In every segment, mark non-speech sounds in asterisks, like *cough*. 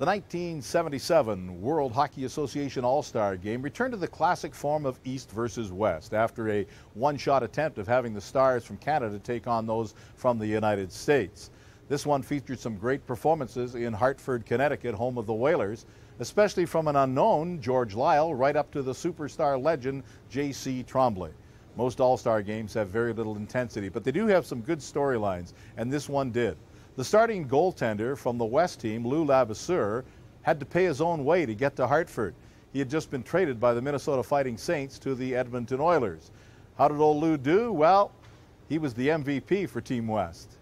The 1977 World Hockey Association All-Star Game returned to the classic form of East versus West after a one-shot attempt of having the Stars from Canada take on those from the United States. This one featured some great performances in Hartford, Connecticut, home of the Whalers, especially from an unknown, George Lyle, right up to the superstar legend, J.C. Tremblay. Most All-Star games have very little intensity, but they do have some good storylines, and this one did. The starting goaltender from the West team, Lou Levasseur, had to pay his own way to get to Hartford. He had just been traded by the Minnesota Fighting Saints to the Edmonton Oilers. How did old Lou do? Well, he was the MVP for Team West.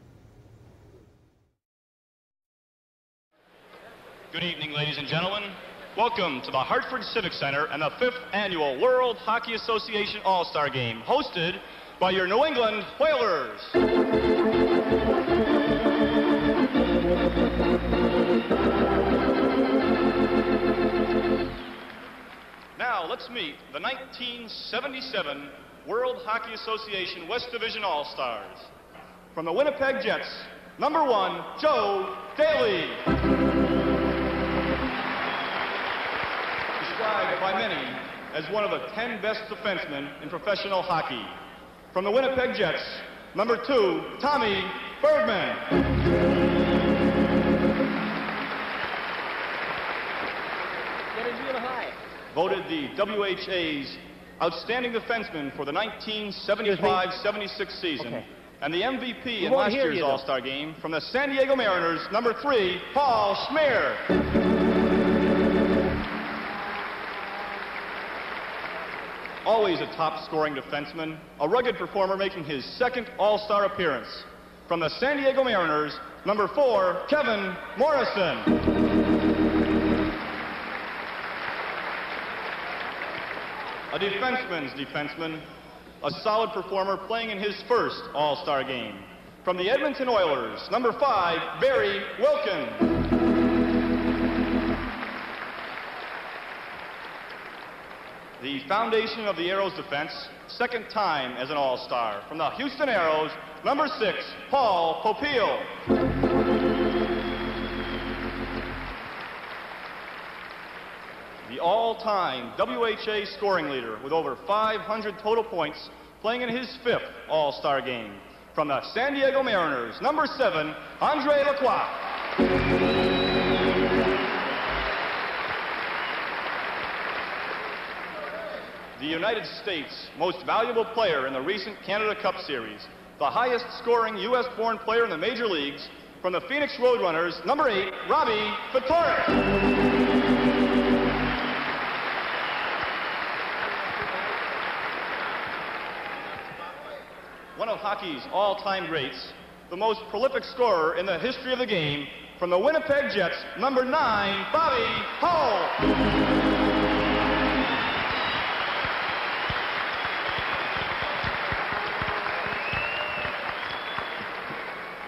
Good evening, ladies and gentlemen. Welcome to the Hartford Civic Center and the fifth annual World Hockey Association All-Star Game, hosted by your New England Whalers. Now, let's meet the 1977 World Hockey Association West Division All-Stars. From the Winnipeg Jets, number one, Joe Daley. Described by many as one of the 10 best defensemen in professional hockey. From the Winnipeg Jets, number two, Tommy Bergman. Voted the WHA's outstanding defenseman for the 1975-76 season. Okay. And the MVP We in last year's. All-Star game from the San Diego Mariners, number three, Paul Shmyr. Always a top-scoring defenseman, a rugged performer making his second All-Star appearance. From the San Diego Mariners, number four, Kevin Morrison. A defenseman's defenseman, a solid performer playing in his first All-Star game. From the Edmonton Oilers, number five, Barry Wilkin. The foundation of the Aeros defense, second time as an All-Star. From the Houston Aeros, number six, Paul Popiel. The all-time WHA scoring leader with over 500 total points, playing in his fifth All-Star game. From the San Diego Mariners, number seven, Andre Lacroix. The United States' most valuable player in the recent Canada Cup Series, the highest scoring U.S.-born player in the major leagues, from the Phoenix Roadrunners, number eight, Robbie Ftorek. Hockey's all-time greats, the most prolific scorer in the history of the game, from the Winnipeg Jets, number nine, Bobby Hull.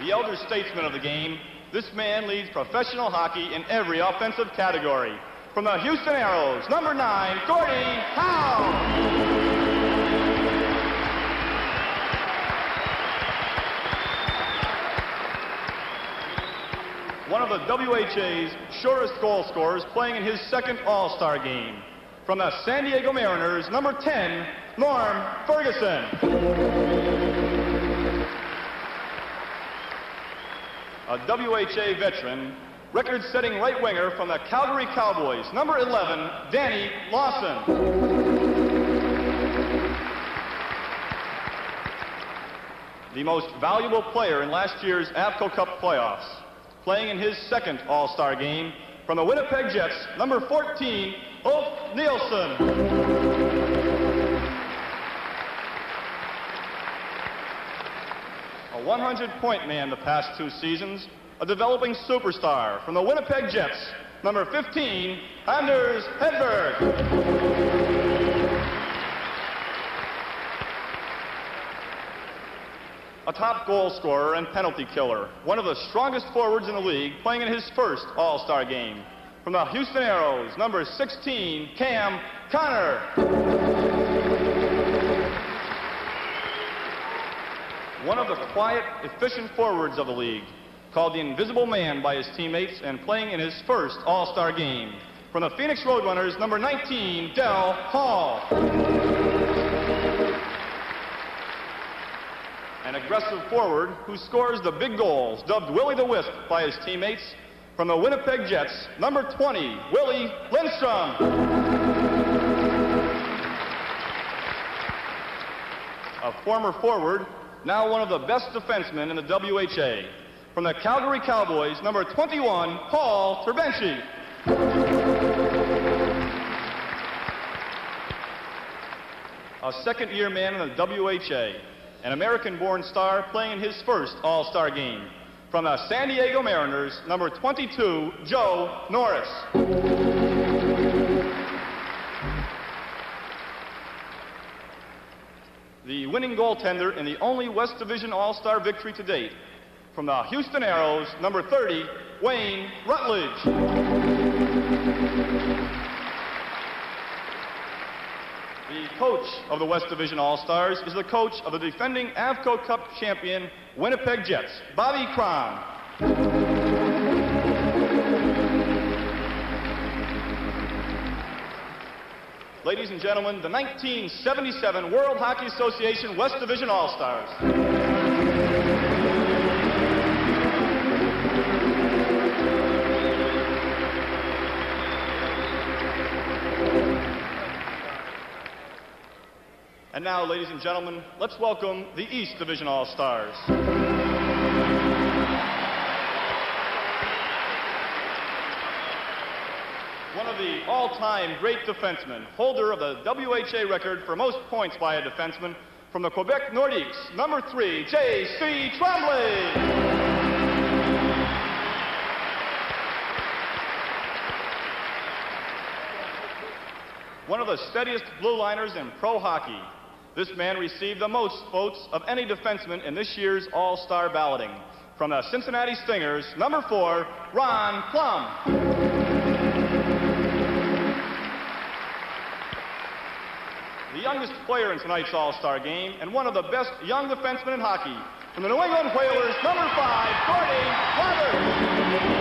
The elder statesman of the game, this man leads professional hockey in every offensive category. From the Houston Aeros, number nine, Gordie Howe. One of the WHA's surest goal scorers playing in his second All-Star game. From the San Diego Mariners, number 10, Norm Ferguson. A WHA veteran, record-setting right winger from the Calgary Cowboys, number 11, Danny Lawson. The most valuable player in last year's Avco Cup playoffs playing in his second All-Star game from the Winnipeg Jets, number 14, Ulf Nilsson. A 100-point man the past two seasons, a developing superstar from the Winnipeg Jets, number 15, Anders Hedberg. A top goal scorer and penalty killer, one of the strongest forwards in the league, playing in his first All-Star game. From the Houston Aeros, number 16, Cam Connor. One of the quiet, efficient forwards of the league, called the Invisible Man by his teammates and playing in his first All-Star game. From the Phoenix Roadrunners, number 19, Del Hall. An aggressive forward who scores the big goals, dubbed Willie the Wisp by his teammates. From the Winnipeg Jets, number 20, Willie Lindstrom. A former forward, now one of the best defensemen in the WHA. From the Calgary Cowboys, number 21, Paul Terbenche. A second-year man in the WHA, an American-born star playing in his first All-Star game. From the San Diego Mariners, number 22, Joe Noris. The winning goaltender in the only West Division All-Star victory to date. From the Houston Aeros, number 30, Wayne Rutledge. Coach of the West Division All-Stars is the coach of the defending Avco Cup champion Winnipeg Jets, Bobby Kromm. Ladies and gentlemen, the 1977 World Hockey Association West Division All-Stars. And now, ladies and gentlemen, let's welcome the East Division All-Stars. One of the all-time great defensemen, holder of the WHA record for most points by a defenseman, from the Quebec Nordiques, number three, J.C. Tremblay. One of the steadiest blue liners in pro hockey. This man received the most votes of any defenseman in this year's All-Star balloting. From the Cincinnati Stingers, number four, Ron Plumb. The youngest player in tonight's All-Star game and one of the best young defensemen in hockey. From the New England Whalers, number five, Gordie Roberts.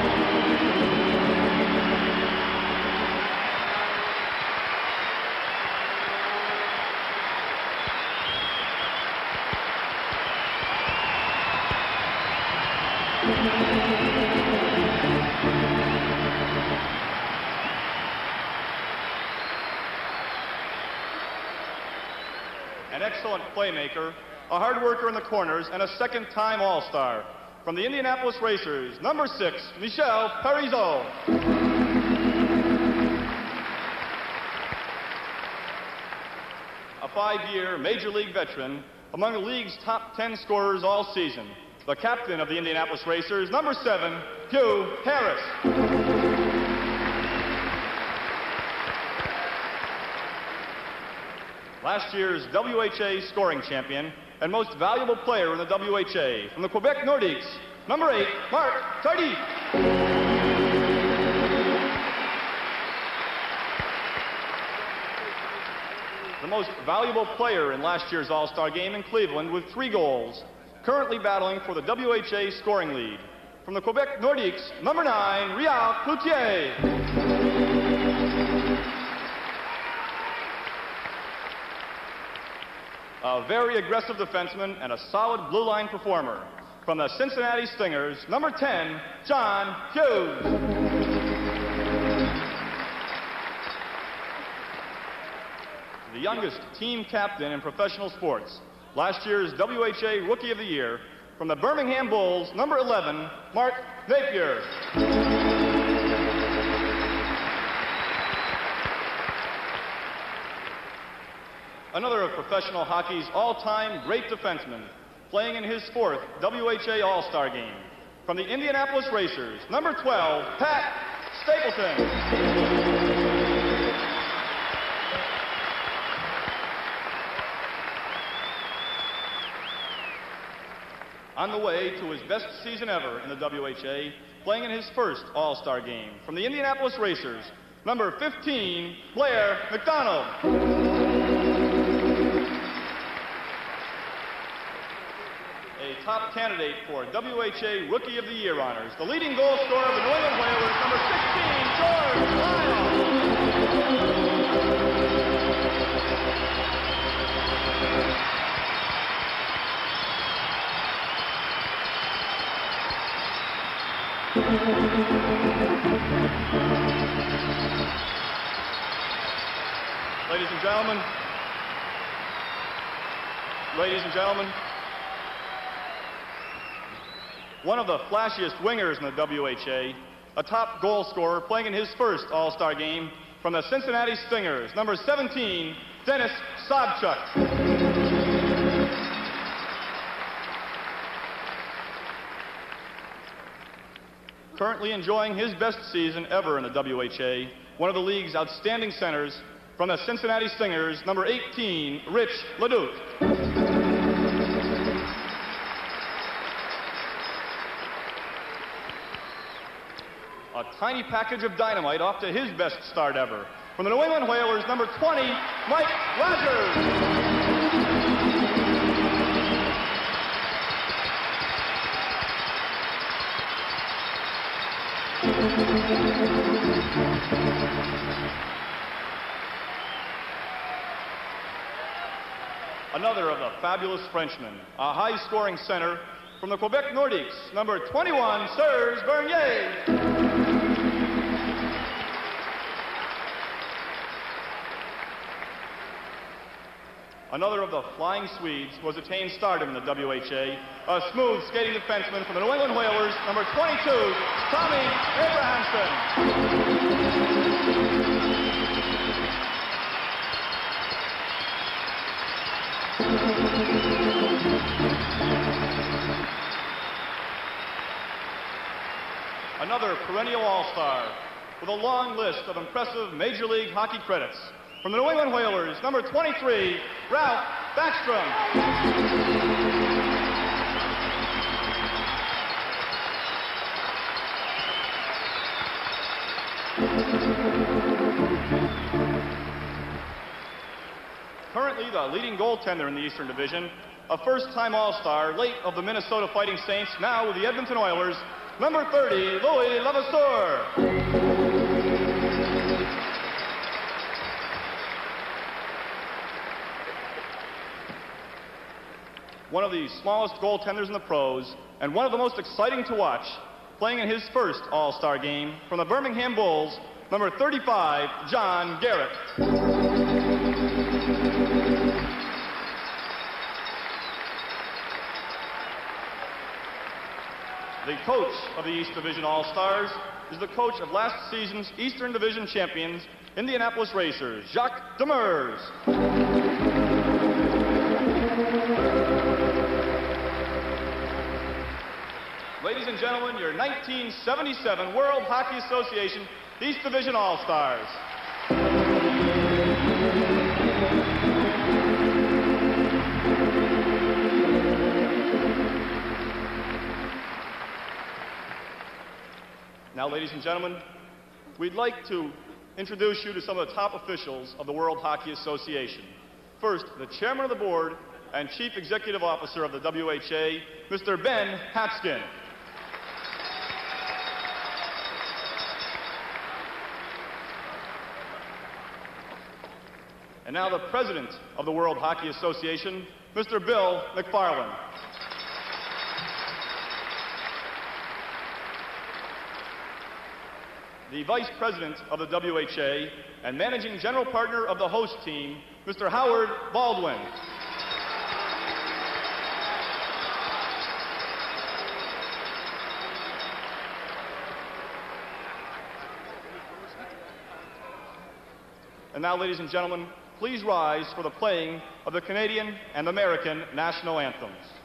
An excellent playmaker, a hard worker in the corners, and a second-time All-Star. From the Indianapolis Racers, number six, Michel Parizeau. A five-year Major League veteran, among the league's top 10 scorers all season. The captain of the Indianapolis Racers, number seven, Hugh Harris. Last year's WHA scoring champion and most valuable player in the WHA from the Quebec Nordiques, number eight, Marc Tardif. The most valuable player in last year's All-Star game in Cleveland with three goals, currently battling for the WHA scoring lead. From the Quebec Nordiques, number nine, Réal Cloutier. A very aggressive defenseman and a solid blue line performer. From the Cincinnati Stingers, number 10, John Hughes. The youngest team captain in professional sports. Last year's WHA Rookie of the Year. From the Birmingham Bulls, number 11, Mark Napier. Another of professional hockey's all-time great defensemen, playing in his fourth WHA All-Star game. From the Indianapolis Racers, number 12, Pat Stapleton. On the way to his best season ever in the WHA, playing in his first All-Star game. From the Indianapolis Racers, number 15, Blair MacDonald. A top candidate for WHA Rookie of the Year honors, the leading goal scorer of the New England Whalers, number 16, George Lyle. Ladies and gentlemen, ladies and gentlemen, one of the flashiest wingers in the WHA, a. Top goal scorer playing in his first All-Star game from the Cincinnati Stingers, number 17, Dennis Sobchuk. Currently enjoying his best season ever in the WHA, one of the league's outstanding centers from the Cincinnati Stingers, number 18, Rich Leduc. A tiny package of dynamite off to his best start ever. From the New England Whalers, number 20, Mike Rogers. Another of the fabulous Frenchmen, a high-scoring center from the Quebec Nordiques, number 21, Serge Bernier. Another of the flying Swedes who has attained stardom in the WHA, a smooth skating defenseman from the New England Whalers, number 22, Tommy Abrahamson. Another perennial all-star with a long list of impressive Major League Hockey credits. From the New England Whalers, number 23, Ralph Backstrom. Currently the leading goaltender in the Eastern Division, a first-time All-Star, late of the Minnesota Fighting Saints, now with the Edmonton Oilers, number 30, Louis Levasseur. One of the smallest goaltenders in the pros, and one of the most exciting to watch, playing in his first All-Star game from the Birmingham Bulls, number 35, John Garrett. The coach of the East Division All-Stars is the coach of last season's Eastern Division champions, Indianapolis Racers, Jacques Demers. Ladies and gentlemen, your 1977 World Hockey Association East Division All-Stars. Now, ladies and gentlemen, we'd like to introduce you to some of the top officials of the World Hockey Association. First, the chairman of the board and chief executive officer of the WHA, Mr. Ben Hatskin. And now the president of the World Hockey Association, Mr. Bill MacFarland. the vice president of the WHA and managing general partner of the host team, Mr. Howard Baldwin. And now, ladies and gentlemen, please rise for the playing of the Canadian and American national anthems.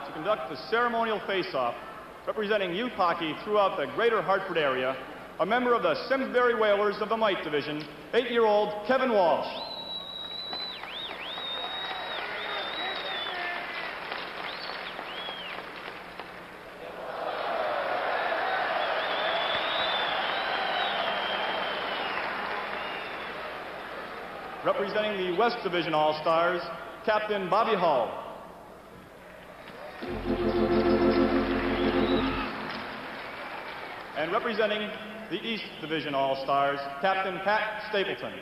Conduct the ceremonial face-off representing youth throughout the greater Hartford area, a member of the Simsbury Whalers of the Mite Division, eight-year-old Kevin Walsh. Representing the West Division All-Stars, Captain Bobby Hull. Representing the East Division All-Stars, Captain Pat Stapleton.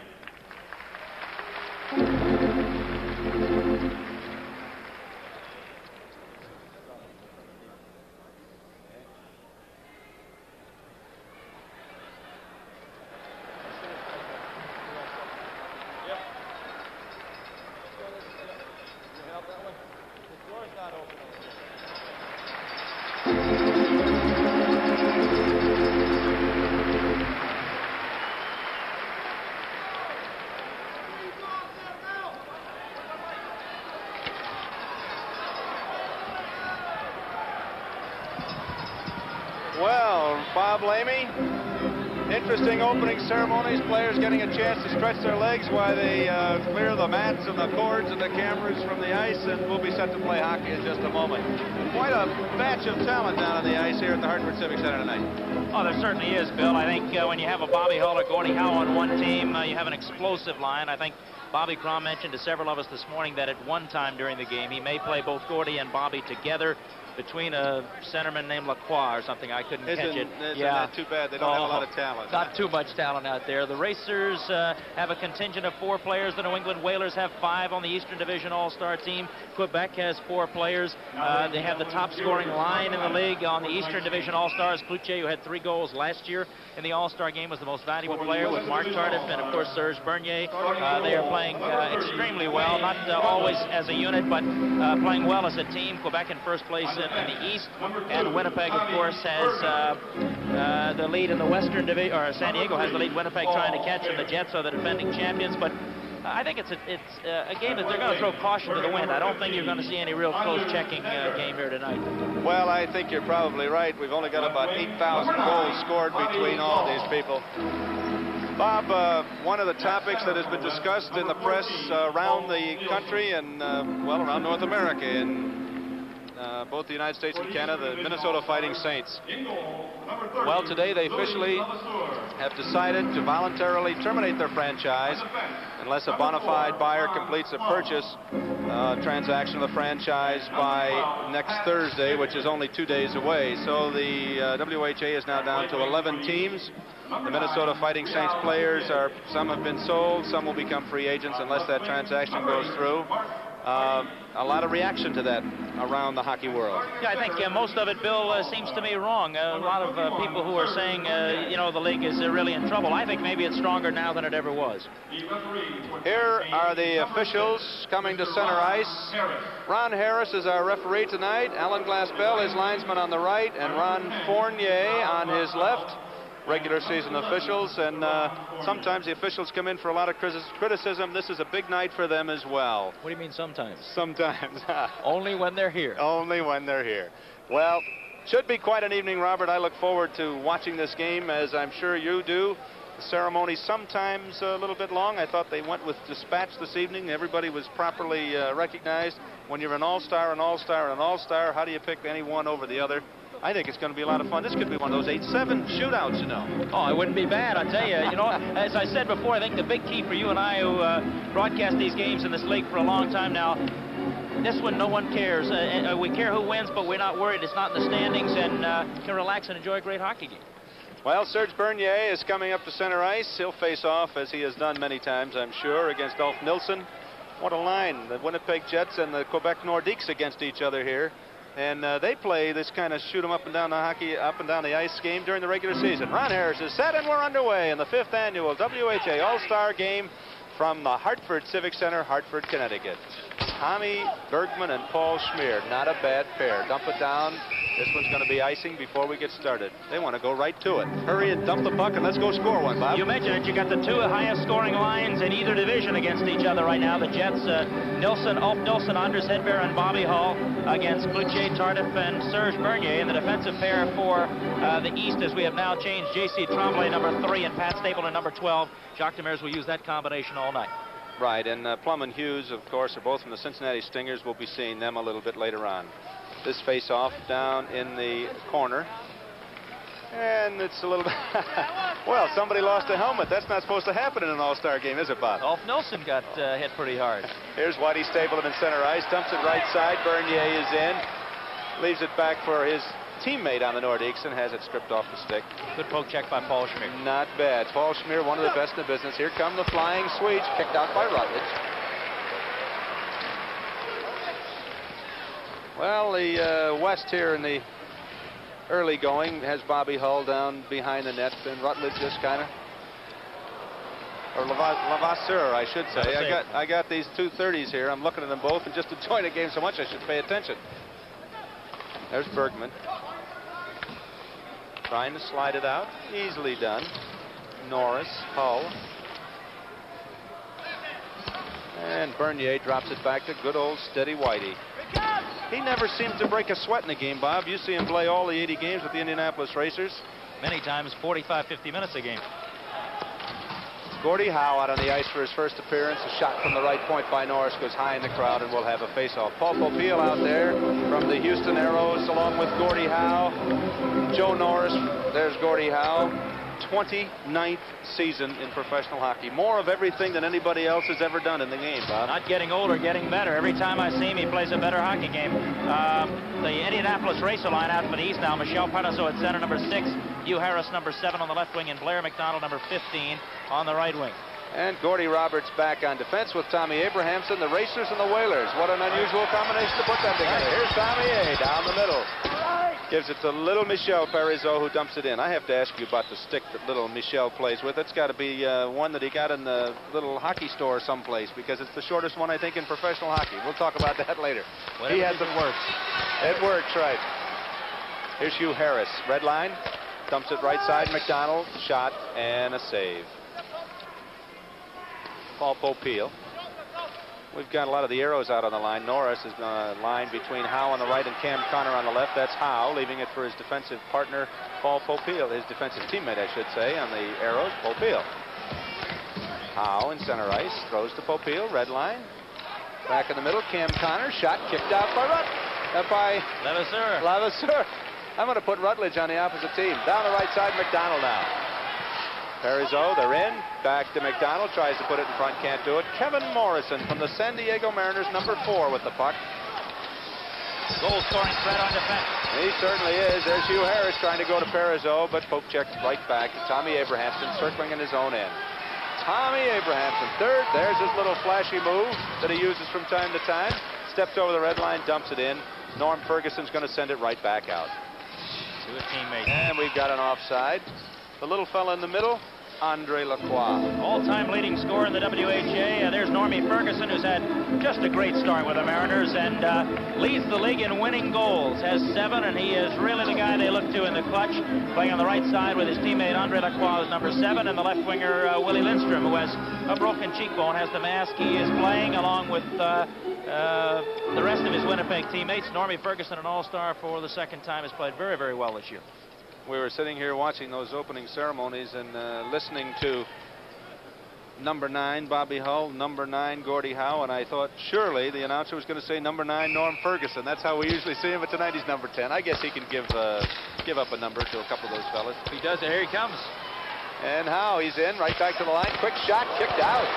Interesting opening ceremonies. Players getting a chance to stretch their legs while they uh, clear the mats and the cords and the cameras from the ice, and we'll be set to play hockey in just a moment. Quite a batch of talent down on the ice here at the Hartford Civic Center tonight. Oh, there certainly is, Bill. I think uh, when you have a Bobby Hull or Gordie Howe on one team, uh, you have an explosive line. I think Bobby Kromm mentioned to several of us this morning that at one time during the game, he may play both Gordie and Bobby together between a centerman named Lacroix or something. I couldn't isn't, catch it. Isn't yeah. too bad? They don't oh, have a lot of talent. Not too much talent out there. The Racers uh, have a contingent of four players. The New England Whalers have five on the Eastern Division All-Star team. Quebec has four players. Uh, they have the top scoring line in the league on the Eastern Division All-Stars. Cloutier, who had three goals last year in the All-Star game, was the most valuable player with Marc Tardif and, of course, Serge Bernier. Uh, they are playing uh, extremely well, not uh, always as a unit, but uh, playing well as a team. Quebec in first place in, the East. And Winnipeg, of course, has uh, uh, the lead in the Western Division, or San Diego has the lead. Winnipeg trying to catch them. The Jets are the defending champions, but I think it's a, it's uh, a game that they're going to throw caution to the wind. I don't think you're going to see any real close checking uh, game here tonight. Well, I think you're probably right. We've only got about 8,000 goals scored between all these people. Bob, uh, one of the topics that has been discussed in the press uh, around the country and, uh, well, around North America uh, both the United States and Canada, the Minnesota Fighting Saints. Well, today they officially have decided to voluntarily terminate their franchise unless a bona fide buyer completes a purchase uh, transaction of the franchise by next Thursday, which is only two days away. So the uh, WHA is now down to 11 teams. The Minnesota Fighting Saints players are, some have been sold, some will become free agents unless that transaction goes through. Uh, a lot of reaction to that around the hockey world. Yeah, I think uh, most of it, Bill, uh, seems to me wrong. a lot of uh, people who are saying, uh, you know, the league is uh, really in trouble. I think maybe it's stronger now than it ever was. Here are the officials coming to center ice. Ron Harris is our referee tonight. Alan Glassbell is linesman on the right, and Ron Fournier on his left regular season officials, and uh, sometimes the officials come in for a lot of criticism. This is a big night for them as well. What do you mean sometimes? Sometimes. *laughs* Only when they're here. Only when they're here. Well, should be quite an evening, Robert. I look forward to watching this game, as I'm sure you do. The ceremony sometimes a little bit long. I thought they went with dispatch this evening. Everybody was properly uh, recognized. When you're an all-star, an all-star, and an all-star, how do you pick any one over the other? I think it's going to be a lot of fun. This could be one of those 8-7 shootouts, you know. Oh, it wouldn't be bad, I tell you. You know, as I said before, I think the big key for you and I who uh, broadcast these games in this league for a long time now, this one no one cares. Uh, uh, we care who wins, but we're not worried. It's not in the standings, and uh, can relax and enjoy a great hockey game. Well, Serge Bernier is coming up to center ice. He'll face off, as he has done many times, I'm sure, against Ulf Nilsson. What a line. The Winnipeg Jets and the Quebec Nordiques against each other here. And uh, they play this kind of shoot 'em up and down the hockey, up and down the ice game during the regular season. Ron Harris is set, and we're underway in the fifth annual WHA All-Star Game from the Hartford Civic Center, Hartford, Connecticut. Tommy Bergman and Paul Shmyr, not a bad pair. Dump it down. This one's going to be icing before we get started. They want to go right to it. Hurry and dump the puck and let's go score one, Bob. You mentioned it. You got the two highest scoring lines in either division against each other right now. The Jets, uh, Nilsson, Ulf Nilsson, Anders Hedberg, and Bobby Hull against Cloutier, Tardif, and Serge Bernier. And the defensive pair for uh, the East, as we have now changed J.C. Tremblay, number three, and Pat Stapleton, number 12. Jacques Demers will use that combination all night. Right, and uh, Plumb and Hughes, of course, are both from the Cincinnati Stingers. We'll be seeing them a little bit later on. This face-off down in the corner. And it's a little bit... *laughs* well, somebody lost a helmet. That's not supposed to happen in an all-star game, is it, Bob? Ulf Nilsson got uh, hit pretty hard. Here's Whitey Stapleton in center ice. Dumps it right side. Bernier is in. Leaves it back for his teammate on the Nordiques and has it stripped off the stick. Good poke check by Paul Shmyr. Not bad. Paul Shmyr, one of the best in the business. Here come the flying Swedes, kicked out by Rutledge. Well, the uh, West here in the early going has Bobby Hull down behind the net, and Rutledge just kind of, or Levasseur, I should say. I got I got these two 30s here. I'm looking at them both and just enjoying the game so much I should pay attention. There's Bergman. Trying to slide it out. Easily done. Noris, Hull. And Bernier drops it back to good old steady Whitey. He never seems to break a sweat in the game, Bob. You see him play all the 80 games with the Indianapolis Racers. Many times 45, 50 minutes a game. Gordie Howe out on the ice for his first appearance. A shot from the right point by Noris goes high in the crowd and we'll have a face-off. Paul Popiel out there from the Houston Aeros along with Gordie Howe. Joe Noris, there's Gordie Howe. 29th season in professional hockey. More of everything than anybody else has ever done in the game, Bob. Not getting older, getting better. Every time I see him, he plays a better hockey game. Uh, the Indianapolis Racer line out for the East now. Michel Parizeau at center, number six. Hugh Harris, number seven on the left wing, and Blair MacDonald, number 15 on the right wing. And Gordie Roberts back on defense with Tommy Abrahamson, the Racers and the Whalers. What an unusual combination to put them together. Here's Tommy A down the middle. Gives it to little Michel Parizeau, who dumps it in. I have to ask you about the stick that little Michel plays with. It's got to be uh, one that he got in the little hockey store someplace because it's the shortest one, I think, in professional hockey. We'll talk about that *laughs* later. Whatever he has it works. It works, right. Here's Hugh Harris. Red line. Dumps it right side. McDonald. Shot and a save. Paul Popiel. We've got a lot of the Aeros out on the line. Noris is on a line between Howe on the right and Cam Connor on the left. That's Howe, leaving it for his defensive partner, Paul Popiel, his defensive teammate, I should say, on the Aeros, Popiel. Howe in center ice, throws to Popiel, red line. Back in the middle, Cam Connor, shot kicked out by Rut, uh, by Levasseur. Levasseur. I'm going to put Rutledge on the opposite team. Down the right side, McDonald now. Parizeau, they're in. Back to McDonald, tries to put it in front, can't do it. Kevin Morrison from the San Diego Mariners, number four with the puck. Goal scoring threat on defense. He certainly is. There's Hugh Harris trying to go to Parizeau, but poke checks right back. Tommy Abrahamson circling in his own end. Tommy Abrahamson, third. There's his little flashy move that he uses from time to time. Steps over the red line, dumps it in. Norm Ferguson's going to send it right back out. To a teammate. And we've got an offside. The little fella in the middle Andre Lacroix. All-time leading scorer in the WHA. Uh, there's Normie Ferguson, who's had just a great start with the Mariners and uh, leads the league in winning goals. Has seven, and he is really the guy they look to in the clutch. Playing on the right side with his teammate Andre Lacroix, number seven, and the left winger uh, Willie Lindstrom, who has a broken cheekbone, has the mask. He is playing along with uh, uh, the rest of his Winnipeg teammates. Normie Ferguson, an all-star for the second time, has played very, very well this year. We were sitting here watching those opening ceremonies and uh, listening to number nine, Bobby Hull, number nine, Gordie Howe, and I thought surely the announcer was going to say number nine, Norm Ferguson. That's how we usually see him, but tonight he's number 10. I guess he can give uh, give up a number to a couple of those fellas. He does. it. Here he comes. And Howe, he's in, right back to the line. Quick shot, kicked out.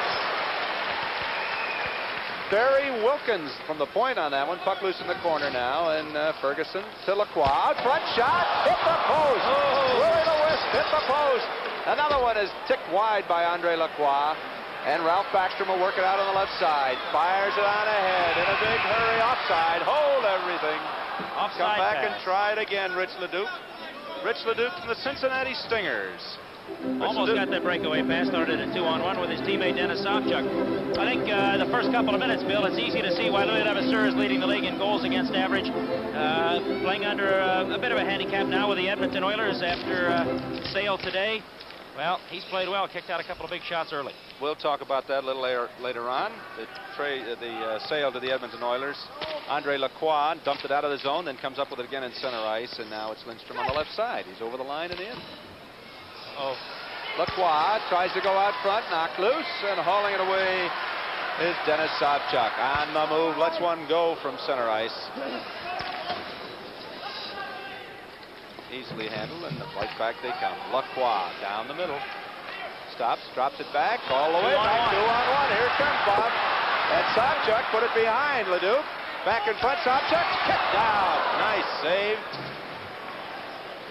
Barry Wilkins from the point on that one. Puck loose in the corner now, and uh, Ferguson to Lacroix. Front shot, hit the post. Oh. Lewis hit the post. Another one is ticked wide by Andre Lacroix. And Ralph Backstrom will work it out on the left side. Fires it on ahead in a big hurry. Offside. Hold everything. Offside Come back pass. and try it again, Rich Leduc. Rich Leduc from the Cincinnati Stingers. Almost got that breakaway pass. Started a two-on-one with his teammate Dennis Sobchuk. I think uh, the first couple of minutes, Bill, it's easy to see why Louis Levasseur is leading the league in goals against average. Uh, playing under uh, a bit of a handicap now with the Edmonton Oilers after uh, sale today. Well, he's played well. Kicked out a couple of big shots early. We'll talk about that a little later, later on. The, tra- uh, the uh, sale to the Edmonton Oilers. Andre Lacroix dumped it out of the zone, then comes up with it again in center ice, and now it's Lindstrom on the left side. He's over the line and in. Oh, Lacroix tries to go out front, knocked loose, and hauling it away is Dennis Sobchuk. On the move, lets one go from center ice. Easily handled, and right back they come. Lacroix down the middle. Stops, drops it back, all the way back. Two on one. Here comes, Bob. And Sobchuk put it behind Leduc. Back in front, Sobchuk kicked out. Nice save.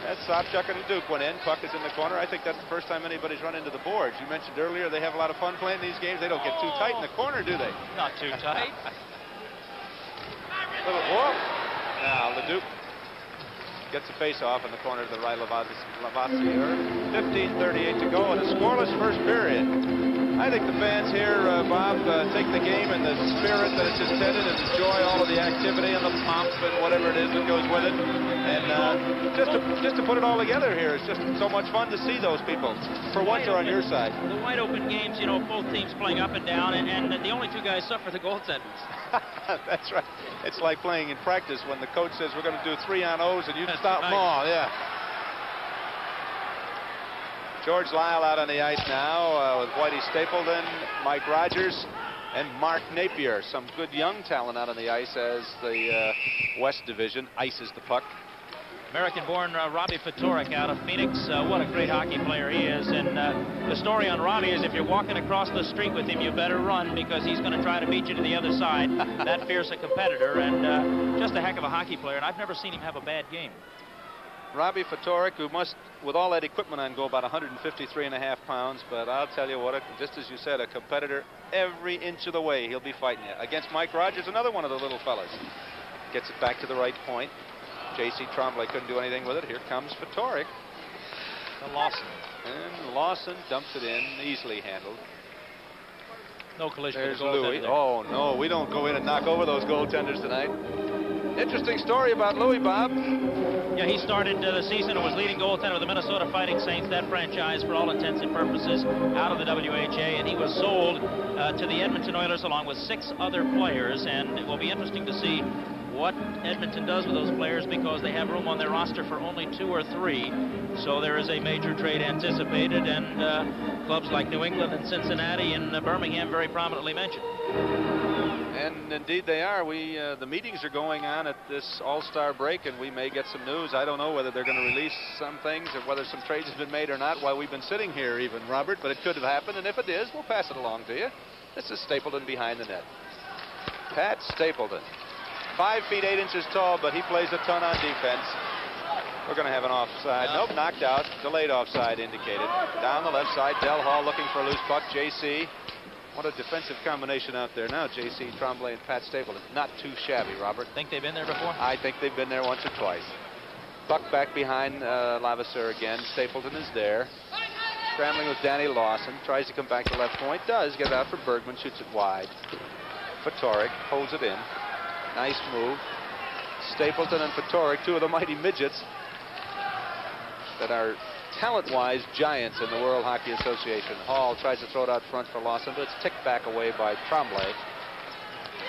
That's Sobchuk and Duke went in. Puck is in the corner. I think that's the first time anybody's run into the boards. You mentioned earlier they have a lot of fun playing these games. They don't get too oh. tight in the corner, do they? not too tight. *laughs* Little whoop. Now Leduc gets a face off in the corner to the right. Levasseur. 15:38 to go in a scoreless first period. I think the fans here, uh, Bob, uh, take the game in the spirit that it's intended and enjoy all of the activity and the pomp and whatever it is that goes with it. And uh, just to just to put it all together here, it's just so much fun to see those people. For once, they're on your side. The wide open games, you know, both teams playing up and down, and, and the only two guys suffer the goaltenders. *laughs* That's right. It's like playing in practice when the coach says we're going to do three on O's and you That's stop them all. Yeah. George Lyle out on the ice now uh, with Whitey Stapleton, Mike Rogers, and Mark Napier. Some good young talent out on the ice as the uh, West Division ices the puck. American-born uh, Robbie Ftorek out of Phoenix. Uh, what a great hockey player he is. And uh, the story on Robbie is if you're walking across the street with him, you better run because he's going to try to beat you to the other side. *laughs* that fierce a competitor and uh, just a heck of a hockey player. And I've never seen him have a bad game. Robbie Ftorek, who must, with all that equipment on, go about 153 and a half pounds. But I'll tell you what, just as you said, a competitor every inch of the way. He'll be fighting you. Against Mike Rogers, another one of the little fellas. Gets it back to the right point. J.C. Tremblay couldn't do anything with it. Here comes Ftorek. The Lawson. And Lawson dumps it in, easily handled. No collision There's Louis. Oh, no, we don't go in and knock over those goaltenders tonight. Interesting story about Louis, Bob. Yeah, he started uh, the season and was leading goaltender of the Minnesota Fighting Saints, that franchise, for all intents and purposes, out of the WHA, and he was sold uh, to the Edmonton Oilers along with six other players, and it will be interesting to see what Edmonton does with those players because they have room on their roster for only two or three. So there is a major trade anticipated, and uh, clubs like New England and Cincinnati and uh, Birmingham very prominently mentioned. And indeed they are. We uh, the meetings are going on at this All-Star break, and we may get some news. I don't know whether they're going to release some things or whether some trades have been made or not while we've been sitting here, even Robert. But it could have happened, and if it is, we'll pass it along to you. This is Stapleton behind the net. Pat Stapleton, five feet eight inches tall, but he plays a ton on defense. We're going to have an offside. No. Nope, knocked out. Delayed offside indicated. Down the left side, Del Hall looking for a loose puck. JC. What a defensive combination out there now. JC Tremblay and Pat Stapleton. Not too shabby, Robert. Think they've been there before? I think they've been there once or twice. Buck back behind uh, Levasseur again. Stapleton is there. Scrambling with Danny Lawson. Tries to come back to left point. Does get it out for Bergman. Shoots it wide. Ftorek holds it in. Nice move. Stapleton and Ftorek, two of the mighty midgets that are talent-wise giants in the World Hockey Association. Hall tries to throw it out front for Lawson, but it's ticked back away by Tremblay.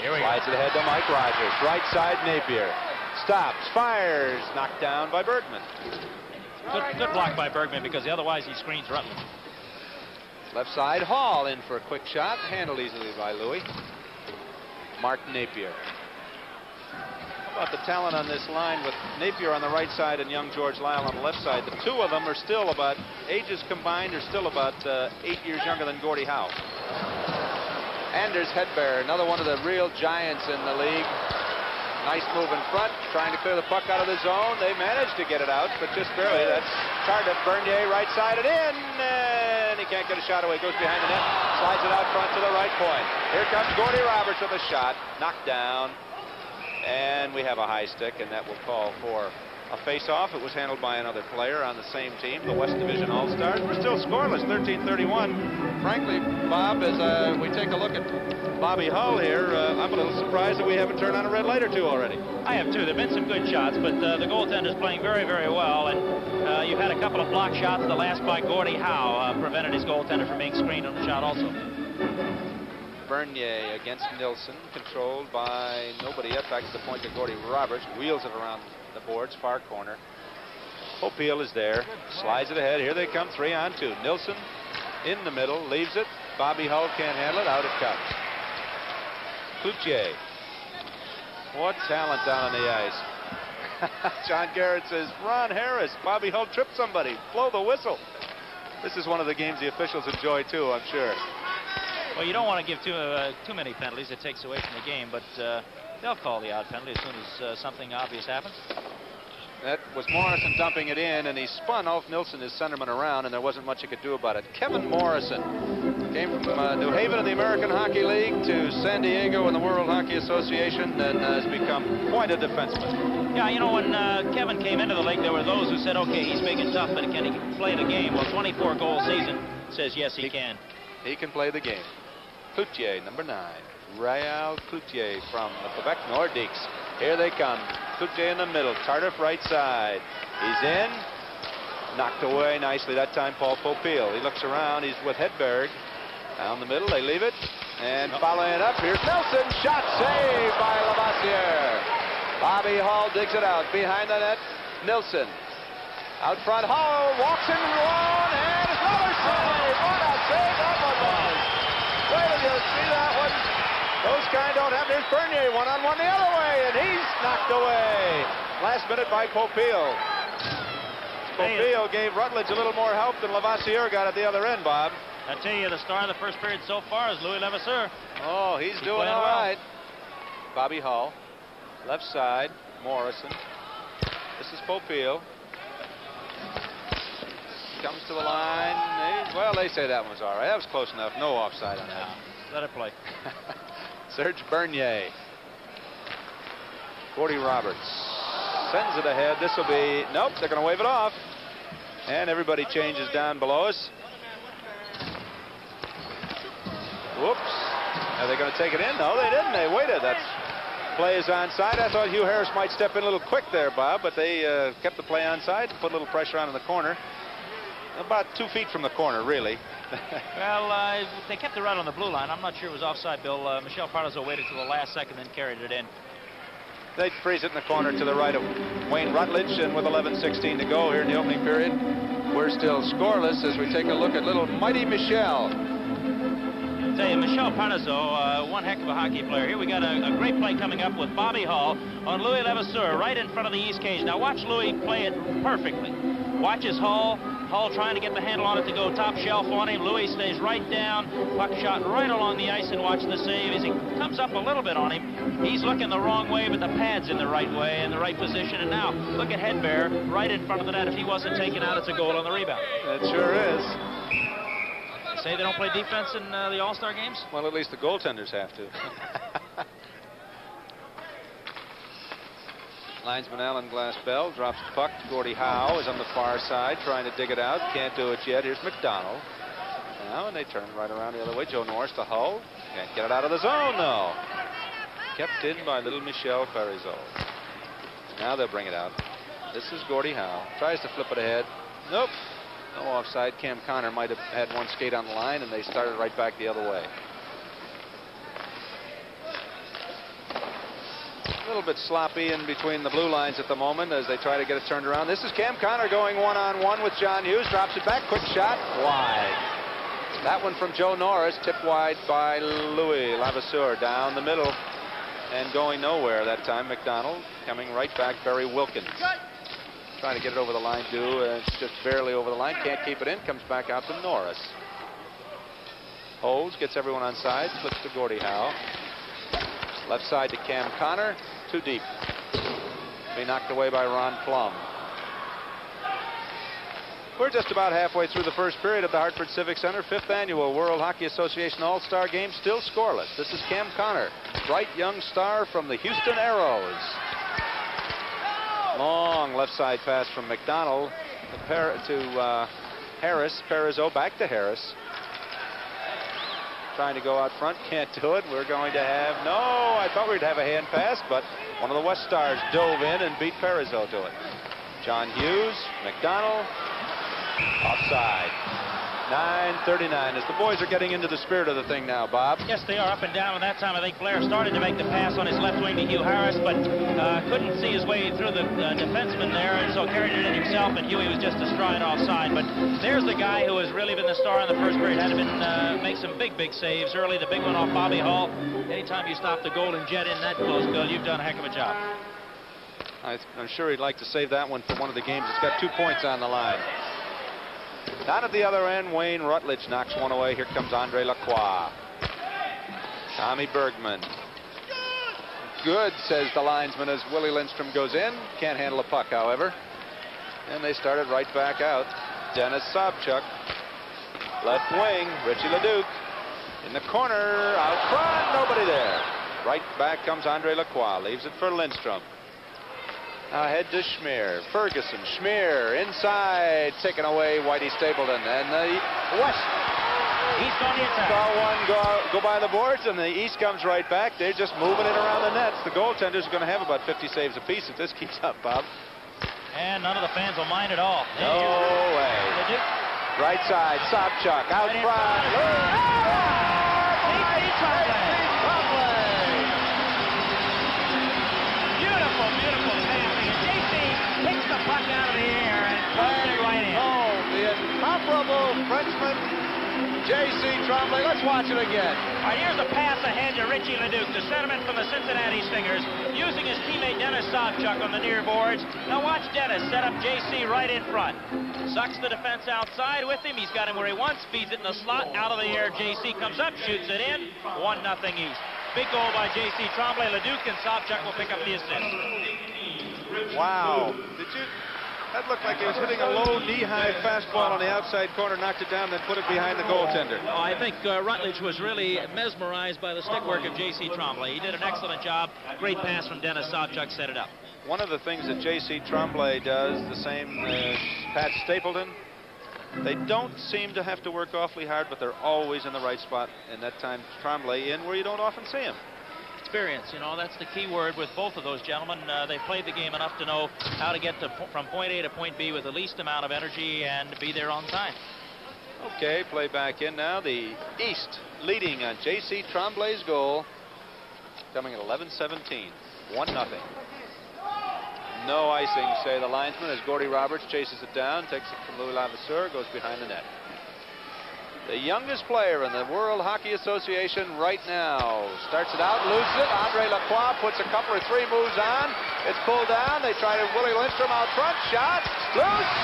Here we Slides it ahead to Mike Rogers. Right side, Napier. Stops, fires, knocked down by Bergman. Good, good block by Bergman because otherwise he screens Rutledge. Left side, Hall in for a quick shot. Handled easily by Louis. Mark Napier. About the talent on this line with Napier on the right side and young George Lyle on the left side? The two of them are still about, ages combined, are still about uh, eight years younger than Gordie Howe. Anders Hedberg, another one of the real giants in the league. Nice move in front, trying to clear the puck out of the zone. They managed to get it out, but just barely. That's Tardif. Bernier right side it in, and he can't get a shot away. Goes behind the net, slides it out front to the right point. Here comes Gordie Roberts with a shot, knocked down, and we have a high stick, and that will call for a face-off. It was handled by another player on the same team, the West Division All-Stars. We're still scoreless, 13-31. Frankly, Bob, as uh, we take a look at Bobby Hull here, uh, I'm a little surprised that we haven't turned on a red light or two already. I have too. There have been some good shots, but uh, the goaltender's playing very, very well. And uh, you've had a couple of block shots. The last by Gordie Howe uh, prevented his goaltender from being screened on the shot also. Bernier against Nilsson, controlled by nobody yet. Back to the point to Gordie Roberts. Wheels it around the boards, far corner. Popiel is there. Slides it ahead. Here they come, three on two. Nilsson in the middle, leaves it. Bobby Hull can't handle it. Out it comes. Cloutier. What talent down on the ice. *laughs* John Garrett says, Ron Harris, Bobby Hull tripped somebody. Blow the whistle. This is one of the games the officials enjoy too, I'm sure. Well, you don't want to give too uh, too many penalties. It takes away from the game, but uh, they'll call the out penalty as soon as uh, something obvious happens. That was Morrison dumping it in, and he spun off Nilsson, his centerman, around, and there wasn't much he could do about it. Kevin Morrison came from uh, New Haven in the American Hockey League to San Diego in the World Hockey Association and has become quite a defenseman. Yeah, you know, when uh, Kevin came into the league, there were those who said, okay, he's big and tough, but can he play the game? Well, 24-goal season says yes, he, He- can. He can play the game. Cloutier, number nine. Réal Cloutier from the Quebec Nordiques. Here they come. Cloutier in the middle. Tardif right side. He's in. Knocked away nicely that time, Paul Popiel. He looks around. He's with Hedberg. Down the middle. They leave it. And following up, here's Nelson. Shot saved by Levasseur. Bobby Hull digs it out. Behind the net, Nilsson. Out front, Hall walks in one, and another save that one was. Wait till you see that one. Those kind don't happen. Here's Bernier, one on one the other way, and he's knocked away. Last minute by Popiel. Popiel uh, gave Rutledge a little more help than Levasseur got at the other end, Bob. I tell you, the star of the first period so far is Louis Levasseur. Oh, he's, He's doing all well. Bobby Hull, left side, Morrison. This is Popiel. Comes to the line. Well, they say that one's all right. That was close enough. No offside on that. Let it play. *laughs* Serge Bernier. Gordie Roberts sends it ahead. This will be, nope, they're going to wave it off. And everybody changes down below us. Whoops. Are they going to take it in? No, they didn't. They waited. That's play is onside. I thought Hugh Harris might step in a little quick there, Bob, but they uh, kept the play onside, put a little pressure on in the corner. About two feet from the corner, really. *laughs* Well, uh, they kept it right on the blue line. I'm not sure it was offside, Bill. Uh, Michel Parizeau waited till the last second, then carried it in. They freeze it in the corner to the right of Wayne Rutledge, and with 11:16 to go here in the opening period, we're still scoreless as we take a look at little mighty Michel. tell you, Michel Parizeau, uh, one heck of a hockey player. Here we got a, a great play coming up with Bobby Hull on Louis Levasseur right in front of the East cage. Now watch Louis play it perfectly. Watch his Hall. Hull trying to get the handle on it to go top shelf on him. Louis stays right down. Puck shot right along the ice and watch the save as he comes up a little bit on him. He's looking the wrong way, but the pad's in the right way, in the right position. And now look at Hedberg right in front of the net. If he wasn't taken out, it's a goal on the rebound. It sure is. Say they don't play defense in uh, the All-Star games? Well, at least the goaltenders have to. *laughs* Linesman Alan Bell drops the puck. Gordie Howe is on the far side trying to dig it out. Can't do it yet. Here's MacDonald. Now, and they turn right around the other way. Joe Noris to Hull. Can't get it out of the zone, though. Kept in by little Michel Parizeau. Now they'll bring it out. This is Gordie Howe. Tries to flip it ahead. Nope. No offside. Cam Connor might have had one skate on the line, and they started right back the other way. A little bit sloppy in between the blue lines at the moment as they try to get it turned around. This is Cam Connor going one-on-one -on -one with John Hughes. Drops it back. Quick shot. Wide. That one from Joe Noris. Tipped wide by Louis Levasseur down the middle and going nowhere that time. MacDonald coming right back. Barry Wilkins trying to get it over the line. Do it's just barely over the line. Can't keep it in. Comes back out to Noris. Holds, gets everyone on side, flips to Gordie Howe. Left side to Cam Connor. Too deep. Be knocked away by Ron Plumb. We're just about halfway through the first period at the Hartford Civic Center, fifth annual World Hockey Association All-Star Game, still scoreless. This is Cam Connor, bright young star from the Houston Aeros. Long left side pass from MacDonald to, to uh, Harris. Parizeau back to Harris trying to go out front. Can't do it. We're going to have, no, I thought we'd have a hand pass, but one of the West Stars dove in and beat Parizeau to it. John Hughes, MacDonald, offside. 9.39 as the boys are getting into the spirit of the thing now, Bob. Yes, they are up and down. And that time, I think Blair started to make the pass on his left wing to Hugh Harris, but uh, couldn't see his way through the uh, defenseman there, and so carried it in himself, and Huey was just a stride offside. But there's the guy who has really been the star in the first period. Had been uh, make some big, big saves early. The big one off Bobby Hull. Anytime you stop the Golden Jet in that close, Bill, you've done a heck of a job. I'm sure he'd like to save that one for one of the games. It's got two points on the line. Down at the other end, Wayne Rutledge knocks one away. Here comes Andre Lacroix. Tommy Bergman. Good, says the linesman as Willie Lindstrom goes in. Can't handle a puck, however. And they started right back out. Dennis Sobchuk. Left wing, Richie Leduc. In the corner, out front, nobody there. Right back comes Andre Lacroix. Leaves it for Lindstrom. Ahead to Shmyr. Ferguson, Shmyr, inside, taken away, Whitey Stapleton. And the West. East on the attack. Saw one go, go by the boards, and the East comes right back. They're just moving it around the nets. The goaltenders are going to have about 50 saves apiece if this *laughs* keeps up, Bob. And none of the fans will mind at all. No way. Right side, Sobchuk, out right front. J.C. Tremblay. Let's watch it again. All right, here's a pass ahead to Richie Leduc, the centerman from the Cincinnati Stingers, using his teammate Dennis Sobchuk on the near boards. Now watch Dennis set up J.C. right in front. Sucks the defense outside with him. He's got him where he wants, feeds it in the slot, out of the air. J.C. comes up, shoots it in. 1-0 East. Big goal by J.C. Tremblay. Leduc and Sobchuk will pick up the assist. Wow. Did you that looked like he was hitting a low knee-high fastball on the outside corner, knocked it down, then put it behind the goaltender. Oh, I think uh, Rutledge was really mesmerized by the stick work of J.C. Tremblay. He did an excellent job. Great pass from Dennis Sobchuk set it up. One of the things that J.C. Tremblay does, the same as Pat Stapleton, they don't seem to have to work awfully hard, but they're always in the right spot. And that time, Tremblay in where you don't often see him experience. You know, that's the key word with both of those gentlemen. Uh, they've played the game enough to know how to get to, from point A to point B with the least amount of energy and be there on time. Okay, play back in now. The East leading on J.C. Tremblay's goal. Coming at 11-17. 1-0. No icing, say the linesman, as Gordie Roberts chases it down, takes it from Louis Levasseur, goes behind the net the youngest player in the World Hockey Association right now. Starts it out, loses it. Andre Lacroix puts a couple or three moves on. It's pulled down. They try to Willie Lindstrom out front. Shot. Loose.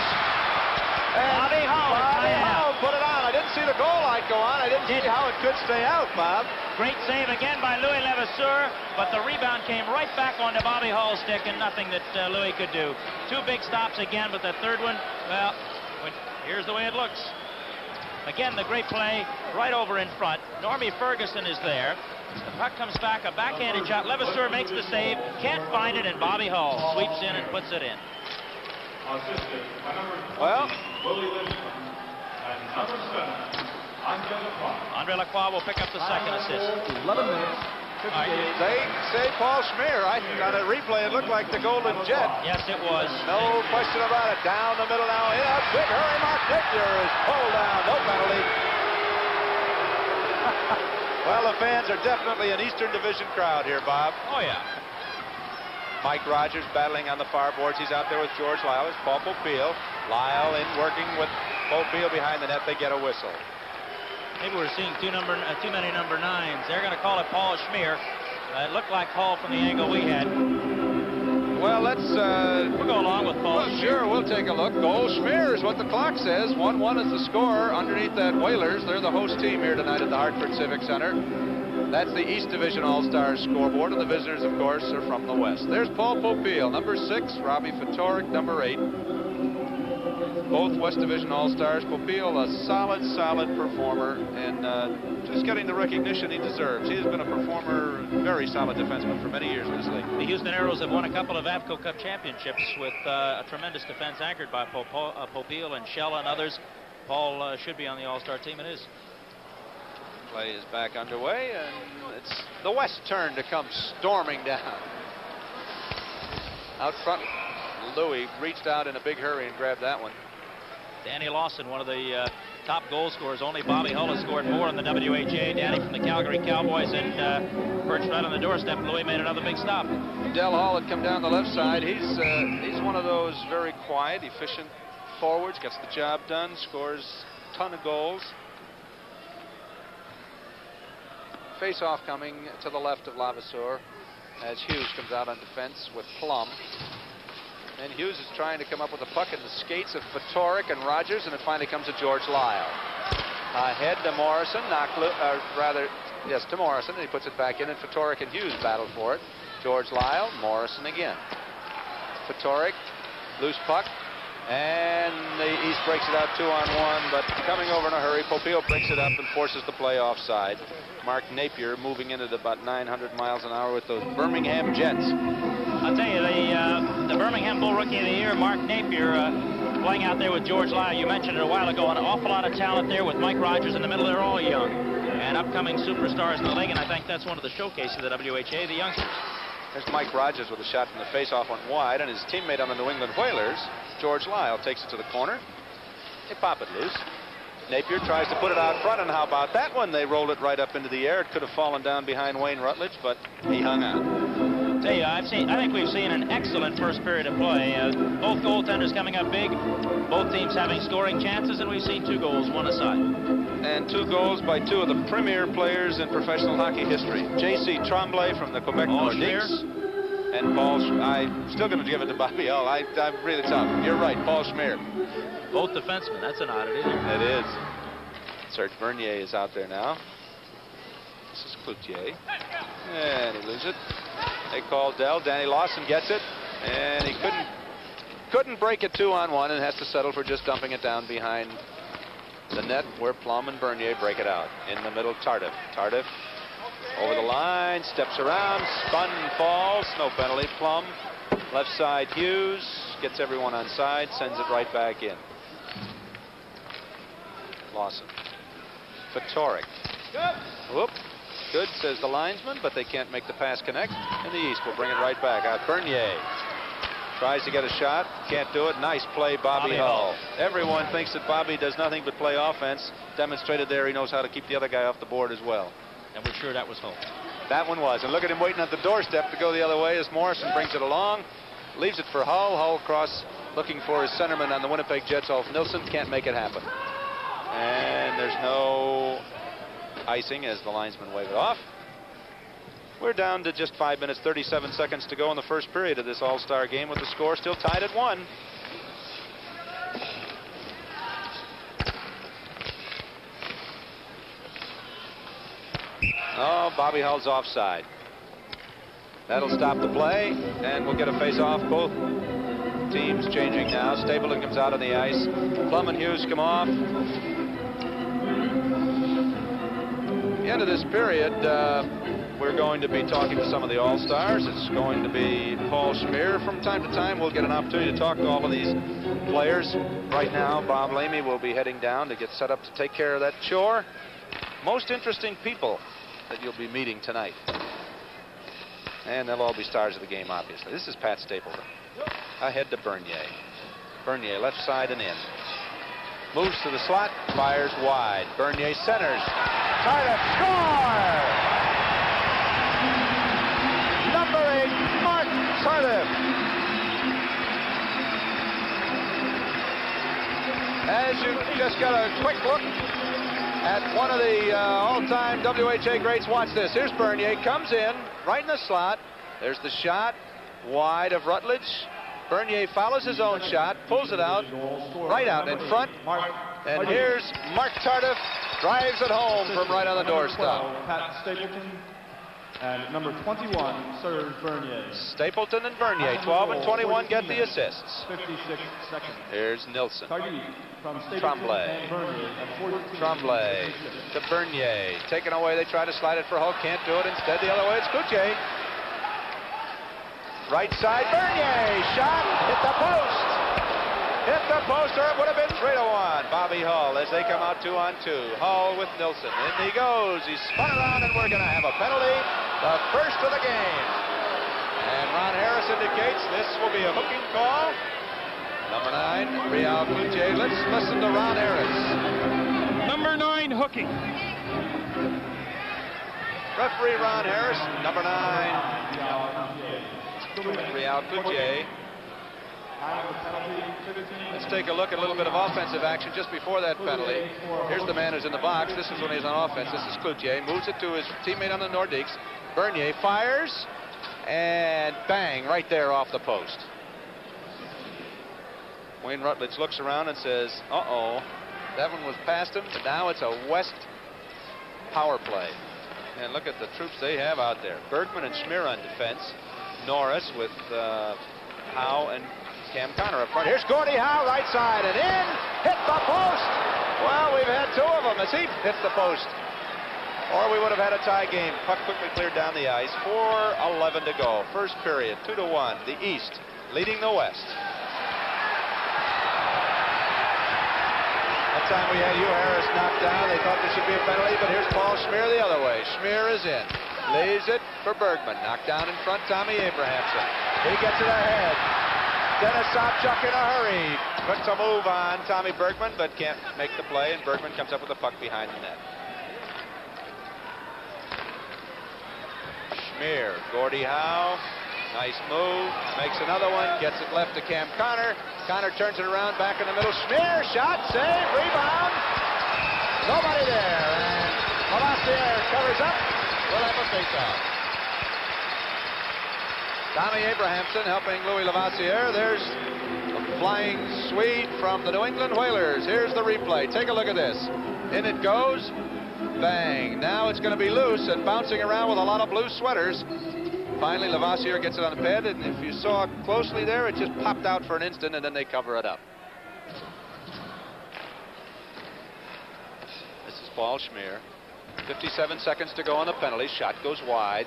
And Bobby Hull. Bobby Hull put it on. I didn't see the goal light go on. I didn't Did see how it could stay out, Bob. Great save again by Louis Levasseur, but the rebound came right back onto Bobby Hull's stick and nothing that uh, Louis could do. Two big stops again, but the third one, well, here's the way it looks. Again, the great play right over in front. Normie Ferguson is there. The puck comes back, a backhanded shot. Levasseur makes the save, can't find it, and Bobby Hull sweeps in and puts it in. Well, Andre Lacroix will pick up the second assist. 11 minutes. They say Paul Shmyr. I on a replay it looked like the Golden Jet. Yes, it was. No question about it. Down the middle now. In a big hurry. Mark Napier is pulled down. No penalty. *laughs* well, the fans are definitely an Eastern Division crowd here, Bob. Oh, yeah. Mike Rogers battling on the far boards. He's out there with George Lyle. It's Paul Popiel. Lyle in working with Popiel behind the net. They get a whistle. Maybe we're seeing two number uh, too many number nines. They're going to call it Paul Shmyr. Uh, it looked like Paul from the angle we had. Well, let's uh, We'll go along with Paul. Well, Shmyr. sure, we'll take a look. Goal Shmyr is what the clock says. 1-1 is the score underneath that Whalers. They're the host team here tonight at the Hartford Civic Center. That's the East Division All-Stars scoreboard, and the visitors, of course, are from the West. There's Paul Popiel, number six, Robbie Ftorek, number eight. Both West Division All-Stars. Popiel, a solid, solid performer, and uh, just getting the recognition he deserves. He has been a performer, very solid defenseman for many years in this league. The Houston Aeros have won a couple of Avco Cup championships with uh, a tremendous defense anchored by Popo, uh, and Shella and others. Paul uh, should be on the All-Star team. It is. Play is back underway, and it's the West turn to come storming down. Out front, Louis reached out in a big hurry and grabbed that one. Danny Lawson, one of the uh, top goal scorers. Only Bobby Hull has scored more in the WHA. Danny from the Calgary Cowboys and uh, perched right on the doorstep. Louis made another big stop. Del Hall had come down the left side. He's uh, he's one of those very quiet, efficient forwards. Gets the job done. Scores a ton of goals. Face-off coming to the left of Levasseur as Hughes comes out on defense with Plumb. And Hughes is trying to come up with a puck in the skates of Ftorek and Rogers, and it finally comes to George Lyle. Ahead to Morrison, knock, uh, rather, yes, to Morrison, and he puts it back in, and Ftorek and Hughes battle for it. George Lyle, Morrison again. Ftorek, loose puck, and the East breaks it out two on one, but coming over in a hurry, Popiel breaks it up and forces the play offside. Mark Napier moving in at about 900 miles an hour with those Birmingham Jets. I'll tell you, the, uh, the Birmingham Bull Rookie of the Year, Mark Napier, uh, playing out there with George Lyle. You mentioned it a while ago, an awful lot of talent there with Mike Rogers in the middle. They're all young and upcoming superstars in the league, and I think that's one of the showcases of the WHA, the youngsters. There's Mike Rogers with a shot from the faceoff on wide, and his teammate on the New England Whalers, George Lyle, takes it to the corner. They pop it loose. Napier tries to put it out front, and how about that one? They rolled it right up into the air. It could have fallen down behind Wayne Rutledge, but he hung out. Tell you, I've seen. I think we've seen an excellent first period of play. Uh, both goaltenders coming up big, both teams having scoring chances, and we've seen two goals, one aside. And two goals by two of the premier players in professional hockey history. J.C. Tremblay from the Quebec Nordiques. And Paul, I'm still going to give it to Bobby Hull. I, I'm really tough. You're right, Paul Shmyr. Both defensemen. That's an oddity. It is. Serge Bernier is out there now. This is Cloutier. And he loses it. They call Del. Danny Lawson gets it. And he couldn't couldn't break it two on one and has to settle for just dumping it down behind the net where Plumb and Bernier break it out. In the middle, Tardif. Tardif over the line, steps around, spun, falls. No penalty. Plumb. Left side, Hughes. Gets everyone on side, sends it right back in. Lawson. Ftorek. Whoop. Good, says the linesman, but they can't make the pass connect. And the East will bring it right back out. Bernier tries to get a shot. Can't do it. Nice play, Bobby, Bobby Hull. Hull. Everyone thinks that Bobby does nothing but play offense. Demonstrated there he knows how to keep the other guy off the board as well. And we're sure that was Hull. That one was. And look at him waiting at the doorstep to go the other way as Morrison brings it along. Leaves it for Hull. Hull cross looking for his centerman on the Winnipeg Jets, Ulf Nilsson. Can't make it happen. And there's no icing as the linesman wave it off. We're down to just 5 minutes, 37 seconds to go in the first period of this All-Star game with the score still tied at 1. Oh, Bobby Hull's offside. That'll stop the play, and we'll get a face-off. Both teams changing now. Stapleton comes out on the ice. Plumb and Hughes come off. End of this period, uh, we're going to be talking to some of the All-Stars. It's going to be Paul Shmyr. From time to time, we'll get an opportunity to talk to all of these players. Right now, Bob Lamy will be heading down to get set up to take care of that chore. Most interesting people that you'll be meeting tonight. And they'll all be stars of the game, obviously. This is Pat Stapleton. Ahead to Bernier. Bernier, left side and in. Moves to the slot, fires wide. Bernier centers. Tardif score! Number eight, Marc Tardif. As you just got a quick look at one of the uh, all-time WHA greats, watch this. Here's Bernier, comes in, right in the slot. There's the shot, wide of Rutledge. Bernier follows his own shot, pulls it out, right out in front. And here's Marc Tardif, drives it home from right on the doorstep. Pat Stapleton and number 21, Serge Bernier. Stapleton and Bernier, 12 and 21 get the assists. 56 seconds. Here's Nilsson. Tremblay. and Bernier at 14. Tremblay to Bernier. Taken away, they try to slide it for Hull, can't do it. Instead, the other way, it's Cloutier. Right side, Bernier. Shot, hit the post. Hit the post, or it would have been 3 to 1. Bobby Hull as they come out two on two. Hull with Nilsson. In he goes. He's spun around, and we're going to have a penalty. The first of the game. And Ron Harris indicates this will be a hooking call. Number nine, Réal Cloutier. Let's listen to Ron Harris. Number nine, hooking. Referee Ron Harris, number nine, Réal Cloutier. Let's take a look at a little bit of offensive action just before that penalty. Here's the man who's in the box. This is when he's on offense. This is Cloutier. Moves it to his teammate on the Nordiques. Bernier fires, and bang, right there off the post. Wayne Rutledge looks around and says, uh-oh, that one was past him, now it's a West power play. And look at the troops they have out there. Bergman and Shmyr on defense. Noris with uh, Howe and Cam Connor up front. Here's Gordie Howe, right side, and in. Hit the post. Well, we've had two of them as he hits the post. Or we would have had a tie game. Puck quickly cleared down the ice. 4-11 to go. First period, 2 to 1. The East leading the West. That time we had Hugh Harris knocked down. They thought there should be a penalty, but here's Paul Shmyr the other way. Shmyr is in. Lays it for Bergman. Knocked down in front, Tommy Abrahamson. He gets it ahead. Dennis Sobchuk in a hurry. Puts a move on Tommy Bergman, but can't make the play, and Bergman comes up with the puck behind the net. Shmyr, Gordie Howe. Nice move. Makes another one. Gets it left to Cam Connor. Connor turns it around back in the middle. Shmyr, shot, save, rebound. Nobody there. And Levasseur covers up. We'll have a face-off. Tommy Abrahamson helping Louis Levasseur. There's a flying Swede from the New England Whalers. Here's the replay. Take a look at this. In it goes. Bang. Now it's going to be loose and bouncing around with a lot of blue sweaters. Finally, Levasseur gets it on the pad, and if you saw closely there, it just popped out for an instant, and then they cover it up. This is Paul Shmyr. 57 seconds to go on the penalty. Shot goes wide.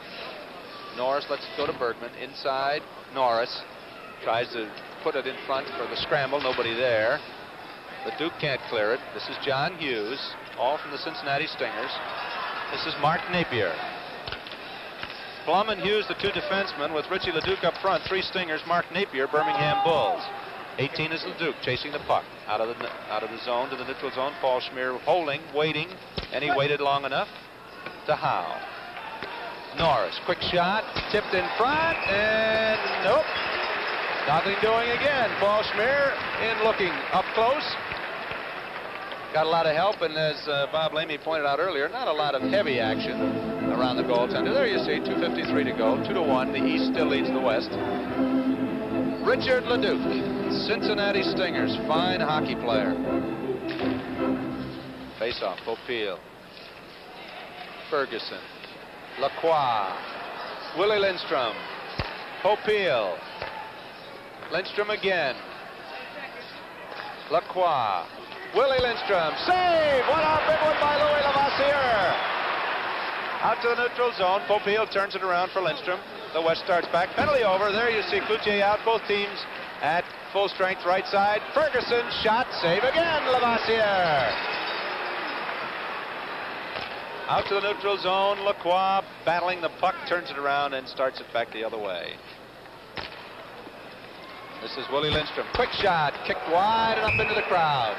Noris lets it go to Bergman. Inside, Noris tries to put it in front for the scramble. Nobody there. The Duke can't clear it. This is John Hughes, all from the Cincinnati Stingers. This is Mark Napier. Plumb and Hughes, the two defensemen, with Richie LeDuc up front. Three Stingers, Mark Napier, Birmingham Bulls. 18 is LeDuc chasing the puck out of the out of the zone to the neutral zone. Paul Shmyr holding, waiting, and he waited long enough to Howe. Noris, quick shot, tipped in front, and nope. Nothing doing again. Paul Shmyr in looking up close. Got a lot of help, and as uh, Bob Lamy pointed out earlier, not a lot of heavy action around the goaltender. There you see, 2.53 to go, 2 to 1. The East still leads the West. Richard LeDuc, Cincinnati Stingers, fine hockey player. Face off, Popiel. Ferguson. Lacroix. Willie Lindstrom. Popiel. Lindstrom again. Lacroix. Willie Lindstrom. Save! What a big one by Louis Levasseur. Out to the neutral zone. Popiel turns it around for Lindstrom. The West starts back. Penalty over. There you see Cloutier out. Both teams at full strength right side. Ferguson shot. Save again. Levasseur. Out to the neutral zone. Lacroix battling the puck. Turns it around and starts it back the other way. This is Willie Lindstrom. Quick shot. Kicked wide and up into the crowd.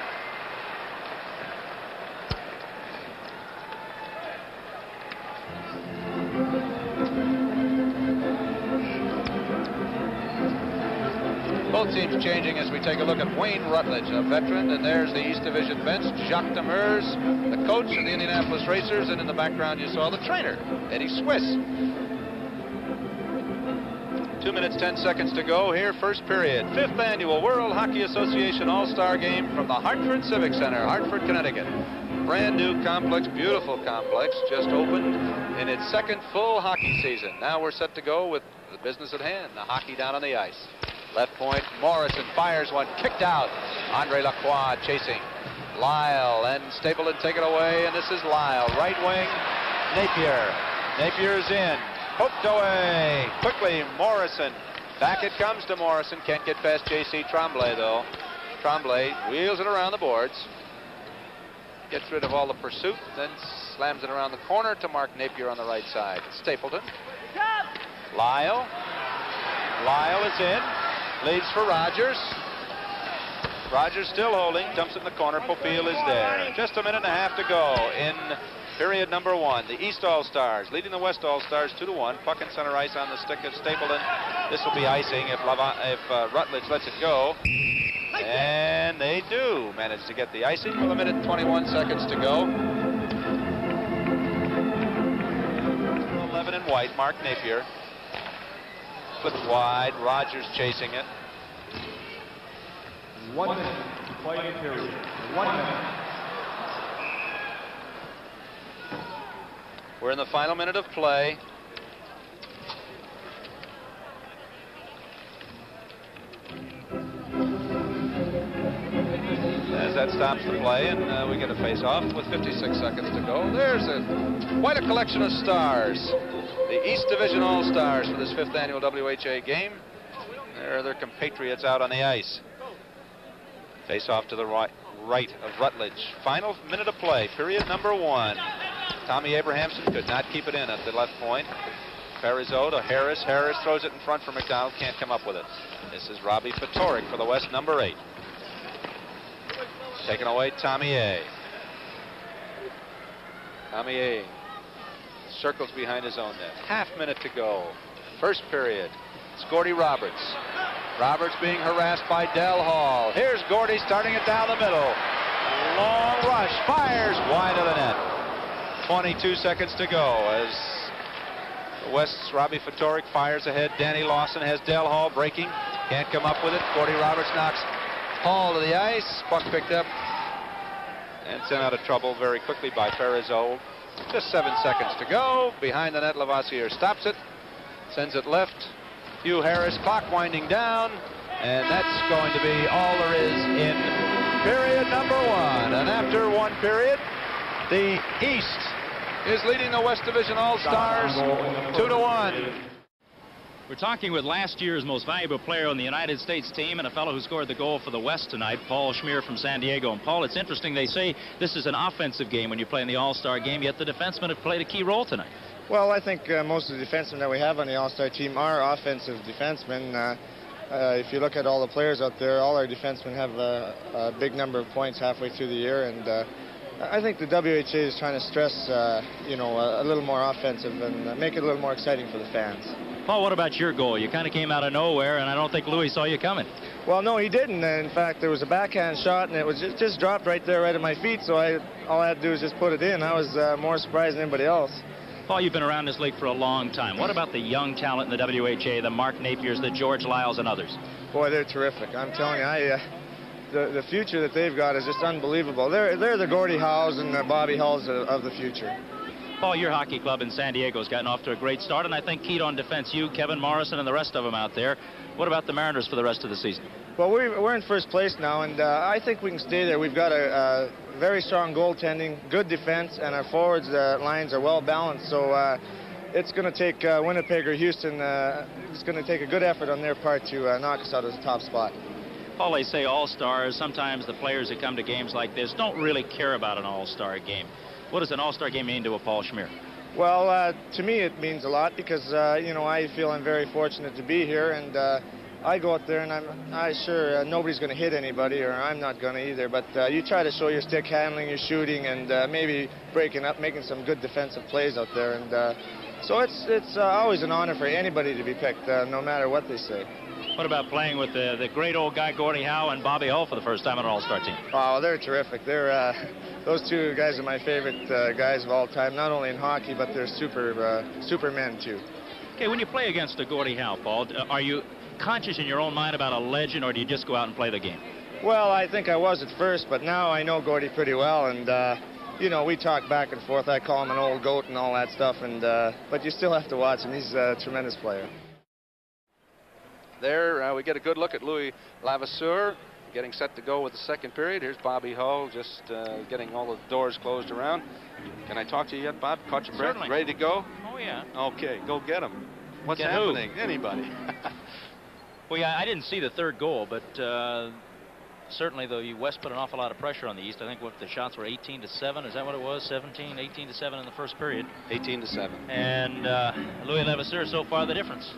Both teams changing as we take a look at Wayne Rutledge, a veteran, and there's the East Division bench. Jacques Demers, the coach of the Indianapolis Racers, and in the background you saw the trainer, Eddie Swiss. Two minutes, 10 seconds to go here, first period. Fifth annual World Hockey Association All-Star Game from the Hartford Civic Center, Hartford, Connecticut. Brand new complex, beautiful complex, just opened in its second full hockey season. Now we're set to go with the business at hand, the hockey down on the ice. Left point, Morrison fires one, kicked out. Andre Lacroix chasing. Lyle and Stapleton take it away, and this is Lyle. Right wing, Napier. Napier's in. Poked away. Quickly, Morrison. Back it comes to Morrison. Can't get past J.C. Tremblay, though. Tremblay wheels it around the boards. Gets rid of all the pursuit, then slams it around the corner to Mark Napier on the right side. Stapleton. Lyle. Lyle is in. Leads for Rogers. Rogers still holding, dumps it in the corner. Popiel is there. Just a minute and a half to go in period number one. The East All-Stars leading the West All-Stars 2 to 1. Puck in center ice on the stick of Stapleton. This will be icing if, if uh, Rutledge lets it go. And they do manage to get the icing with a minute and 21 seconds to go. 11 in white, Mark Napier. Flipped wide, Rogers chasing it. One minute. Play period. One minute. We're in the final minute of play. As that stops the play, and uh, we get a face-off with 56 seconds to go. There's a quite a collection of stars. The East Division All-Stars for this fifth annual WHA game. There are their compatriots out on the ice. Face off to the right, right of Rutledge. Final minute of play, period number one. Tommy Abrahamson could not keep it in at the left point. Parizeau to Harris. Harris throws it in front for MacDonald. Can't come up with it. This is Robbie Ftorek for the West, number eight. Taken away, Tommy A. Tommy A. Circles behind his own net. Half minute to go. First period. It's Gordie Roberts. Roberts being harassed by Del Hall. Here's Gordy starting it down the middle. Long rush. Fires wide of the net. 22 seconds to go as the West's Robbie Ftorek fires ahead. Danny Lawson has Del Hall breaking. Can't come up with it. Gordie Roberts knocks Hall to the ice. Puck picked up and sent out of trouble very quickly by Parizeau. Just seven seconds to go. Behind the net, Levasseur stops it. Sends it left. Hugh Harris, clock winding down. And that's going to be all there is in period number one. And after one period, the East is leading the West Division All-Stars two to one. We're talking with last year's most valuable player on the United States team and a fellow who scored the goal for the West tonight, Paul Shmyr from San Diego. And Paul, it's interesting. They say this is an offensive game when you play in the All-Star game, yet the defensemen have played a key role tonight. Well, I think uh, most of the defensemen that we have on the All-Star team are offensive defensemen. Uh, uh, if you look at all the players out there, all our defensemen have a, a big number of points halfway through the year, and uh, I think the WHA is trying to stress, uh, you know, a, a, little more offensive and uh, make it a little more exciting for the fans. Paul, what about your goal? You kind of came out of nowhere, and I don't think Louis saw you coming. Well, no, he didn't. In fact, there was a backhand shot, and it was just, just dropped right there, right at my feet. So I, all I had to do was just put it in. I was uh, more surprised than anybody else. Paul, you've been around this league for a long time. What about the young talent in the WHA, the Mark Napiers, the George Lyles, and others? Boy, they're terrific. I'm telling you, I. Uh, the, the future that they've got is just unbelievable. They're, they're the Gordie Howes and the Bobby Hulls of, of the future. Paul, your hockey club in San Diego has gotten off to a great start, and I think keyed on defense, you, Kevin Morrison, and the rest of them out there. What about the Mariners for the rest of the season? Well, we're, we're in first place now, and uh, I think we can stay there. We've got a, a very strong goaltending, good defense, and our forwards uh, lines are well balanced. So uh, it's going to take uh, Winnipeg or Houston. Uh, it's going to take a good effort on their part to uh, knock us out of the top spot. Paul, they say all-stars. Sometimes the players that come to games like this don't really care about an all-star game. What does an all-star game mean to a Paul Shmyr? Well, uh, to me it means a lot because, uh, you know, I feel I'm very fortunate to be here and uh, I go out there and I'm I sure uh, nobody's going to hit anybody or I'm not going to either, but uh, you try to show your stick handling, your shooting, and uh, maybe breaking up, making some good defensive plays out there. And so it's, it's always an honor for anybody to be picked, no matter what they say. What about playing with the, the great old guy Gordie Howe and Bobby Hull for the first time on an All-Star team? Oh, they're terrific. They're uh, those two guys are my favorite uh, guys of all time. Not only in hockey, but they're super uh, supermen too. Okay, when you play against a Gordie Howe, Paul, are you conscious in your own mind about a legend, or do you just go out and play the game? Well, I think I was at first, but now I know Gordie pretty well, and uh, you know we talk back and forth. I call him an old goat and all that stuff, and uh, but you still have to watch him. He's a tremendous player. There, uh, we get a good look at Louis Levasseur getting set to go with the second period. Here's Bobby Hull just uh, getting all the doors closed around. Can I talk to you yet, Bob? Caught your breath? Certainly. Ready to go? Oh, yeah. Okay, go get him. What's get happening? Who? Anybody. *laughs* well, yeah, I didn't see the third goal, but uh, certainly the West put an awful lot of pressure on the East. I think what the shots were 18 to 7. Is that what it was? 17, 18 to 7 in the first period. 18 to 7. And uh, Louis Levasseur so far the difference.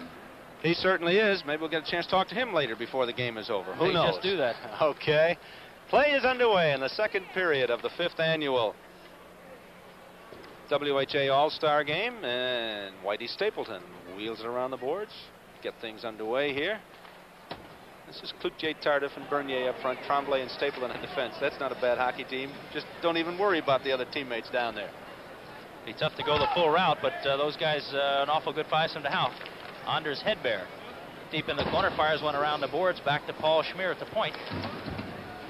He certainly is. Maybe we'll get a chance to talk to him later before the game is over. Who May knows? Just do that. *laughs* Okay. Play is underway in the second period of the fifth annual WHA All-Star Game, and Whitey Stapleton wheels it around the boards, get things underway here. This is Cloutier, Tardif, and Bernier up front, Tremblay and Stapleton in defense. That's not a bad hockey team. Just don't even worry about the other teammates down there. Be tough to go the full route, but uh, those guys, uh, an awful good five some to Howe. Anders Hedberg. Deep in the corner, fires one around the boards, back to Paul Shmyr at the point.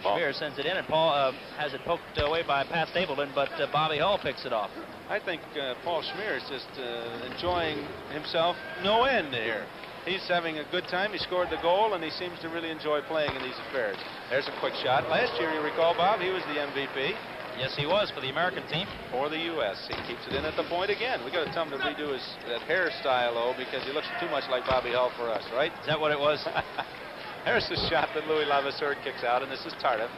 Shmyr sends it in, and Paul uh, has it poked away by Pat Stapleton, but uh, Bobby Hull picks it off. I think uh, Paul Shmyr is just uh, enjoying himself no end here. He's having a good time. He scored the goal, and he seems to really enjoy playing in these affairs. There's a quick shot. Last year, you recall, Bob, he was the MVP. Yes, he was for the American team. For the U.S. He keeps it in at the point again. we got to tell him to redo his that hairstyle, though, because he looks too much like Bobby Hull for us, right? Is that what it was? *laughs* There's the shot that Louis Levasseur kicks out, and this is Tardif.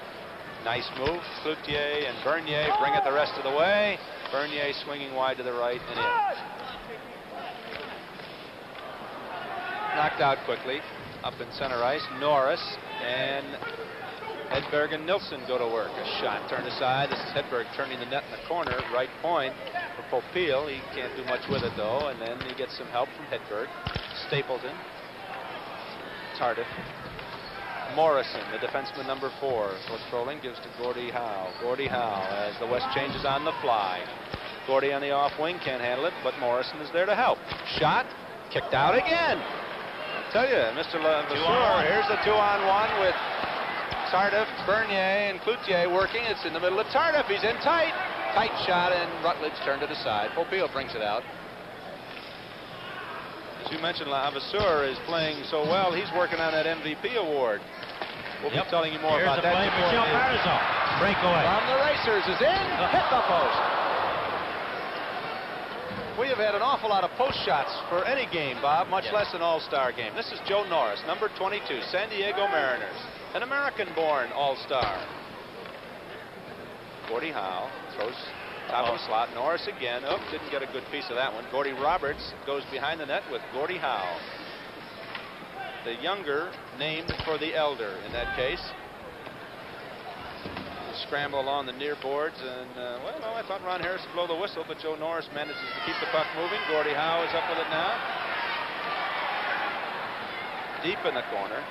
Nice move. Cloutier and Bernier bring it the rest of the way. Bernier swinging wide to the right and in. Knocked out quickly. Up in center ice, Norris and Hedberg and Nilsson go to work. A shot turned aside. This is Hedberg turning the net in the corner, right point for Popiel. He can't do much with it though, and then he gets some help from Hedberg. Stapleton, Tardif, Morrison, the defenseman number four, controlling, gives to Gordie Howe. Gordie Howe as the West changes on the fly. Gordie on the off wing can't handle it, but Morrison is there to help. Shot, kicked out again. I tell you, Mr. Levasseur, here's the two on one with Tardif, Bernier, and Cloutier working. It's in the middle of Tardif. He's in tight. Tight shot, and Rutledge turned it aside. Popiel brings it out. As you mentioned, Levasseur is playing so well, he's working on that MVP award. We'll yep. be telling you more Here's about that. Here's play Michel Parizeau. Breakaway. From the Racers is in. Hit the post. We have had an awful lot of post shots for any game, Bob, much yes. less an all-star game. This is Joe Noris, number 22, San Diego Mariners an American-born All-Star. Gordie Howe throws top of the slot. Noris again. Oh, didn't get a good piece of that one. Gordie Roberts goes behind the net with Gordie Howe. The younger named for the elder in that case. Scramble along the near boards, and uh, well, no, I thought Ron Harris would blow the whistle, but Joe Noris manages to keep the puck moving. Gordie Howe is up with it now. Deep in the corner.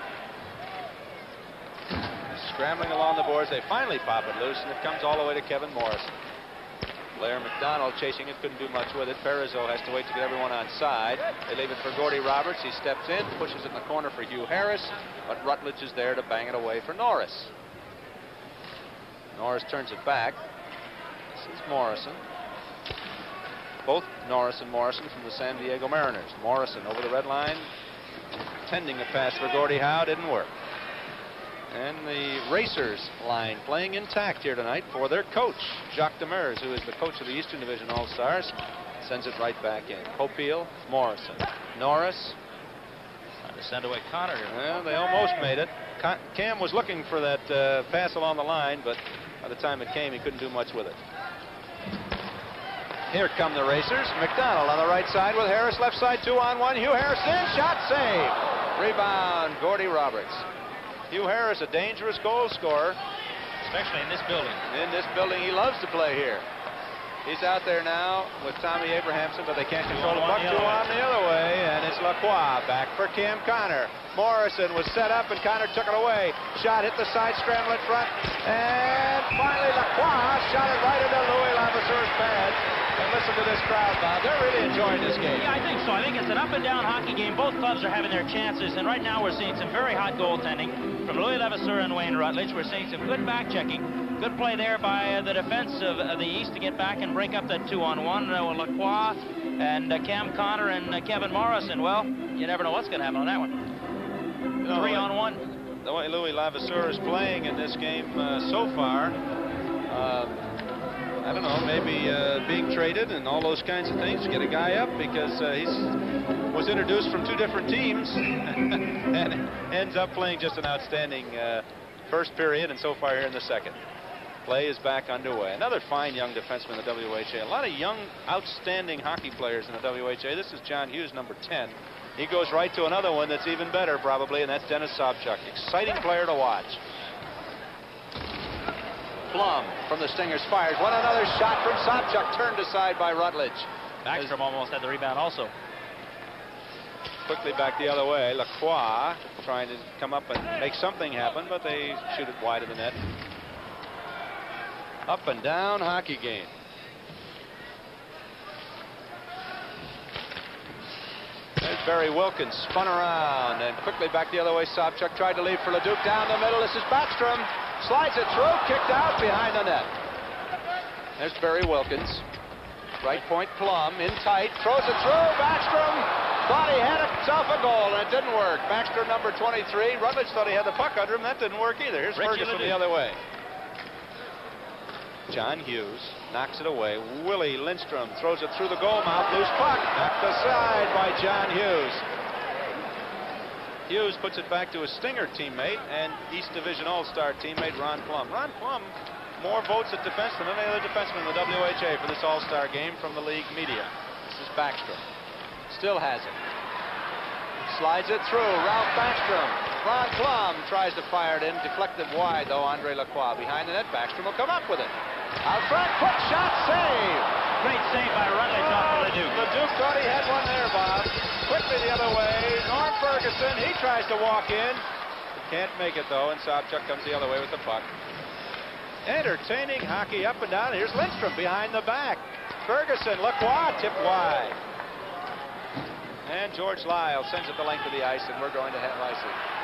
Scrambling along the boards, they finally pop it loose, and it comes all the way to Kevin Morrison. Blair MacDonald chasing it, couldn't do much with it. Parizeau has to wait to get everyone on side. They leave it for Gordie Roberts. He steps in, pushes it in the corner for Hugh Harris, but Rutledge is there to bang it away for Noris. Noris turns it back. This is Morrison. both Noris and Morrison from the San Diego Mariners. Morrison over the red line, tending a pass for Gordie Howe, didn't work. And the Racers line playing intact here tonight for their coach, Jacques Demers, who is the coach of the Eastern Division All-Stars. Sends it right back in. Popiel, Morrison, Noris. Trying to send away Connor here. Well, they almost made it. Cam was looking for that uh, pass along the line, but by the time it came, he couldn't do much with it. Here come the racers. MacDonald on the right side with Harris left side, two on one. Hugh Harrison, shot save. Rebound, Gordie Roberts. Hugh Harris, a dangerous goal scorer. Especially in this building. In this building, he loves to play here. He's out there now with Tommy Abrahamson, but they can't control puck. Two on the other way, and it's Lacroix back for Cam Connor. Morrison was set up, and Connor took it away. Shot hit the side scramble in front, and finally Lacroix shot it right into Louis Levasseurs' pads. And listen to this crowd, Bob. They're really enjoying this game. Yeah, I think so. I think it's an up and down hockey game. Both clubs are having their chances, and right now we're seeing some very hot goaltending from Louis Levasseur and Wayne Rutledge. We're seeing some good back checking. Good play there by uh, the defense of uh, the East to get back and break up that two-on-one uh, with Lacroix and uh, Cam Connor and uh, Kevin Morrison. Well, you never know what's going to happen on that one. You know, Three-on-one. The way Louis Levasseur is playing in this game uh, so far, I don't know, maybe uh, being traded and all those kinds of things. To get a guy up because uh, he was introduced from two different teams *laughs* and ends up playing just an outstanding uh, first period and so far here in the second. Play is back underway. Another fine young defenseman in the WHA. A lot of young, outstanding hockey players in the WHA. This is John Hughes, number 10. He goes right to another one that's even better, probably, and that's Dennis Sobchuk. Exciting player to watch. Plumb from the Stingers fires. One another shot from Sobchuk turned aside by Rutledge. Backstrom almost had the rebound also. Quickly back the other way. Lacroix trying to come up and make something happen, but they shoot it wide of the net. Up and down hockey game. There's Barry Wilkins spun around and quickly back the other way. Sobchuk tried to leave for Leduc down the middle. This is Backstrom. Slides it through, kicked out behind the net. There's Barry Wilkins. Right point Plumb in tight, throws it through. Backstrom thought he had himself a goal, and it didn't work. Backstrom number 23. Rutledge thought he had the puck under him. That didn't work either. Here's Richie Ferguson the other way. John Hughes knocks it away. Willie Lindstrom throws it through the goal mouth. Loose puck. Knocked aside by John Hughes. Hughes puts it back to his Stinger teammate and East Division All-Star teammate Ron Plumb. Ron Plumb more votes at defense than any other defenseman in the WHA for this All-Star game from the league media. This is Backstrom. Still has it. Slides it through. Ralph Backstrom. Ron Plumb tries to fire it in. Deflected wide, though, Andre Lacroix. Behind the net, Backstrom will come up with it. Out front, quick shot, save. Great save by Rutledge off of Leduc. Leduc thought he had one there, Bob. Quickly the other way. Norm Ferguson, he tries to walk in. Can't make it, though, and Sobchuk comes the other way with the puck. Entertaining hockey up and down. Here's Lindstrom behind the back. Ferguson, Lacroix tipped wide. And George Lyle sends it the length of the ice, and we're going to have icing.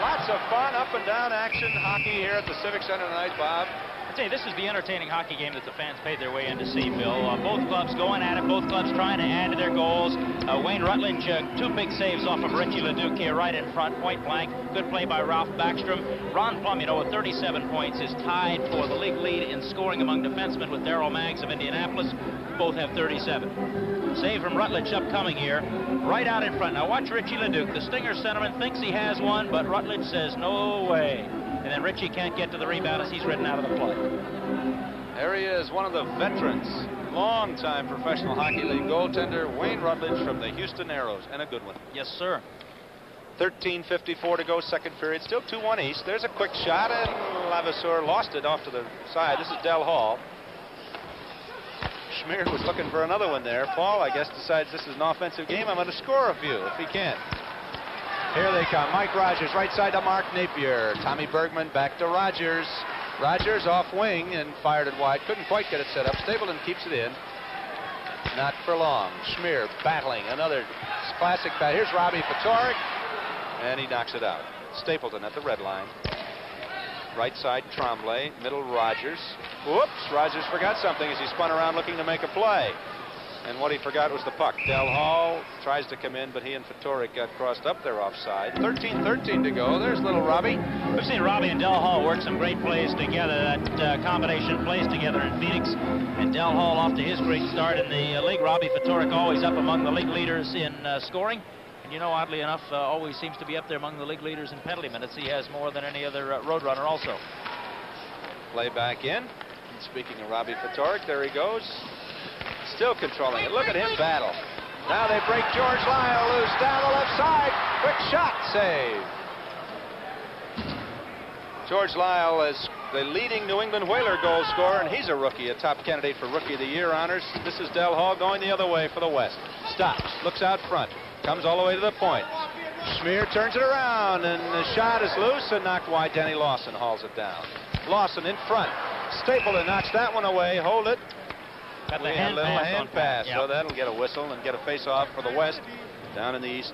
Lots of fun up and down action hockey here at the Civic Center tonight, Bob. You, this is the entertaining hockey game that the fans paid their way in to see, Bill. Uh, both clubs going at it, both clubs trying to add to their goals. Uh, Wayne Rutledge, uh, two big saves off of Richie Leduc here right in front, point blank. Good play by Ralph Backstrom. Ron Plumb, you know, with 37 points, is tied for the league lead in scoring among defensemen with Darryl Maggs of Indianapolis. Both have 37. Save from Rutledge upcoming here, right out in front. Now watch Richie Leduc. The Stinger centerman thinks he has one, but Rutledge says no way. And then Richie can't get to the rebound as he's ridden out of the play. There he is, one of the veterans, long-time professional hockey league goaltender, Wayne Rutledge from the Houston Aeros, and a good one. Yes, sir. 13.54 to go, second period. Still 2-1 East. There's a quick shot, and Levasseur lost it off to the side. This is Del Hall. Shmyr was looking for another one there. Paul, I guess, decides this is an offensive game. I'm going to score a few if he can. Here they come. Mike Rogers, right side to Mark Napier. Thommie Bergman back to Rogers. Rogers off wing and fired it wide. Couldn't quite get it set up. Stapleton keeps it in. Not for long. Shmyr battling. Another classic bat. Here's Robbie Ftorek. And he knocks it out. Stapleton at the red line. Right side, Tremblay. Middle, Rogers. Whoops, Rogers forgot something as he spun around looking to make a play. And what he forgot was the puck. Del Hall tries to come in, but he and Ftorek got crossed up there offside. 13-13 to go. There's little Robbie. We've seen Robbie and Del Hall work some great plays together. That uh, combination plays together in Phoenix. And Del Hall off to his great start in the uh, league. Robbie Ftorek always up among the league leaders in uh, scoring. And you know, oddly enough, uh, always seems to be up there among the league leaders in penalty minutes. He has more than any other uh, roadrunner also. Play back in. And speaking of Robbie Ftorek, there he goes. Still controlling it. Look at him battle. Now they break George Lyle loose down the left side. Quick shot save. George Lyle is the leading New England Whaler goal scorer, and he's a rookie, a top candidate for Rookie of the Year honors. This is Del Hall going the other way for the West. Stops, looks out front, comes all the way to the point. Shmyr turns it around, and the shot is loose and knocked wide. Danny Lawson hauls it down. Lawson in front. Stapleton knocks that one away. Hold it. Got the hand a little hand pass, so that'll get a whistle and get a face-off for the West down in the East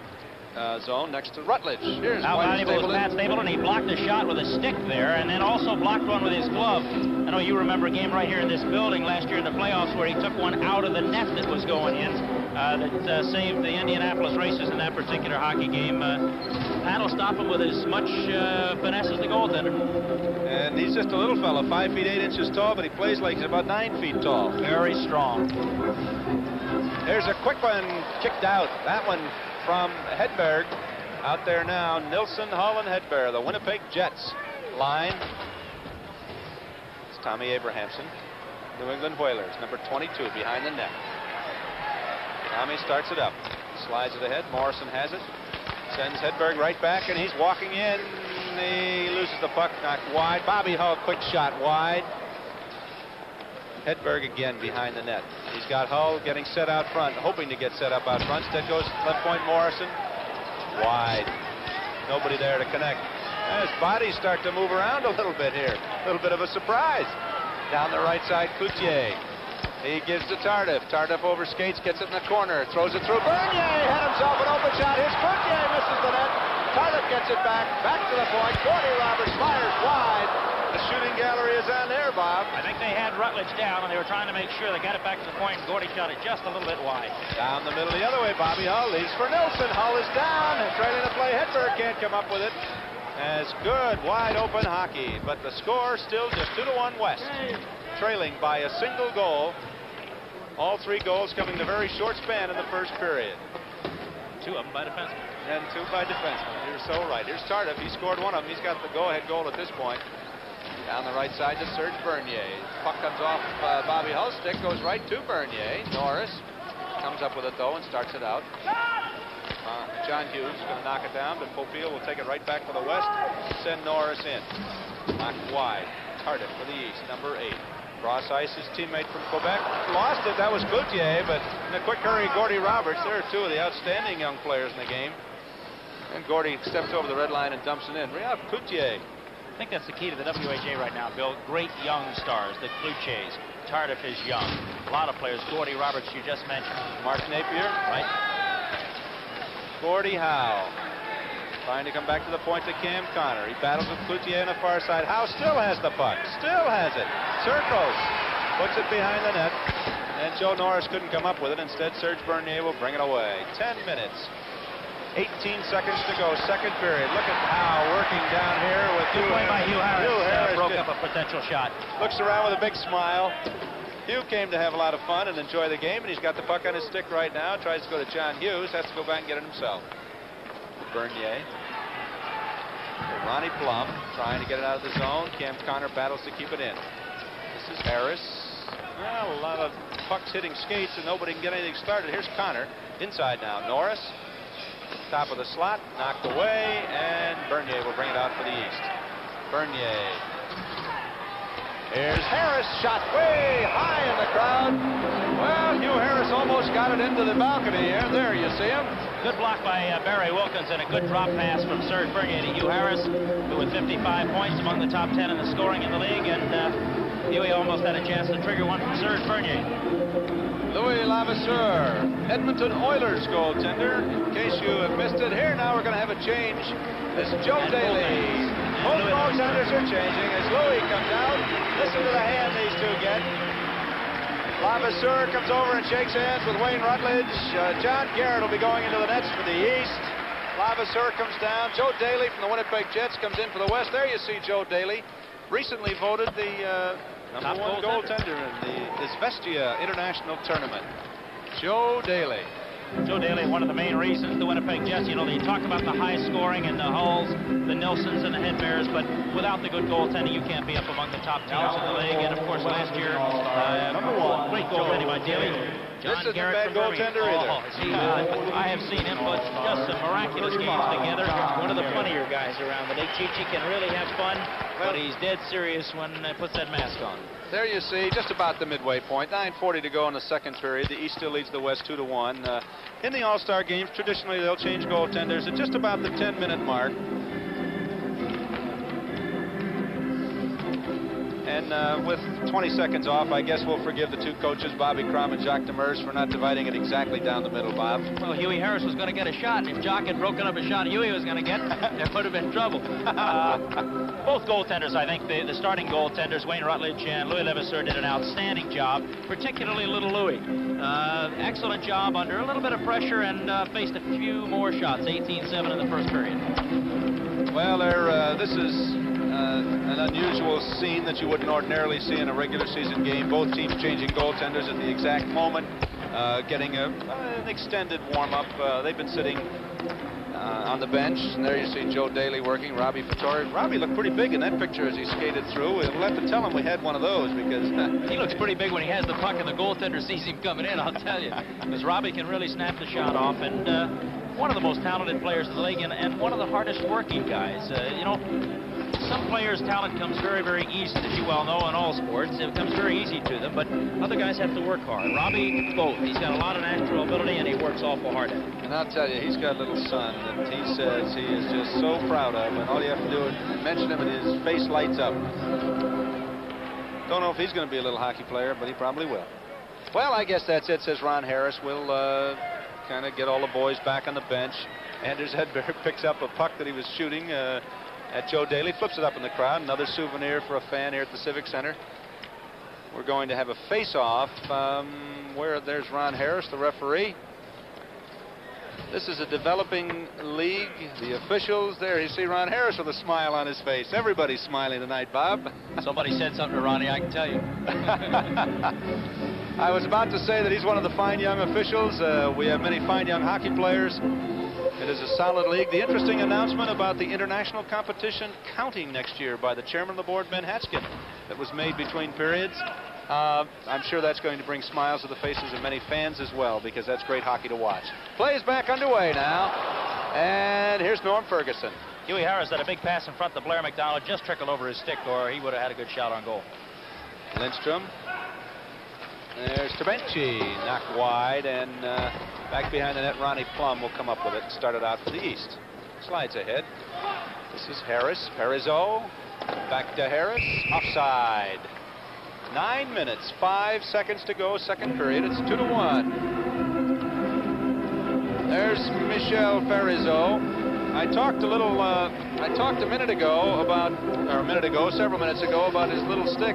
uh, zone next to Rutledge. Here's How valuable was. Pat Stapleton? He blocked a shot with a stick there, and then also blocked one with his glove. I know you remember a game right here in this building last year in the playoffs where he took one out of the net that was going in uh, that uh, saved the Indianapolis Racers in that particular hockey game. Uh, Pat will stop him with as much uh, finesse as the goaltender. And he's just a little fella, five feet eight inches tall, but he plays like he's about nine feet tall. Very strong. There's a quick one kicked out. That one from Hedberg. Out there now, Nilsson, Holland, Hedberg, the Winnipeg Jets line. It's Thommy Abrahamsson, New England Whalers, number 22, behind the net. Tommy starts it up, slides it ahead. Morrison has it, sends Hedberg right back, and he's walking in. He loses the puck, knocked wide. Bobby Hull, quick shot wide. Hedberg again behind the net. He's got Hull getting set out front, hoping to get set up out front. Instead goes left point Morrison. Wide. Nobody there to connect. And his bodies start to move around a little bit here. A little bit of a surprise. Down the right side, Cloutier. He gives to Tardif. Tardif over skates, gets it in the corner, throws it through. Bernier had himself an open shot. Here's Cloutier, misses the net. Tardif gets it back, back to the point. Gordie Roberts fires wide. The shooting gallery is on there, Bob. I think they had Rutledge down, and they were trying to make sure they got it back to the point. Gordie shot it just a little bit wide. Down the middle the other way, Bobby Hull leads for Nilsson. Hull is down and trailing the play. Hedberg can't come up with it. As good, wide open hockey, but the score still just two to one West, trailing by a single goal. All three goals coming in to very short span in the first period. Two of them by defensemen. And two by defensemen. You're so right. Here's Tardif. He scored one of them. He's got the go-ahead goal at this point. Down the right side to Serge Bernier. Puck comes off uh, Bobby Hull's stick, goes right to Bernier. Noris comes up with it though and starts it out. Uh, John Hughes is going to knock it down, but Popiel will take it right back to the west. Send Noris in. Knocked wide. Tardif for the east, number eight. Cross ice, his teammate from Quebec. Lost it. That was Cloutier, but in a quick hurry, Gordie Roberts. There are two of the outstanding young players in the game. And Gordie steps over the red line and dumps it in. Réal Cloutier. I think that's the key to the WHA right now, Bill. Great young stars, the Kluches. Tardif is young. A lot of players. Gordie Roberts, you just mentioned. Mark Napier. Right? Gordie Howe. Trying to come back to the point to Cam Connor. He battles with Cloutier on the far side. Howe still has the puck. Still has it. Circles. Puts it behind the net. And Joe Noris couldn't come up with it. Instead, Serge Bernier will bring it away. 10 minutes. 18 seconds to go. Second period. Look at Howe working down here with Good play by Hugh Harris. Hugh uh, broke did- up a potential shot. looks around with a big smile. Hugh came to have a lot of fun and enjoy the game, and he's got the puck on his stick right now. Tries to go to John Hughes, has to go back and get it himself. Bernier. Ronnie Plumb trying to get it out of the zone. Cam Connor battles to keep it in. This is Harris. Well, a lot of pucks hitting skates and nobody can get anything started. Here's Connor. Inside now. Noris. Top of the slot. Knocked away. And Bernier will bring it out for the East. Bernier. Here's Harris, shot way high in the crowd. Well, Hugh Harris almost got it into the balcony here. There, you see him. Good block by uh, Barry Wilkins and a good drop pass from Serge Bernier to Hugh Harris, who with 55 points among the top 10 in the scoring in the league. And uh, Huey almost had a chance to trigger one from Serge Bernier. Louis Levasseur, Edmonton Oilers goaltender. In case you have missed it, here now we're going to have a change. This is Joe And Daley. Both goaltenders are changing as Louis comes out. Listen to the hand these two get. Levasseur comes over and shakes hands with Wayne Rutledge. Uh, John Garrett will be going into the nets for the East. Levasseur comes down. Joe Daley from the Winnipeg Jets comes in for the West. There you see Joe Daley, recently voted the uh, number Top one goaltender. goaltender in the Izvestia International Tournament. Joe Daley. Joe Daley, one of the main reasons the Winnipeg Jets, you know, they talk about the high scoring and the Hulls, the Nilssons and the Hedbergs, but without the good goaltending, you can't be up among the top teams in the league. And of course, last year, uh, Number one, great goaltending by Daley. John This isn't a Garrett bad from goaltender either. Oh, he good? I have seen him put just some miraculous games together. One of the funnier guys around. The Nick Chichi can really have fun, but he's dead serious when he puts that mask on. There you see, just about the midway point. 9:40 to go in the second period. The East still leads the West two to one. Uh, in the All-Star games, traditionally they'll change goaltenders at just about the 10-minute mark. And uh, with 20 seconds off, I guess we'll forgive the two coaches, Bobby Kromm and Jacques Demers, for not dividing it exactly down the middle, Bob. Well, Huey Harris was going to get a shot, and if Jock had broken up a shot Huey was going to get, *laughs* there would have been trouble. Uh, *laughs* both goaltenders, I think, the, the starting goaltenders, Wayne Rutledge and Louis Levasseur, did an outstanding job, particularly little Louis. Uh, excellent job under a little bit of pressure and uh, faced a few more shots, 18-7 in the first period. Well, there, uh, this is uh, an unusual scene that you wouldn't ordinarily see in a regular season game. Both teams changing goaltenders at the exact moment, uh, getting a, an extended warm-up. Uh, they've been sitting uh, on the bench, and there you see Joe Daley working, Robbie Ftorek. Robbie looked pretty big in that picture as he skated through. We'll have to tell him we had one of those because *laughs* He looks pretty big when he has the puck and the goaltender sees him coming in, I'll tell you. *laughs* Because Robbie can really snap the shot off and uh, one of the most talented players in the league and, and one of the hardest working guys. Uh, you know, some players' talent comes very, very easy, as you well know, in all sports. It comes very easy to them, but other guys have to work hard. Robbie, both. He's got a lot of natural ability and he works awful hard at it. And I'll tell you, he's got a little son that he says he is just so proud of, and all you have to do is mention him and his face lights up. Don't know if he's going to be a little hockey player, but he probably will. Well, I guess that's it, says Ron Harris. We'll uh, kind of get all the boys back on the bench. Anders Hedberg *laughs* picks up a puck that he was shooting uh, at Joe Daley, flips it up in the crowd. Another souvenir for a fan here at the Civic Center. We're going to have a face-off um, where there's Ron Harris, the referee. This is a developing league. The officials there, you see Ron Harris with a smile on his face. Everybody's smiling tonight, Bob. Somebody said something to Ronnie, I can tell you. *laughs* I was about to say that he's one of the fine young officials. Uh, we have many fine young hockey players. It is a solid league. The interesting announcement about the international competition counting next year by the chairman of the board, Ben Hatskin, that was made between periods. Uh, I'm sure that's going to bring smiles to the faces of many fans as well, because that's great hockey to watch. Play is back underway now. And here's Norm Ferguson. Huey Harris had a big pass in front to Blair MacDonald, just trickled over his stick, or he would have had a good shot on goal. Lindstrom. There's Terbenche, knocked wide, and uh, back behind the net, Ronnie Plumb will come up with it. Started out for the East. Slides ahead. This is Harris. Parizeau. Back to Harris. Offside. Nine minutes, five seconds to go, second period. It's two to one. There's Michel Parizeau. I talked a little, uh, I talked a minute ago about, or a minute ago, several minutes ago, about his little stick.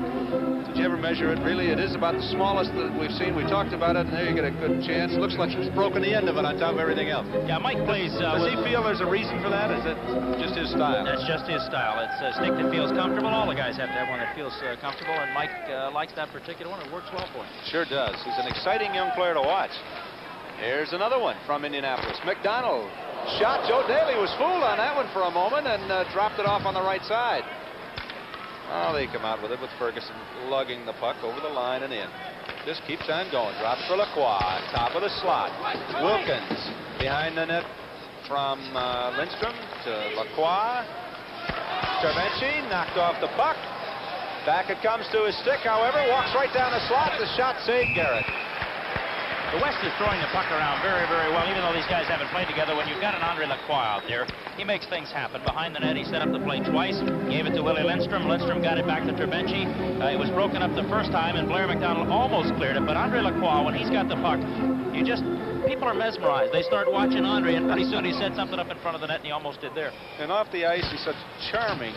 Did you ever measure it? Really, it is about the smallest that we've seen. We talked about it, and there you get a good chance. Looks like he's broken the end of it on top of everything else. Yeah, Mike plays. Uh, Does he feel there's a reason for that? Is it just his style? That's just his style. It's a stick that feels comfortable. All the guys have to have one that feels uh, comfortable, and Mike uh, likes that particular one. It works well for him. Sure does. He's an exciting young player to watch. Here's another one from Indianapolis. MacDonald shot. Joe Daley was fooled on that one for a moment and uh, dropped it off on the right side. Oh, they come out with it with Ferguson lugging the puck over the line and in. Just keeps on going. Drops for Lacroix. Top of the slot. Wilkins behind the net from uh, Lindstrom to Lacroix. Terbenche knocked off the puck. Back it comes to his stick, however, walks right down the slot. The shot saved Garrett. The West is throwing the puck around very, very well, even though these guys haven't played together. When you've got an Andre Lacroix out there, he makes things happen. Behind the net, he set up the play twice, gave it to Willie Lindstrom. Lindstrom got it back to Terbenche. Uh, it was broken up the first time, and Blair MacDonald almost cleared it. But Andre Lacroix, when he's got the puck, you just, people are mesmerized. They start watching Andre, and pretty soon he set something up in front of the net, and he almost did there. And off the ice, he's such a charming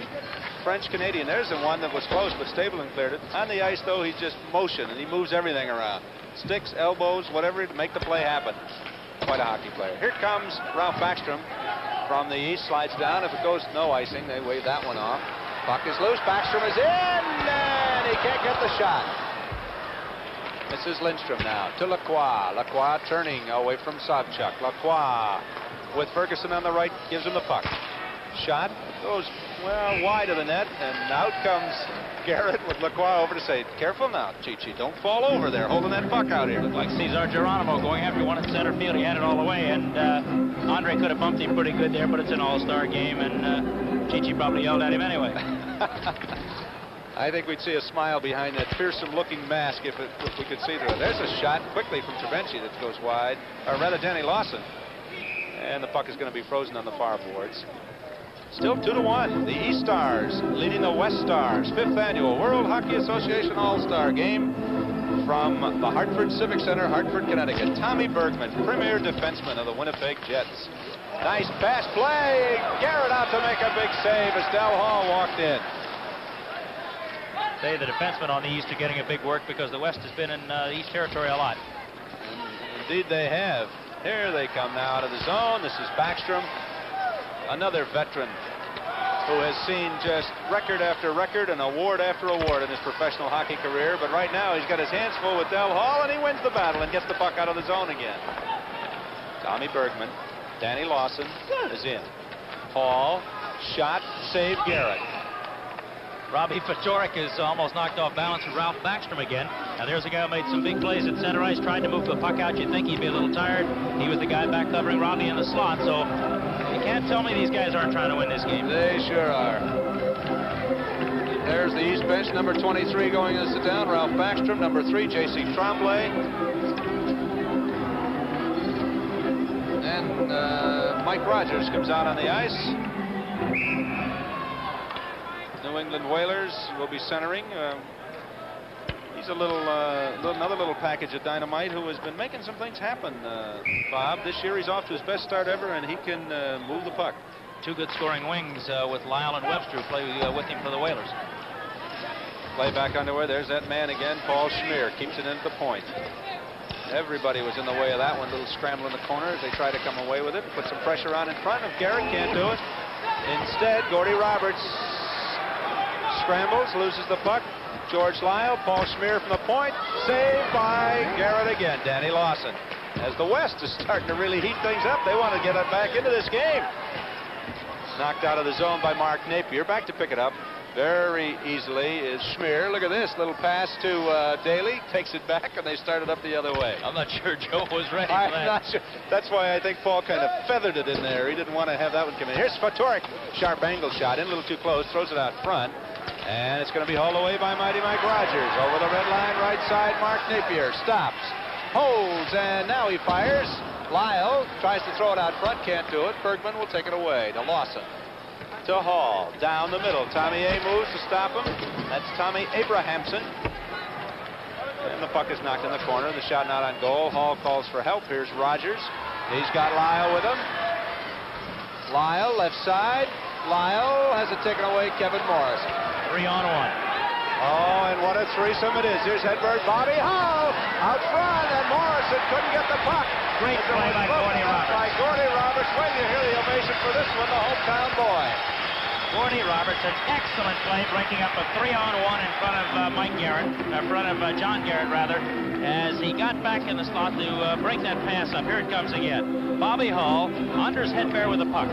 French Canadian. There's the one that was close, but Stableman cleared it. On the ice, though, he's just motion and he moves everything around. Sticks, elbows, whatever to make the play happen. Quite a hockey player. Here comes Ralph Backstrom from the east, slides down. If it goes no icing, they wave that one off. Puck is loose. Backstrom is in, and he can't get the shot. This is Lindstrom now to Lacroix. Lacroix turning away from Sobchuk. Lacroix with Ferguson on the right gives him the puck. Shot goes well wide of the net, and out comes Garrett with Lacroix over to say, careful now, Chichi, don't fall over there, holding that puck out here. Looked like Cesar Geronimo going after one in center field. He had it all the way, and uh, Andre could have bumped him pretty good there, but it's an all-star game, and uh, Chichi probably yelled at him anyway. *laughs* I think we'd see a smile behind that fearsome-looking mask if, it, if we could see through it. There's a shot quickly from Terbenche that goes wide, or rather Danny Lawson. And the puck is going to be frozen on the far boards. Still 2 to 1. The East Stars leading the West Stars. Fifth annual World Hockey Association All-Star game from the Hartford Civic Center, Hartford, Connecticut. Thommie Bergman, premier defenseman of the Winnipeg Jets. Nice pass play. Garrett out to make a big save as Del Hall walked in. Say the defensemen on the East are getting a big work because the West has been in uh, East territory a lot. Indeed they have. Here they come now out of the zone. This is Backstrom, another veteran who has seen just record after record and award after award in his professional hockey career. But right now he's got his hands full with Del Hall and he wins the battle and gets the puck out of the zone again. Thommie Bergman, Danny Lawson is in. Hall, shot, save Garrett. Robbie Ftorek is almost knocked off balance with Ralph Backstrom again. Now there's a guy who made some big plays at center ice, tried to move the puck out. You'd think he'd be a little tired. He was the guy back covering Robbie in the slot, so can't tell me these guys aren't trying to win this game. They sure are. There's the East bench, number 23 going to sit down, Ralph Backstrom, number 3, J.C. Tremblay. And uh, Mike Rogers comes out on the ice. New England Whalers will be centering. Uh, he's a little, uh, another little package of dynamite who has been making some things happen, uh, Bob. This year he's off to his best start ever, and he can uh, move the puck. Two good scoring wings uh, with Lyle and Webster who play uh, with him for the Whalers. Play back underway. There's that man again, Paul Shmyr. Keeps it in at the point. Everybody was in the way of that one. Little scramble in the corner as they try to come away with it. Put some pressure on in front. of Garrett can't do it, instead, Gordie Roberts scrambles, loses the puck. George Lyle, Paul Shmyr from the point. Saved by Garrett again, Danny Lawson. As the West is starting to really heat things up, they want to get it back into this game. Knocked out of the zone by Mark Napier. Back to pick it up very easily is Shmyr. Look at this little pass to uh, Daley. Takes it back, and they started up the other way. I'm not *laughs* sure Joe was ready I'm not sure. That's why I think Paul kind of feathered it in there. He didn't want to have that one come in. Here's Ftorek. Sharp angle shot in, a little too close. Throws it out front. And it's going to be hauled away by Mighty Mike Rogers. Over the red line, right side, Mark Napier stops, holds, and now he fires. Lyle tries to throw it out front, can't do it. Bergman will take it away to Lawson. To Hall, down the middle. Tommy A moves to stop him. That's Thommy Abrahamsson. And the puck is knocked in the corner. The shot not on goal. Hall calls for help. Here's Rogers. He's got Lyle with him. Lyle, left side. Lyle has it taken away, Kevin Morris. Three on one. Oh, and what a threesome it is. Here's Hedberg, Bobby Hull out front, and Morrison couldn't get the puck. Great play by Gordie Roberts. By Gordie Roberts. When you hear the ovation for this one, the hometown boy. Gordie Roberts, an excellent play, breaking up a three-on-one in front of uh, Mike Garrett, in front of uh, John Garrett, rather, as he got back in the slot to uh, break that pass up. Here it comes again. Bobby Hull, Anders Hedberg with the puck.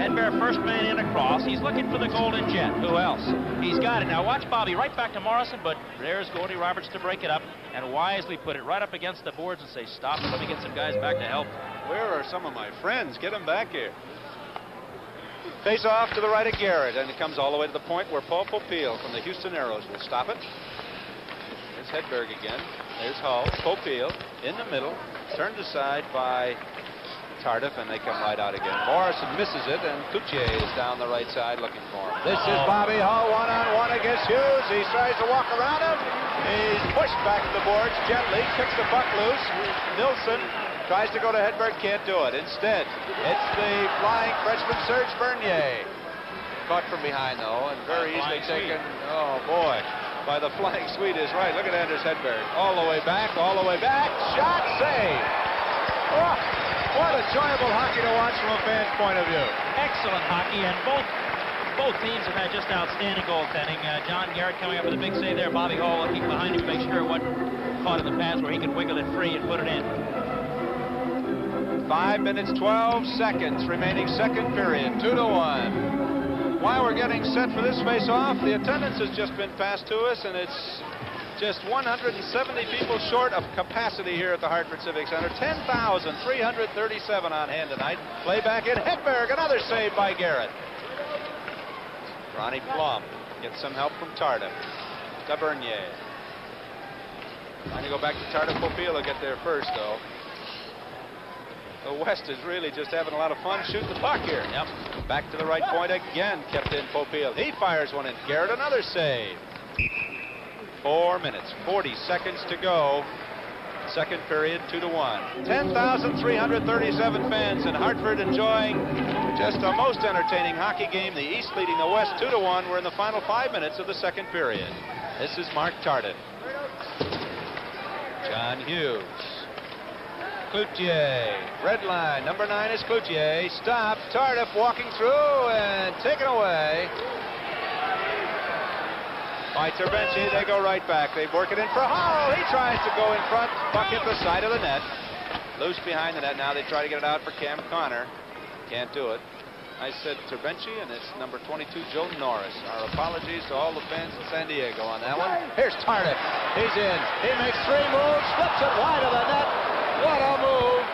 Hedberg, first man in across. He's looking for the Golden Jet. Who else? He's got it. Now watch Bobby right back to Morrison, but there's Gordie Roberts to break it up and wisely put it right up against the boards and say, stop it. Let me get some guys back to help. Where are some of my friends? Get them back here. Face off to the right of Garrett, and it comes all the way to the point where Paul Popiel from the Houston Aeros will stop it. There's Hedberg again. There's Hull. Popiel in the middle, turned aside by Tardif, and they come right out again. Morrison misses it, and Cloutier is down the right side looking for him. This is Bobby Hull one-on-one against Hughes. He tries to walk around him. He's pushed back to the boards gently, kicks the puck loose. Nilsson tries to go to Hedberg, can't do it. Instead, it's the flying Frenchman Serge Bernier. caught from behind, though, and very easily taken. Oh, boy. By the flying Swede is right. Look at Anders Hedberg. All the way back, all the way back. Shot save. Oh, what enjoyable hockey to watch from a fan's point of view. Excellent hockey, and both both teams have had just outstanding goaltending. Uh, John Garrett coming up with a big save there. Bobby Hull looking behind him to make sure it wasn't caught in the pass where he could wiggle it free and put it in. Five minutes, 12 seconds remaining second period, two to one. While we're getting set for this face-off, the attendance has just been passed to us, and it's just 170 people short of capacity here at the Hartford Civic Center. 10,337 on hand tonight. Play back in Hedberg, another save by Garrett. Ronnie Plumb gets some help from Tardif. Tabernier. Trying to go back to Tardif Popiel to get there first, though. The West is really just having a lot of fun shooting the puck here. Yep. Back to the right point again, kept in Popiel. He fires one in. Garrett, another save. Four minutes, 40 seconds to go. Second period, two to one. 10,337 fans in Hartford enjoying just a most entertaining hockey game. The East leading the West two to one. We're in the final five minutes of the second period. This is Marc Tardif. John Hughes. Cloutier. Red line. Number nine is Cloutier. Stop. Tardif walking through and taken away. By Terbenche, they go right back. They work it in for Hull. He tries to go in front. Puck hit the side of the net. Loose behind the net. Now they try to get it out for Cam Connor. Can't do it. I said Terbenche, and it's number 22, Joe Noris. Our apologies to all the fans in San Diego on that one. Here's Tardif. He's in. He makes three moves, flips it wide of the net. What a move.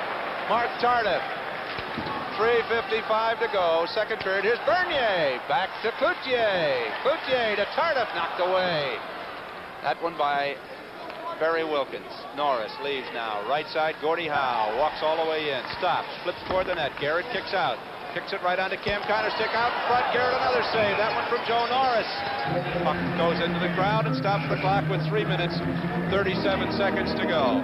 Marc Tardif. 3.55 to go. Second period. Here's Bernier. Back to Cloutier. Cloutier to Tardif. Knocked away. That one by Barry Wilkins. Noris leaves now. Right side, Gordie Howe. Walks all the way in. Stops. Flips toward the net. Garrett kicks out. Kicks it right onto Cam Connor. Stick out in front. Garrett another save. That one from Joe Noris. Puck goes into the crowd and stops the clock with 3 minutes, 37 seconds to go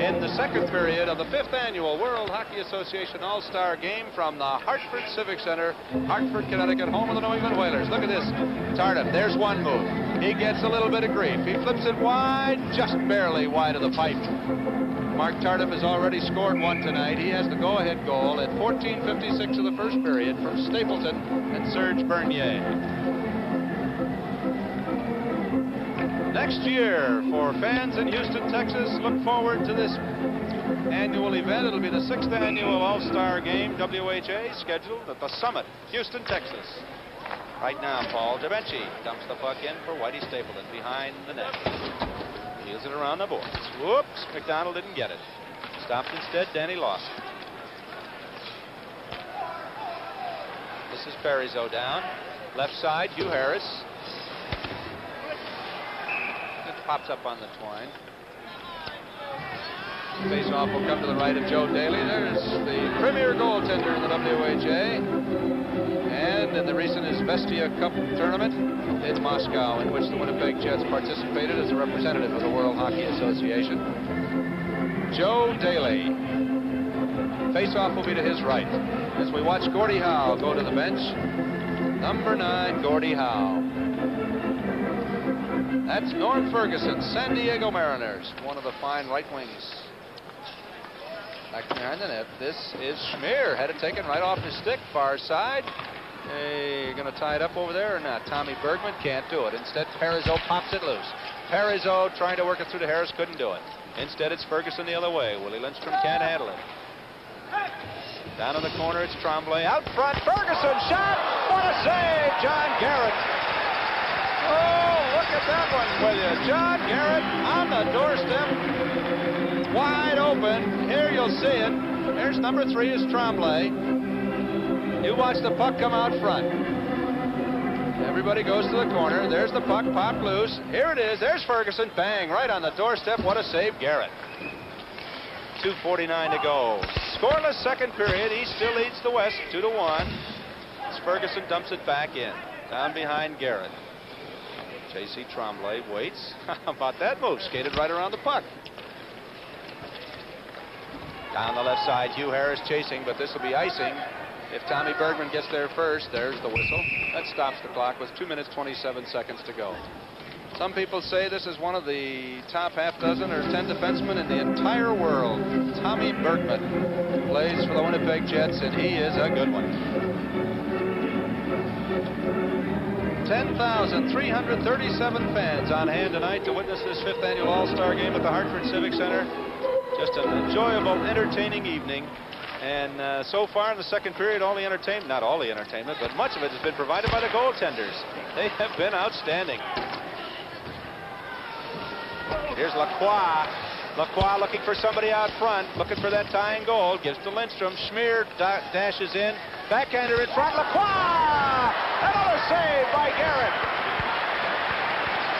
in the second period of the fifth annual World Hockey Association All-Star Game from the Hartford Civic Center, Hartford, Connecticut, home of the New England Whalers. Look at this. Tardif, there's one move. He gets a little bit of grief. He flips it wide, just barely wide of the pipe. Marc Tardif has already scored one tonight. He has the go-ahead goal at 14.56 of the first period from Stapleton and Serge Bernier. Next year, for fans in Houston, Texas, look forward to this annual event. It'll be the sixth annual All-Star Game, WHA, scheduled at the Summit, Houston, Texas. Right now, Paul Terbenche dumps the puck in for Whitey Stapleton behind the net. Heels it around the board. Whoops, MacDonald didn't get it. Stopped instead, Danny Lawson. This is Parizeau down. Left side, Hugh Harris It pops up on the twine. Face-off will come to the right of Joe Daley. There's the premier goaltender in the WHA. And in the recent Izvestia Cup tournament in Moscow, in which the Winnipeg Jets participated as a representative of the World Hockey Association. Joe Daley. Face-off will be to his right. As we watch Gordie Howe go to the bench. Number nine, Gordie Howe. That's Norm Ferguson, San Diego Mariners, one of the fine right wings. Back behind the net, this is Shmyr. Had it taken right off his stick, far side. Hey, going to tie it up over there or not? Thommie Bergman can't do it. Instead, Parizeau pops it loose. Parizeau trying to work it through to Harris, couldn't do it. Instead, it's Ferguson the other way. Willie Lindstrom can't handle it. Down in the corner, it's Tremblay. Out front, Ferguson shot. What a save, John Garrett. Oh, look at that one with you. John Garrett on the doorstep. Wide open. Here you'll see it. There's number three is Tremblay. You watch the puck come out front. Everybody goes to the corner. There's the puck popped loose. Here it is. There's Ferguson. Bang, right on the doorstep. What a save, Garrett. 2.49 to go. Scoreless second period. East still leads the West 2 to 1. As Ferguson dumps it back in. Down behind Garrett. J.C. Tremblay waits. *laughs* How about that move? Skated right around the puck. Down the left side, Hugh Harris chasing, but this will be icing. If Thommie Bergman gets there first, there's the whistle. That stops the clock with 2 minutes 27 seconds to go. Some people say this is one of the top half dozen or 10 defensemen in the entire world. Tommy Bergman plays for the Winnipeg Jets, and he is a good one. 10,337 fans on hand tonight to witness this fifth annual All-Star Game at the Hartford Civic Center. Just an enjoyable, entertaining evening. And uh, so far in the second period, all the entertainment, not all the entertainment, but much of it has been provided by the goaltenders. They have been outstanding. Here's Lacroix. Lacroix looking for somebody out front, looking for that tying goal. Gives to Lindstrom. Shmyr da dashes in. Backhander in front. Lacroix! Another save by Garrett.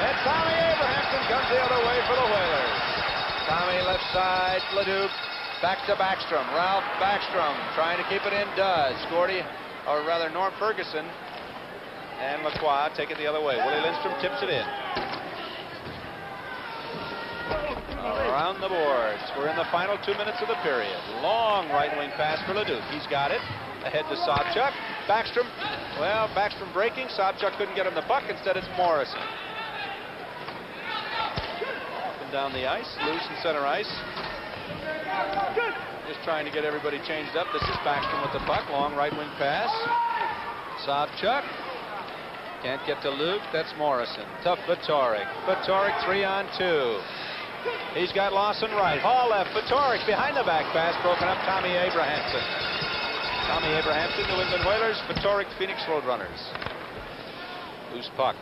And Thommy Abrahamsson comes the other way for the Whalers. Tommy left side. Leduc Back to Backstrom. Ralph Backstrom trying to keep it in does. Gordy, or rather Norm Ferguson and Lacroix take it the other way. Willie Lindstrom tips it in. Around the boards. We're in the final two minutes of the period. Long right wing pass for Leduc. He's got it. Ahead to Sobchuk. Backstrom. Well, Backstrom breaking. Sobchuk couldn't get him the puck. Instead, it's Morrison. Up and down the ice. Loose in center ice. Just trying to get everybody changed up. This is Backstrom with the puck. Long right wing pass. Sobchuk. Can't get to Luke. That's Morrison. Tough Ftorek. Ftorek three on two. He's got Lawson right. Hall left. Ftorek behind the back pass. Broken up. Thommy Abrahamsson. Thommy Abrahamsson, New England Whalers. Ftorek, Phoenix Roadrunners. Loose puck.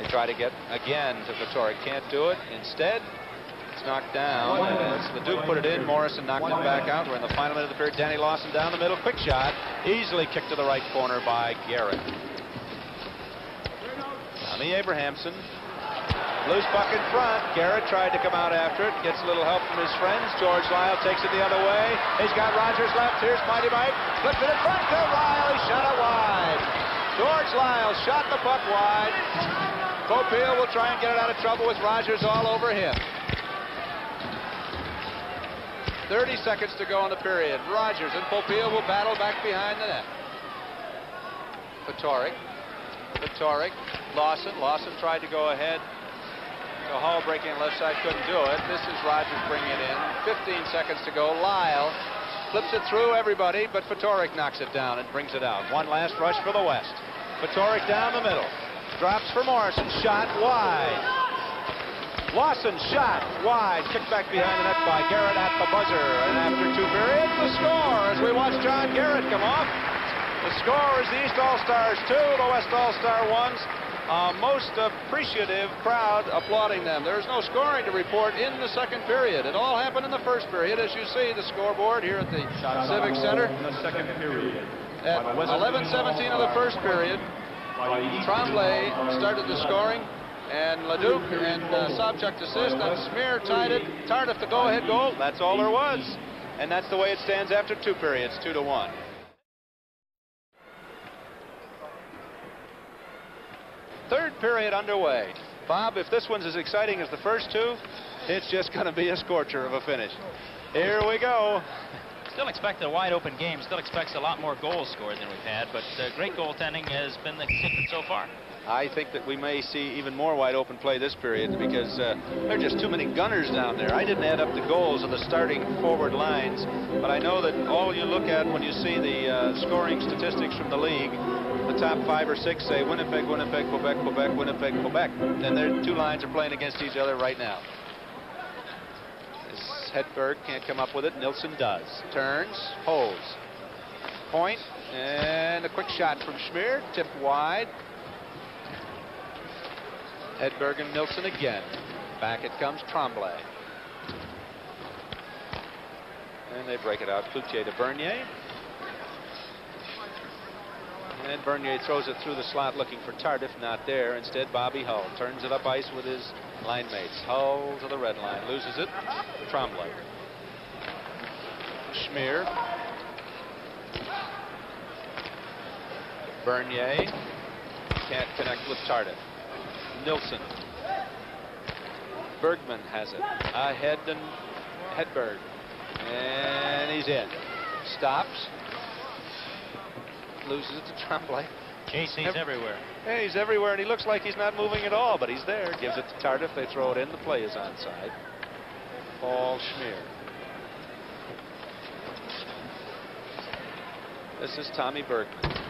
They try to get again to Ftorek. Can't do it. Instead, it's knocked down. As the Duke put it in, Morrison knocked it back out. We're in the final minute of the period. Danny Lawson down the middle. Quick shot. Easily kicked to the right corner by Garrett. Thommy Abrahamsson. Loose puck in front. Garrett tried to come out after it. Gets a little help from his friends. George Lyle takes it the other way. He's got Rogers left. Here's Mighty Mike. Flips it in front to Lyle. He shot it wide. George Lyle shot the puck wide. Popiel will try and get it out of trouble with Rogers all over him. 30 seconds to go in the period. Rogers and Popiel will battle back behind the net. Ftorek. Ftorek. Lawson. Lawson tried to go ahead. So Hall breaking left side couldn't do it. This is Rogers bringing it in. 15 seconds to go. Lyle flips it through everybody, but Ftorek knocks it down and brings it out. One last rush for the West. Ftorek down the middle. Drops for Morrison. Shot wide. Lawson shot wide, kicked back behind the net by Garrett at the buzzer. And after two periods, the score as we watch John Garrett come off. The score is the East All-Stars 2, the West All-Star 1s. A most appreciative crowd applauding them. There's no scoring to report in the second period. It all happened in the first period, as you see the scoreboard here at the Civic Center. In the second period. At 11:17 of the first period, Tremblay started the scoring. And Leduc and uh, Sobchuk to assist, and Shmyr tied it. Tardif the go-ahead goal. That's all there was. And that's the way it stands after two periods, two to one. Third period underway. Bob, if this one's as exciting as the first two, it's just going to be a scorcher of a finish. Here we go. Still expect a wide open game. Still expects a lot more goals scored than we've had, but uh, great goaltending has been the secret so far. I think that we may see even more wide open play this period because uh, there are just too many gunners down there. I didn't add up the goals of the starting forward lines, but I know that all you look at when you see the uh, scoring statistics from the league, the top five or six say Winnipeg, Winnipeg, Quebec, Quebec, Winnipeg, Quebec. And their two lines are playing against each other right now. This Hedberg can't come up with it. Nilsson does. Turns, holds. Point, and a quick shot from Shmyr, tipped wide. Hedberg and Nilsson again. Back it comes Tremblay. And they break it out. Cloutier to Bernier. And Bernier throws it through the slot looking for Tardif. Not there. Instead, Bobby Hull turns it up ice with his line mates. Hull to the red line. Loses it. Tremblay. Shmyr. Bernier. Can't connect with Tardif. Nilsson. Bergman has it. Ahead and Hedberg. And he's in. Stops. loses it to Tremblay. Ev- everywhere. Hey, he's everywhere, and he looks like he's not moving at all, but he's there. Gives it to Tardif. They throw it in. The play is onside. Paul Shmyr. This is Thommie Bergman.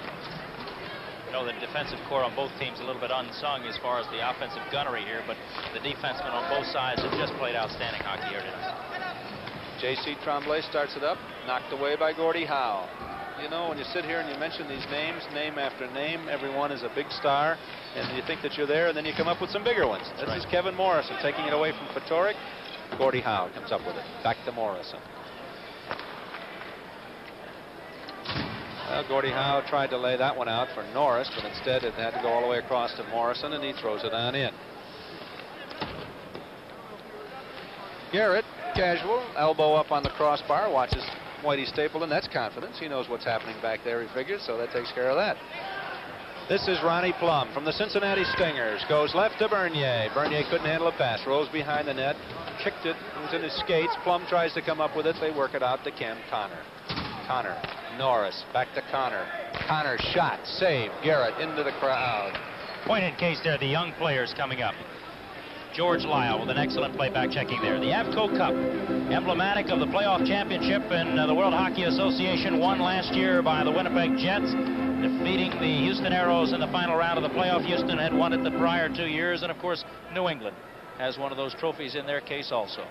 You know, the defensive core on both teams a little bit unsung as far as the offensive gunnery here, but the defensemen on both sides have just played outstanding hockey here tonight. J.C. Tremblay starts it up, knocked away by Gordie Howe. You know, when you sit here and you mention these names, name after name, everyone is a big star, and you think that you're there, and then you come up with some bigger ones. this right. is Kevin Morrison taking it away from Ftorek. Gordie Howe comes up with it. Back to Morrison. Well, Gordie Howe tried to lay that one out for Noris, but instead it had to go all the way across to Morrison, and he throws it on in. Garrett, casual, elbow up on the crossbar, watches Whitey Stapleton. That's confidence. He knows what's happening back there, he figures, so that takes care of that. This is Ronnie Plumb from the Cincinnati Stingers. Goes left to Bernier. Bernier couldn't handle a pass. Rolls behind the net. Kicked it. It was in his skates. Plumb tries to come up with it. They work it out to Cam Connor. Connor. Noris. Back to Connor. Connor shot. Save. Garrett into the crowd. Point in case there, the young players coming up. George Lyle with an excellent playback checking there. The Avco Cup, emblematic of the playoff championship in uh, the World Hockey Association, won last year by the Winnipeg Jets, defeating the Houston Aeros in the final round of the playoff. Houston had won it the prior two years, and of course, New England has one of those trophies in their case also.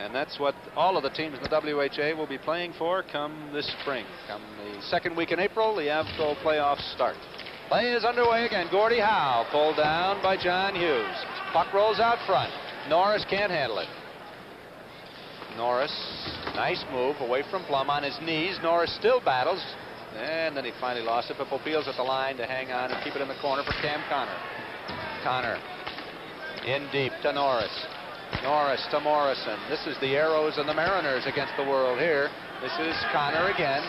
And that's what all of the teams in the WHA will be playing for come this spring. Come the second week in April, the Avco playoffs start. Play is underway again. Gordie Howe pulled down by John Hughes. Puck rolls out front. Noris can't handle it. Noris, nice move away from Plumb on his knees. Noris still battles. And then he finally lost it, but Popiel's at the line to hang on and keep it in the corner for Cam Connor. Connor in deep to Noris. Noris to Morrison. This is the Aeros and the Mariners against the world here. This is Connor again.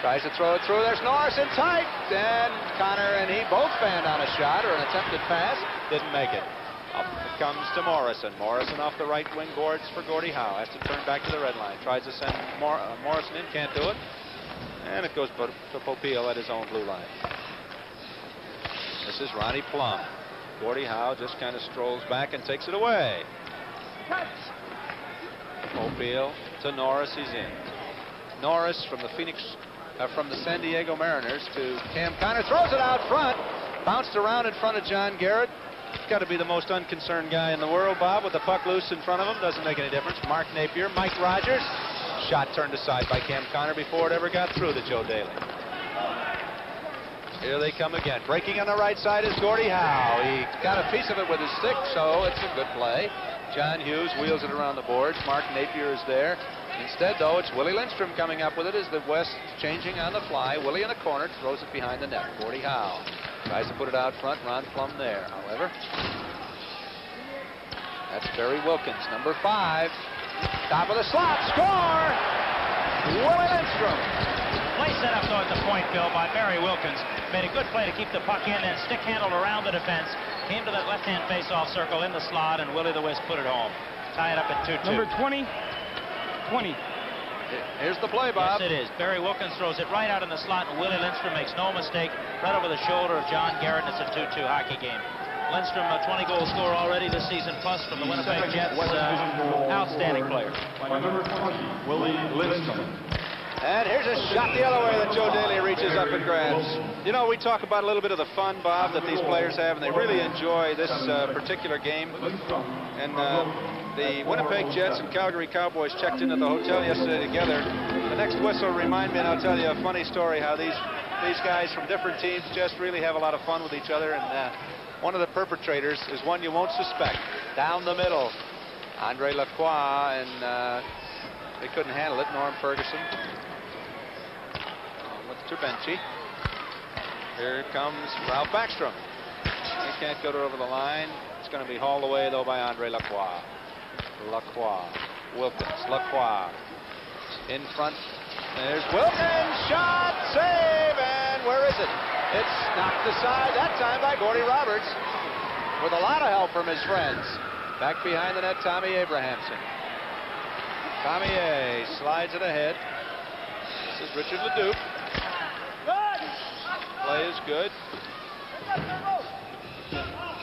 Tries to throw it through. There's Noris in tight. And Connor and he both fanned on a shot or an attempted pass. Didn't make it. Up comes to Morrison. Morrison off the right wing boards for Gordie Howe. Has to turn back to the red line. Tries to send Mor uh, Morrison in. Can't do it. And it goes to Popiel at his own blue line. This is Ronnie Plumb. Gordie Howe just kind of strolls back and takes it away. Popiel to Noris. He's in. Noris from the Phoenix, uh, from the San Diego Mariners to Cam Connor. Throws it out front. Bounced around in front of John Garrett. Got to be the most unconcerned guy in the world, Bob, with the puck loose in front of him. Doesn't make any difference. Mark Napier, Mike Rogers. Shot turned aside by Cam Connor before it ever got through to Joe Daley. Here they come again. Breaking on the right side is Gordie Howe. He got a piece of it with his stick, so it's a good play. John Hughes wheels it around the boards. Mark Napier is there. Instead, though, it's Willie Lindstrom coming up with it as the West changing on the fly. Willie in the corner throws it behind the net. Gordie Howe tries to put it out front. Ron Plumb there, however. That's Barry Wilkins, number five. Top of the slot, score! Willie Lindstrom. Play set up though at the point, Bill, by Barry Wilkins. Made a good play to keep the puck in and stick handled around the defense. Came to that left-hand face-off circle in the slot, and Willie the Wisp put it home. Tie it up at 2-2. Number 20, 20. Here's the play, Bob. Yes, it is. Barry Wilkins throws it right out in the slot, and Willie Lindstrom makes no mistake. Right over the shoulder of John Garrett, and it's a 2-2 hockey game. Lindstrom, a 20-goal scorer already this season, plus from the Winnipeg Jets. Uh, outstanding player. Number twenty. Willie Lindstrom. And here's a shot the other way that Joe Daley reaches up and grabs. You know, we talk about a little bit of the fun, Bob, that these players have, and they really enjoy this uh, particular game. And uh, the Winnipeg Jets and Calgary Cowboys checked into the hotel yesterday together. The next whistle remind me, and I'll tell you a funny story, how these these guys from different teams just really have a lot of fun with each other. And uh, one of the perpetrators is one you won't suspect. Down the middle, Andre Lacroix, and uh, they couldn't handle it. Norm Ferguson with Terbenche. Here comes Ralph Backstrom. He can't get to over the line. It's going to be hauled away, though, by Andre Lacroix. Lacroix. Wilkins. Lacroix. In front. There's Wilkins. Shot. Save. And where is it? It's knocked aside that time by Gordie Roberts with a lot of help from his friends. Back behind the net, Thommy Abrahamsson. Thommy A slides it ahead. This is Richard Leduc. Play is good.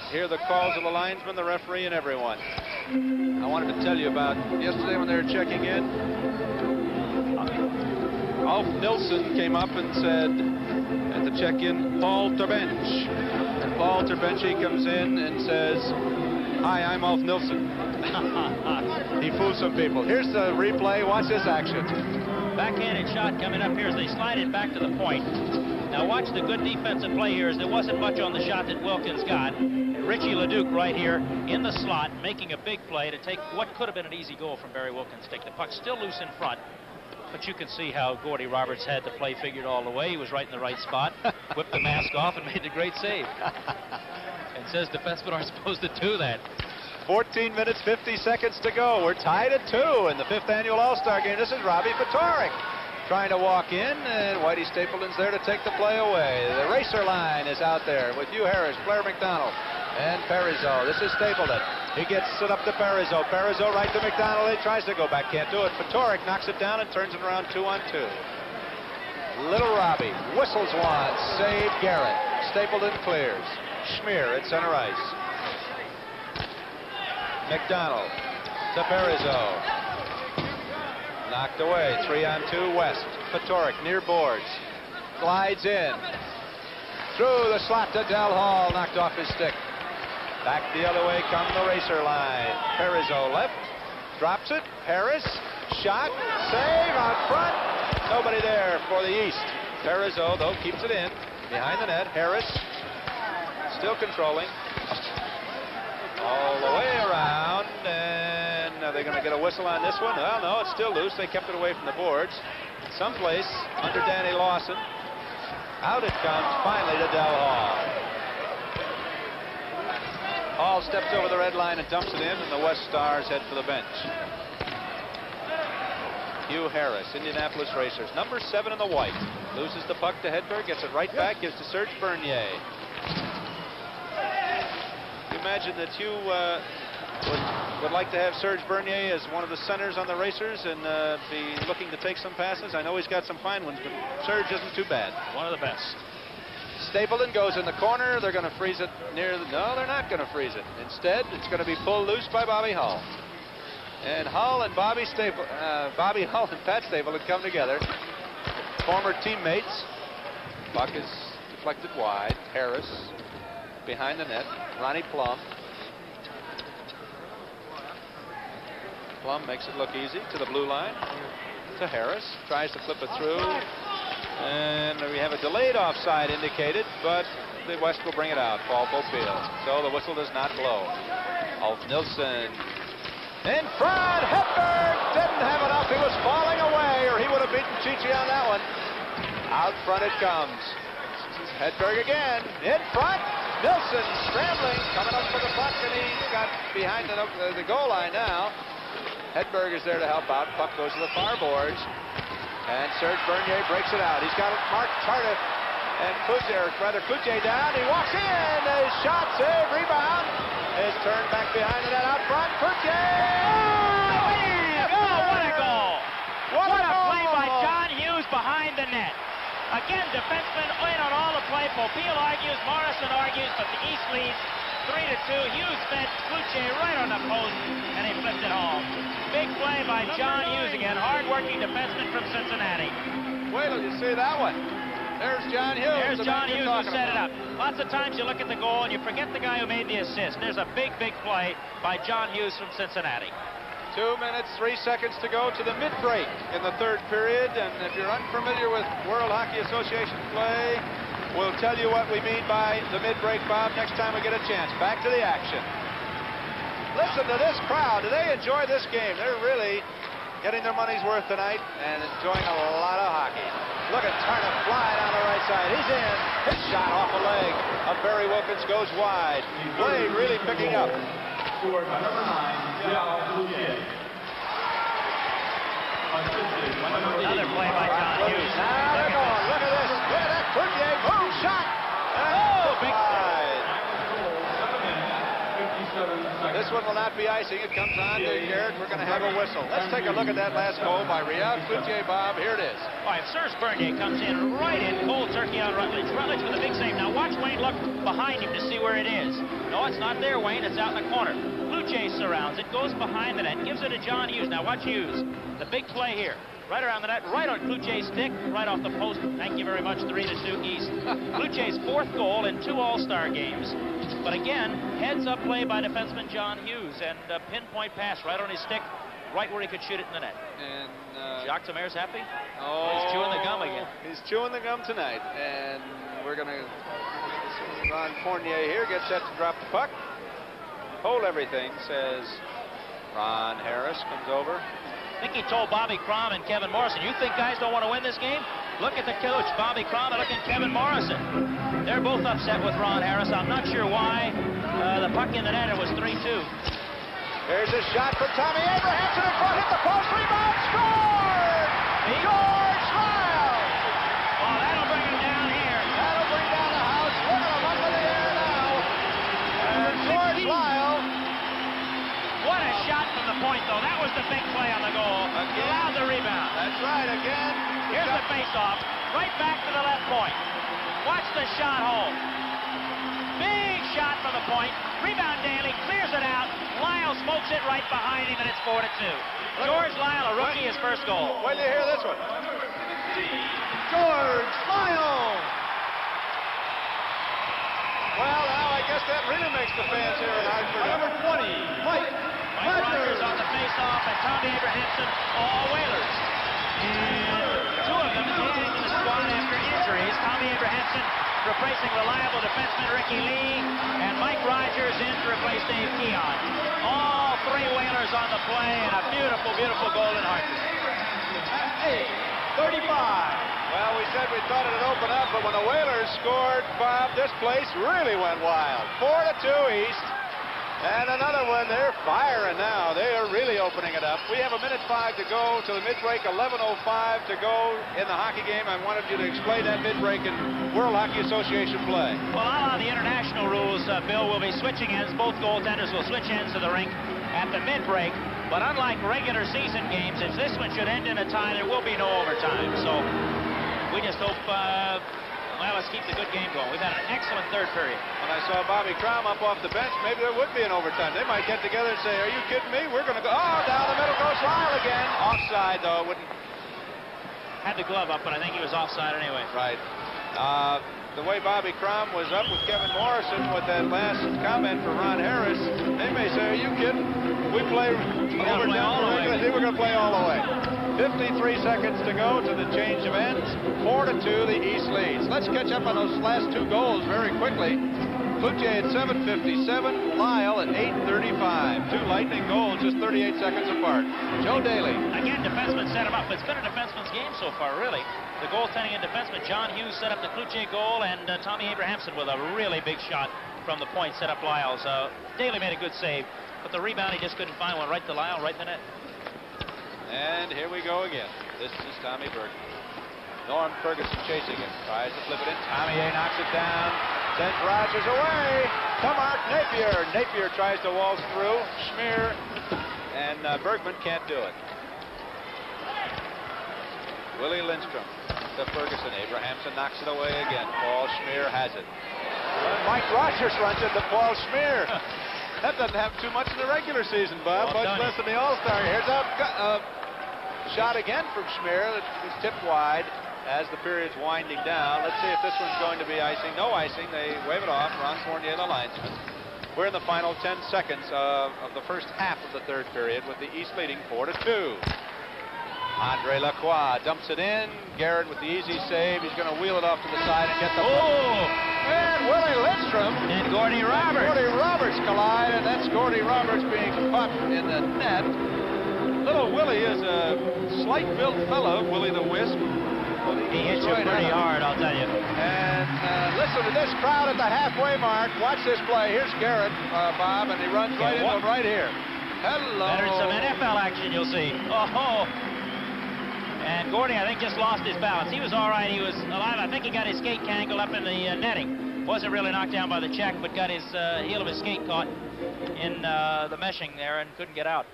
Hear the calls of the linesman, the referee, and everyone. I wanted to tell you about yesterday when they were checking in. Alf Nilsson came up and said at the check-in, Paul Terbenche. And Paul Terbenche comes in and says, Hi, I'm Alf Nilsson. *laughs* he fooled some people. Here's the replay. Watch this action. Backhanded shot coming up here as they slide it back to the point. Now watch the good defensive play here as there wasn't much on the shot that Wilkins got. Richie LeDuc right here in the slot making a big play to take what could have been an easy goal from Barry Wilkins' stick. The puck still loose in front. But you can see how Gordie Roberts had the play figured all the way. He was right in the right spot, *laughs* whipped the mask off, and *laughs* made the great save. and says defensemen aren't supposed to do that. 14 minutes, 50 seconds to go. We're tied at two in the fifth annual All-Star game. This is Robbie Ftorek trying to walk in, and Whitey Stapleton's there to take the play away. The racer line is out there with Hugh Harris, Blair MacDonald, and Parizeau. This is Stapleton. He gets it up to Parizeau. Parizeau right to MacDonald. He tries to go back, can't do it. Ftorek knocks it down and turns it around two on two. Little Robbie whistles one. Save Garrett. Stapleton clears. Shmyr at center ice. MacDonald to Parizeau. Knocked away. Three on two west. Ftorek near boards. Glides in. Through the slot to Del Hall. Knocked off his stick. Back the other way come the racer line. Parizeau left. Drops it. Harris. Shot. Save out front. Nobody there for the East. Parizeau, though, keeps it in. Behind the net. Harris still controlling. All the way around, and are they're going to get a whistle on this one? Well, no, it's still loose. They kept it away from the boards. Someplace under Danny Lawson. Out it comes finally to Del Hall. Hall steps over the red line and dumps it in, and the West Stars head for the bench. Hugh Harris, Indianapolis Racers, number seven in the white. Loses the puck to Hedberg, gets it right back, gives to Serge Bernier imagine that you uh, would, would, like to have Serge Bernier as one of the centers on the Racers and uh, be looking to take some passes. I know he's got some fine ones, but Serge isn't too bad. One of the best. Stapleton goes in the corner. They're going to freeze it near the... No, they're not going to freeze it. Instead, it's going to be pulled loose by Bobby Hull. And Hull and Bobby Staple, uh, Bobby *laughs* Hull and Pat Stapleton come together. Former teammates. Buck is deflected wide. Harris behind the net. Ronnie Plumb. Plumb makes it look easy to the blue line. To Harris. Tries to flip it through. And we have a delayed offside indicated, but the West will bring it out. Paul Field. So the whistle does not blow. Alf Nilsson in front. Hedberg didn't have enough. He was falling away, or he would have beaten Chichi on that one. Out front it comes. Hedberg again. In front. Nilsson scrambling, coming up for the puck, and he got behind the, the goal line now. Hedberg is there to help out. Puck goes to the far boards. And Serge Bernier breaks it out. He's got it Marc Tardif and Kujer, rather Kujer down. He walks in. A shot, save, rebound. Is turned back behind the net out front. Kujer! Oh, oh, what a goal! What, what a, a play by John Hughes behind the net. Again, defensemen in on all the play. Popiel argues, Morrison argues, but the East leads 3 to 2. Hughes fed Cloutier right on the post, and he flipped it home. Big play by John Hughes again. Hard-working defenseman from Cincinnati. Wait till you see that one. There's John Hughes. There's John Hughes who set about. it up. Lots of times you look at the goal and you forget the guy who made the assist. There's a big, big play by John Hughes from Cincinnati. Two minutes, three seconds to go to the mid-break in the third period. And if you're unfamiliar with World Hockey Association play, we'll tell you what we mean by the mid-break, Bob, next time we get a chance. Back to the action. Listen to this crowd. Do they enjoy this game? They're really getting their money's worth tonight and enjoying a lot of hockey. Look at Turner fly down the right side. He's in. His shot off a leg of Barry Wilkins goes wide. Play really picking up. Scored by number nine, Another play by John Hughes. Now they're going. Look at this. Look at that. Cloutier. Boom. Shot. Oh, big side. This one will not be icing. It comes on to Garrett. We're going to have a whistle. Let's take a look at that last goal by Réal Cloutier, Bob. Here it is. All right, Serge Bernier comes in right in cold turkey on Rutledge. Rutledge with a big save. Now watch Wayne look behind him to see where it is. No, it's not there, Wayne. It's out in the corner. Cloutier surrounds it, goes behind the net, gives it to John Hughes. Now watch Hughes. The big play here. Right around the net, right on Cloutier's stick, right off the post. Thank you very much, 3 to 2 East. *laughs* Cloutier's fourth goal in two All-Star games. But again, heads up play by defenseman John Hughes and a pinpoint pass right on his stick, right where he could shoot it in the net. And uh, Jacques Demers happy? oh, he's chewing the gum again. He's chewing the gum tonight. And we're going to... Ron Fournier here gets set to drop the puck. Hold everything, says Ron Harris. Comes over. Think he told Bobby Kromm and Kevin Morrison, you think guys don't want to win this game? Look at the coach, Bobby Kromm, and look at Kevin Morrison. They're both upset with Ron Harris. I'm not sure why. Uh, the puck in the net, it was 3-2. Here's a shot from Thommy Abrahamsson in front, hit the post, rebound, scored! George Lyle! Oh, that'll bring him down here. That'll bring down the house. Look at him up in the air now. And George Lyle, What a shot from the point, though. That was the big play on the goal. Again. Allowed the rebound. that's right, again. Here's the face-off. Right back to the left point. Watch the shot hole. Big shot from the point. Rebound Daley clears it out. Lyle smokes it right behind him, and it's 4 to 2. George Lyle, a rookie, his first goal. Wait till you hear this one. George Lyle! Well, now I guess that really makes the fans here in Hartford. Number 20, Mike Mike Rogers on the face-off, and Thommy Abrahamsson, all Whalers. And two of them adding to the squad after injuries. Thommy Abrahamsson replacing reliable defenseman Ricky Ley, and Mike Rogers in to replace Dave Keon. All three Whalers on the play, and a beautiful, beautiful goal in Hartford. 35. Well, we said we thought it'd open up, but when the Whalers scored, Bob, this place really went wild. Four to two East. And another one, they're firing now. They are really opening it up. We have a minute five to go to the mid-break, 11.05 to go in the hockey game. I wanted you to explain that mid-break in World Hockey Association play. Well, on the international rules, uh, Bill will be switching ends. Both goaltenders will switch ends of the rink at the mid-break. But unlike regular season games, if this one should end in a tie, there will be no overtime. So we just hope, uh, well, let's keep the good game going. We've had an excellent third period. When I saw Bobby Kromm up off the bench, maybe there would be an overtime. They might get together and say, are you kidding me? We're going to go, oh, down the middle goes Lyle again. Offside, though. Wouldn't Had the glove up, but I think he was offside anyway. Right. Uh, the way Bobby Kromm was up with Kevin Morrison with that last comment for Ron Harris, they may say, are you kidding? We play gonna play all the way. We're going to play all the way. 53 seconds to go to the change of ends. 4 to 2, the East leads. Let's catch up on those last two goals very quickly. Cloutier at 7.57, Lyle at 8.35. Two lightning goals just 38 seconds apart. Joe Daley. Again, defenseman set him up. It's been a defenseman's game so far, really. The goaltending and defenseman, John Hughes set up the Cloutier goal, and uh, Thommy Abrahamsson with a really big shot from the point set up Lyle's. Uh, Daley made a good save, but the rebound he just couldn't find one right to Lyle, right in the net. And here we go again. This is Tommy Burke. Norm Ferguson chasing it. Tries to flip it in. Thommy A knocks it down. Sends Rogers away. To Mark Napier. Napier tries to waltz through. Shmyr. And uh, Bergman can't do it. Willie Lindstrom to Ferguson. Abrahamsson knocks it away again. Paul Shmyr has it. Mike Rogers runs into Paul Shmyr. *laughs* that doesn't happen too much in the regular season, Bob. Well much less in the All-Star. Here's a uh, shot again from Shmyr. It's tipped wide as the period's winding down. Let's see if this one's going to be icing. No icing. They wave it off. Ron Fournier, the linesman. We're in the final 10 seconds uh, of the first half of the third period with the East leading 4 to 2. Andre Lacroix dumps it in. Garrett with the easy save. He's going to wheel it off to the side and get the. Oh! And Willie Lindstrom And Gordie Roberts. Gordie Roberts collide, and that's Gordie Roberts being caught in the net. Little Willie is a slight-built fellow, Willie the Wisp. He hits you pretty hard, I'll tell you. And uh, listen to this crowd at the halfway mark. Watch this play. Here's Garrett, uh, Bob, and he runs right into him right here. Hello. Better some NFL action, you'll see. Oh, and Gordie, I think, just lost his balance. He was all right. He was alive. I think he got his skate tangled up in the uh, netting. Wasn't really knocked down by the check, but got his uh, heel of his skate caught in uh, the meshing there and couldn't get out.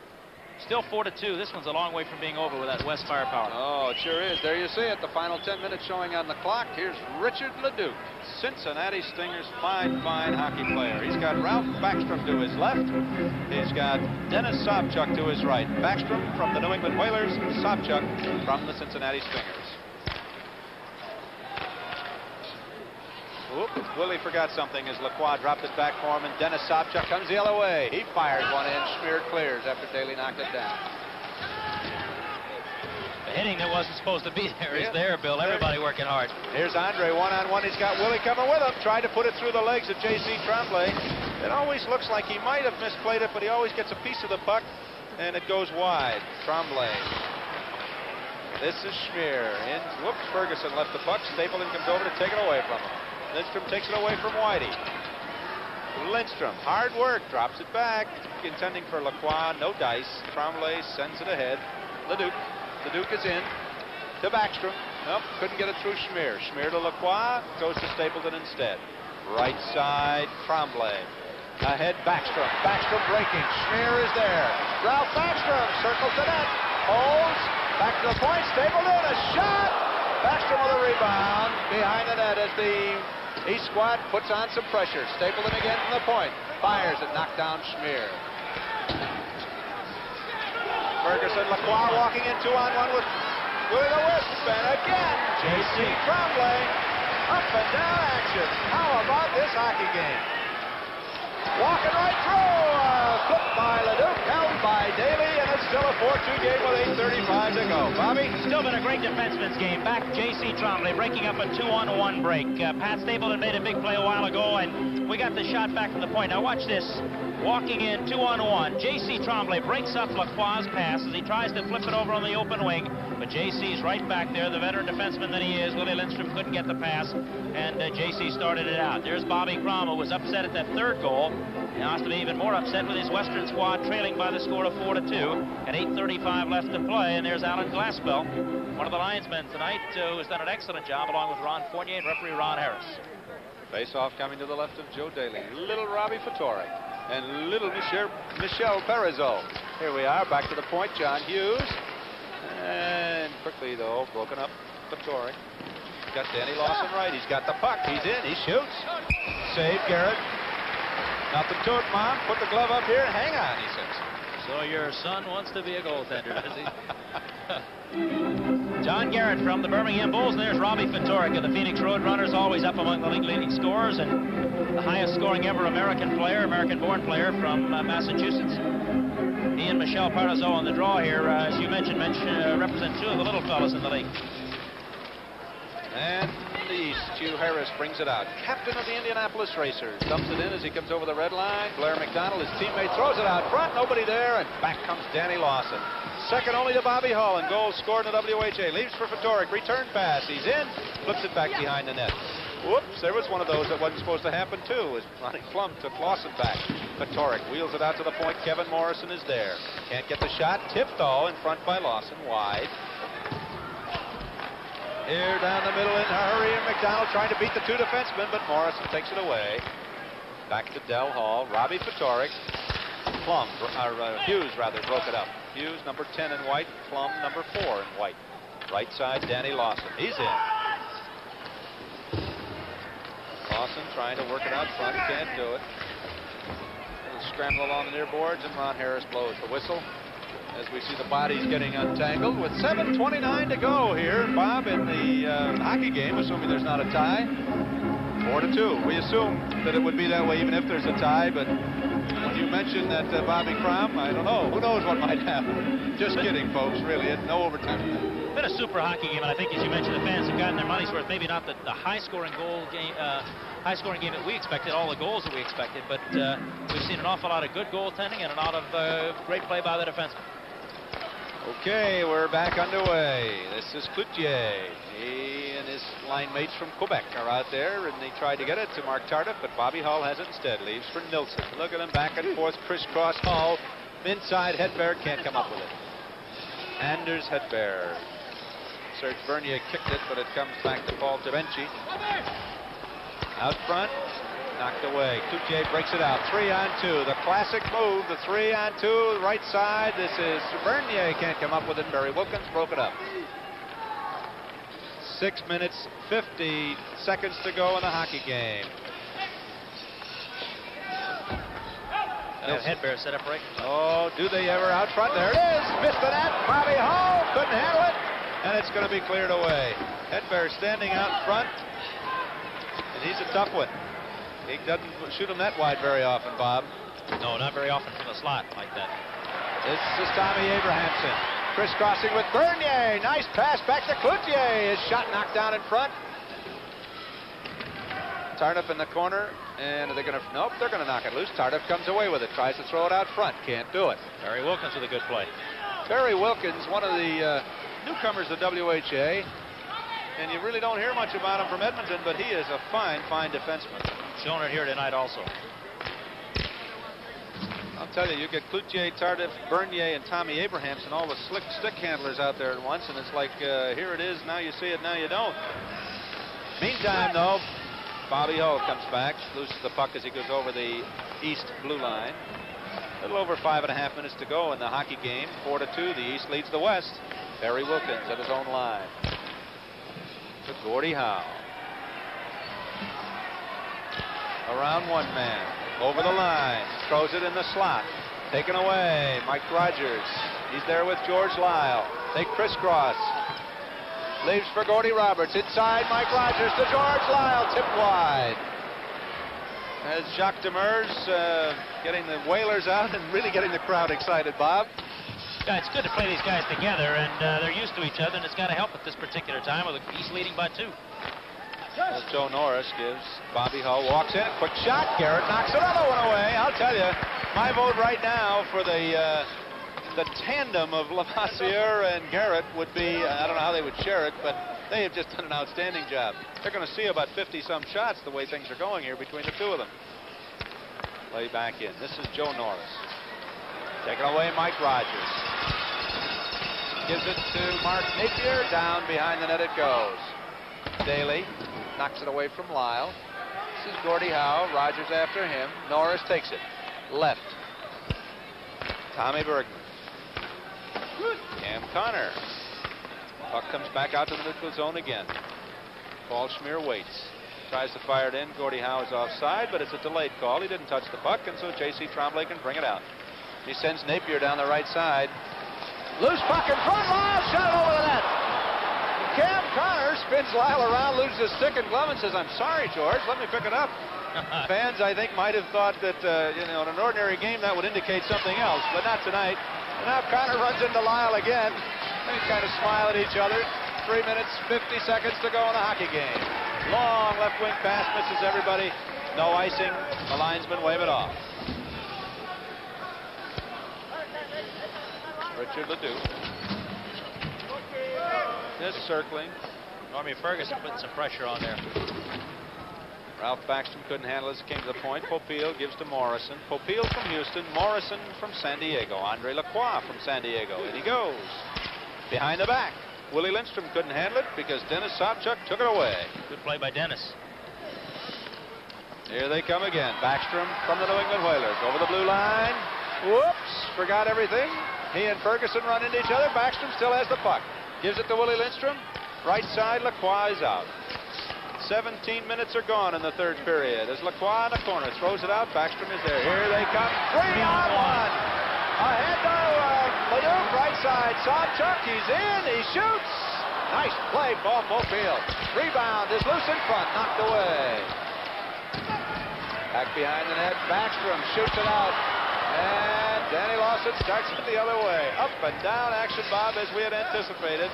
Still 4 to 2. This one's a long way from being over with that West firepower. Oh, it sure is. There you see it. The final 10 minutes showing on the clock. Here's Richard Leduc, Cincinnati Stingers, fine, fine hockey player. He's got Ralph Backstrom to his left. He's got Dennis Sobchuk to his right. Backstrom from the New England Whalers, Sobchuk from the Cincinnati Stingers. Oop, Willie forgot something as Lacroix dropped it back for him, and Dennis Sobchuk comes the other way. He fires one in, Shmyr clears after Daley knocked it down. The hitting that wasn't supposed to be there is there, Bill. Everybody working hard. Here's Andre one-on-one. He's got Willie coming with him. Tried to put it through the legs of J.C. Tremblay. It always looks like he might have misplayed it, but he always gets a piece of the puck, and it goes wide. Tremblay. This is Shmyr. In, whoops, Ferguson left the puck. Stapleton comes over to take it away from him. Lindstrom takes it away from Whitey. Lindstrom, hard work, drops it back, intending for Lacroix, no dice. Tremblay sends it ahead. Leduc, Leduc is in to Backstrom. Nope, couldn't get it through Shmyr. Shmyr to Lacroix, goes to Stapleton instead. Right side, Tremblay. Ahead, Backstrom. Backstrom breaking. Shmyr is there. Ralph Backstrom circles the net. Holds. Back to the point. Stapleton. A shot. Backstrom with a rebound. Behind the net as the East squad puts on some pressure. Stapleton again from the point. Fires it. Knocked down Shmyr. Ferguson, Lacroix walking in two on one with with a wisp. And again, J.C. Tremblay. Up and down action. How about this hockey game? Walking right through. Uh, flipped by Leduc, held by Daley, and still a 4-2 game with 8.35 to go. Bobby? Still been a great defenseman's game. Back J.C. Tremblay breaking up a two-on-one break. Uh, Pat Stapleton made a big play a while ago, and we got the shot back from the point. Now watch this. Walking in two-on-one. J.C. Tremblay breaks up Lacroix's pass as he tries to flip it over on the open wing. But JC's right back there, the veteran defenseman that he is. Willie Lindstrom couldn't get the pass, and uh, JC started it out. There's Bobby Kromm, who was upset at that third goal. He has to be even more upset with his Western squad trailing by the score of 4 to 2 and 8.35 left to play. And there's Alan Glassbell, one of the linesmen tonight, uh, who has done an excellent job along with Ron Fournier and referee Ron Harris. Face off coming to the left of Joe Daley. Little Robbie Ftorek and little Michel, Michel Parizeau. Here we are, back to the point, John Hughes. And quickly, though, broken up Ftorek. Got Danny Lawson right. He's got the puck. He's in. He shoots. Save Garrett. Nothing to it, Mom. Put the glove up here and hang on, he says. So your son wants to be a goaltender, does he? *laughs* John Garrett from the Birmingham Bulls. And there's Robbie of the Phoenix Roadrunners, always up among the league leading scorers and the highest scoring ever American player, American-born player from uh, Massachusetts. He and Michel Parizeau on the draw here, uh, as you mentioned, mention, uh, represent two of the little fellas in the league. And the East, Hugh Harris brings it out. Captain of the Indianapolis Racers. Dumps it in as he comes over the red line. Blair MacDonald, his teammate, throws it out front. Nobody there, and back comes Danny Lawson. Second only to Bobby Hull, and goals scored in the WHA. Leaves for Ftorek. Return pass. He's in. Flips it back behind the net. Whoops, there was one of those that wasn't supposed to happen, too, as Ronnie Plumb took Lawson back. Ftorek wheels it out to the point. Kevin Morrison is there. Can't get the shot. Tipped, though, in front by Lawson. Wide. Here down the middle in a hurry, and MacDonald trying to beat the two defensemen, but Morrison takes it away. Back to Del Hall. Robbie Ftorek. Plumb, or uh, Hughes rather, broke it up. Hughes, number 10 in white. Plumb, number 4 in white. Right side, Danny Lawson. He's in. Lawson trying to work it out front. Can't do it. Little scramble along the near boards, and Ron Harris blows the whistle as we see the bodies getting untangled with 7.29 to go here, Bob, in the uh, hockey game, assuming there's not a tie. 4 to 2. We assume that it would be that way even if there's a tie, but when you mentioned that uh, Bobby Kromm, I don't know. Who knows what might happen? Just kidding, folks, really. No overtime. Been a super hockey game, and I think, as you mentioned, the fans have gotten their money's worth. Maybe not the, the high-scoring goal game, uh, high-scoring game that we expected, all the goals that we expected, but uh, we've seen an awful lot of good goaltending and a lot of uh, great play by the defensemen. Okay, we're back underway. This is Cloutier. He and his line mates from Quebec are out there, and they tried to get it to Marc Tardif, but Bobby Hull has it instead. Leaves for Nilsson. Look at him back and forth, crisscross Hull. Inside, Hedberg can't come up with it. Anders Hedberg. Serge Bernier kicked it, but it comes back to Paul Terbenche. Out front, knocked away. Cloutier breaks it out. Three on two. The classic move, the three on two, right side. This is Bernier can't come up with it. Barry Wilkins broke it up. Six minutes, 50 seconds to go in the hockey game. No headbear set up right. Oh, do they ever out front? There it is. Missed the net. Bobby Hull couldn't handle it. And it's going to be cleared away. Hedberg standing out front. And he's a tough one. He doesn't shoot him that wide very often, Bob. No, not very often from the slot like that. This is Thommy Abrahamsson. Crisscrossing with Bernier. Nice pass back to Cloutier. His shot knocked down in front. Tardif in the corner. And are they going to? Nope, they're going to knock it loose. Tardif comes away with it. Tries to throw it out front. Can't do it. Barry Wilkins with a good play. Barry Wilkins, one of the uh, newcomers to WHA. And you really don't hear much about him from Edmonton, but he is a fine, fine defenseman. Showing it here tonight also. I'll tell you, you get Cloutier, Tardif, Bernier, and Thommy Abrahamsson, and all the slick stick handlers out there at once, and it's like, uh, here it is, now you see it, now you don't. Meantime, though, Bobby Hull comes back, loses the puck as he goes over the east blue line. A little over five and a half minutes to go in the hockey game. Four to two, the East leads the West. Barry Wilkins at his own line. To Gordie Howe. Around one man. Over the line. Throws it in the slot. Taken away. Mike Rogers. He's there with George Lyle. They crisscross. Leaves for Gordie Roberts. Inside Mike Rogers to George Lyle. Tipped wide. As Jacques Demers uh, getting the Whalers out and really getting the crowd excited, Bob. Yeah, it's good to play these guys together, and uh, they're used to each other, and it's got to help at this particular time with the East leading by two. As Joe Noris gives Bobby Hull walks in, quick shot. Garrett knocks another one away. I'll tell you, my vote right now for the uh, the tandem of *laughs* Levasseur and Garrett would be. Uh, I don't know how they would share it, but they have just done an outstanding job. They're going to see about 50 some shots the way things are going here between the two of them. Play back in. This is Joe Noris. Taking away Mike Rogers. Gives it to Mark Napier. Down behind the net it goes. Daley knocks it away from Lyle. This is Gordie Howe. Rogers after him. Noris takes it. Left. Thommie Bergman. Cam Connor. Puck comes back out to the neutral zone again. Paul Shmyr waits. Tries to fire it in. Gordie Howe is offside, but it's a delayed call. He didn't touch the puck, and so J.C. Tremblay can bring it out. He sends Napier down the right side. Loose puck in front. Lyle shot over the net. Cam Connor spins Lyle around, loses his stick and glove, and says, I'm sorry, George. Let me pick it up. *laughs* Fans, I think, might have thought that, uh, you know, in an ordinary game that would indicate something else, but not tonight. And now Connor runs into Lyle again. They kind of smile at each other. Three minutes, 50 seconds to go in the hockey game. Long left wing pass misses everybody. No icing. The linesman wave it off. Richard Leduc. This circling. Normie Ferguson putting some pressure on there. Ralph Backstrom couldn't handle it as it came to the point. Popiel gives to Morrison. Popiel from Houston. Morrison from San Diego. Andre Lacroix from San Diego. And he goes. Behind the back. Willie Lindstrom couldn't handle it because Dennis Sobchuk took it away. Good play by Dennis. Here they come again. Backstrom from the New England Whalers. Over the blue line. Whoops. Forgot everything. He and Ferguson run into each other. Backstrom still has the puck. Gives it to Willie Lindstrom. Right side, Lacroix is out. 17 minutes are gone in the third period. As Lacroix in the corner throws it out, Backstrom is there. Here they come. Three on one. Ahead to uh, Leduc, right side. Sobchuk, he's in. He shoots. Nice play, ball Popiel. Rebound is loose in front, knocked away. Back behind the net, Backstrom shoots it out. And Danny Lawson starts it the other way. Up and down action, Bob, as we had anticipated.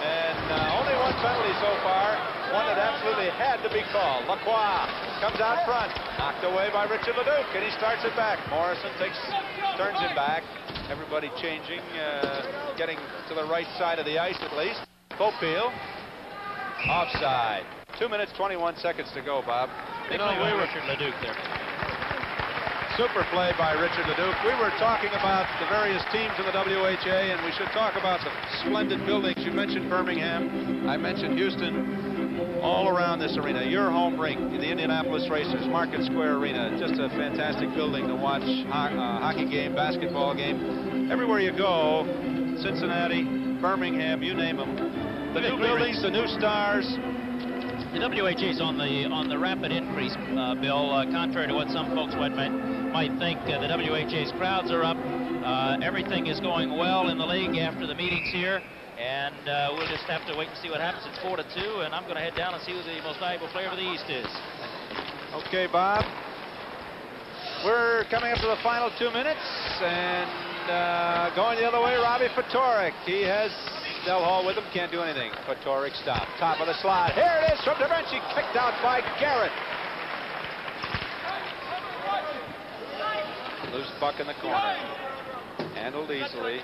And uh, only one penalty so far, one that absolutely had to be called. Lacroix comes out front, knocked away by Richard Leduc, and he starts it back. Morrison takes, turns it back. Everybody changing, uh, getting to the right side of the ice at least. Popiel, offside. Two minutes, 21 seconds to go, Bob. Big play by Richard Leduc there. Super play by Richard Leduc. We were talking about the various teams in the WHA, and we should talk about the splendid buildings. You mentioned Birmingham. I mentioned Houston. all around this arena. Your home rink, the Indianapolis Racers, Market Square Arena. Just a fantastic building to watch ho uh, hockey game, basketball game. Everywhere you go, Cincinnati, Birmingham, you name them. The new buildings, the new stars, the WHA's on the on the rapid increase, uh, Bill. Uh, contrary to what some folks might might think, uh, the WHA's crowds are up. Uh, everything is going well in the league after the meetings here, and uh, we'll just have to wait and see what happens. It's four to two, and I'm going to head down and see who the most valuable player of the East is. Okay, Bob. We're coming up to the final two minutes, and uh, going the other way, Robbie Ftorek. He has Del Hall with him, can't do anything. Ftorek stop. Top of the slot. Here it is from Terbenche, kicked out by Garrett. Loose puck in the corner. Handled easily.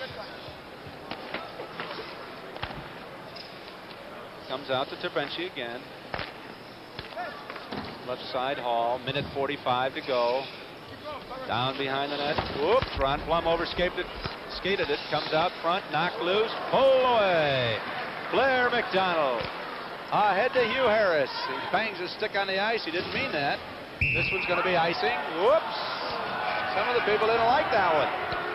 Comes out to Terbenche again. Left side Hall. Minute 45 to go. Down behind the net. Whoops. Ron Plumb overscaped it skated it, comes out front, knocked loose, pulled away. Blair MacDonald. Ahead to Hugh Harris. He bangs his stick on the ice. He didn't mean that. This one's going to be icing. Whoops. Some of the people didn't like that one.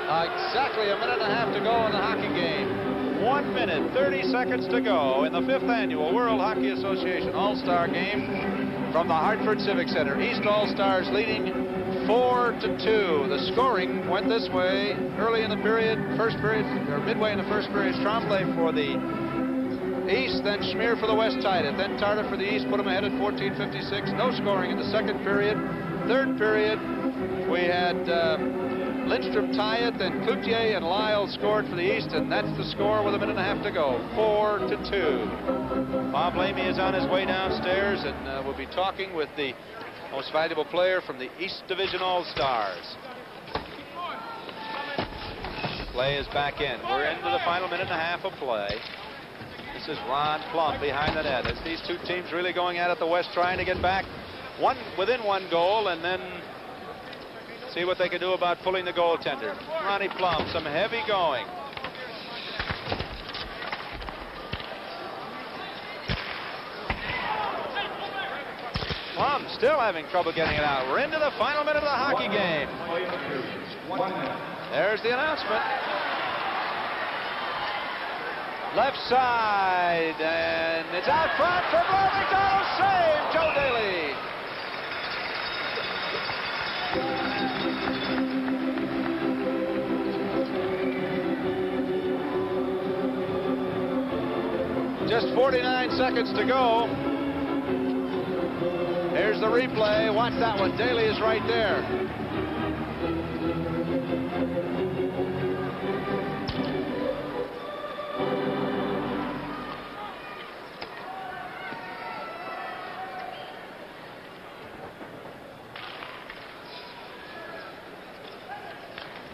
Uh, exactly a minute and a half to go in the hockey game. One minute, 30 seconds to go in the fifth annual World Hockey Association All-Star Game from the Hartford Civic Center. East All-Stars leading four to two. The scoring went this way early in the period, first period, or midway in the first period. Tremblay for the East, then Shmyr for the West tied it. Then Tarta for the East put them ahead at 14.56. No scoring in the second period. Third period, we had uh, Lindstrom tie it, then Cloutier and Lyle scored for the East, and that's the score with a minute and a half to go. Four to two. Bob Lamy is on his way downstairs, and uh, we'll be talking with the most valuable player from the East Division All-Stars. Play is back in. We're into the final minute and a half of play. This is Ron Plumb behind the net. As these two teams really going at it, the West trying to get back one within one goal and then see what they can do about pulling the goaltender. Ronnie Plumb, some heavy going. Plumb still having trouble getting it out. We're into the final minute of the hockey game. There's the announcement. Left side, and it's out front for Blair Just 49 seconds to go. Here's the replay. Watch that one. Daley is right there.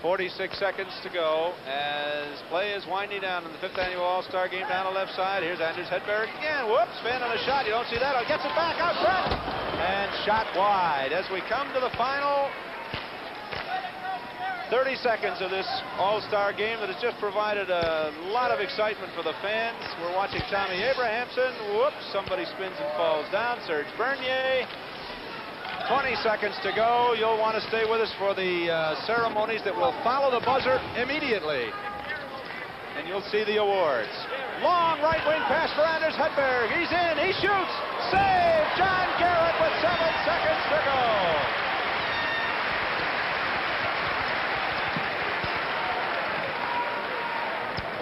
46 seconds to go as play is winding down in the fifth annual All-Star game down the left side. Here's Anders Hedberg again. Whoops, fan on a shot. You don't see that. Oh, gets it back out front. And shot wide. As we come to the final 30 seconds of this All-Star game that has just provided a lot of excitement for the fans. We're watching Tommy Abrahamson. Whoops, somebody spins and falls down. Serge Bernier 20 seconds to go. You'll want to stay with us for the uh, ceremonies that will follow the buzzer immediately. And you'll see the awards. Long right wing pass for Anders Hedberg. He's in. He shoots. Save. John Garrett with seven seconds to go.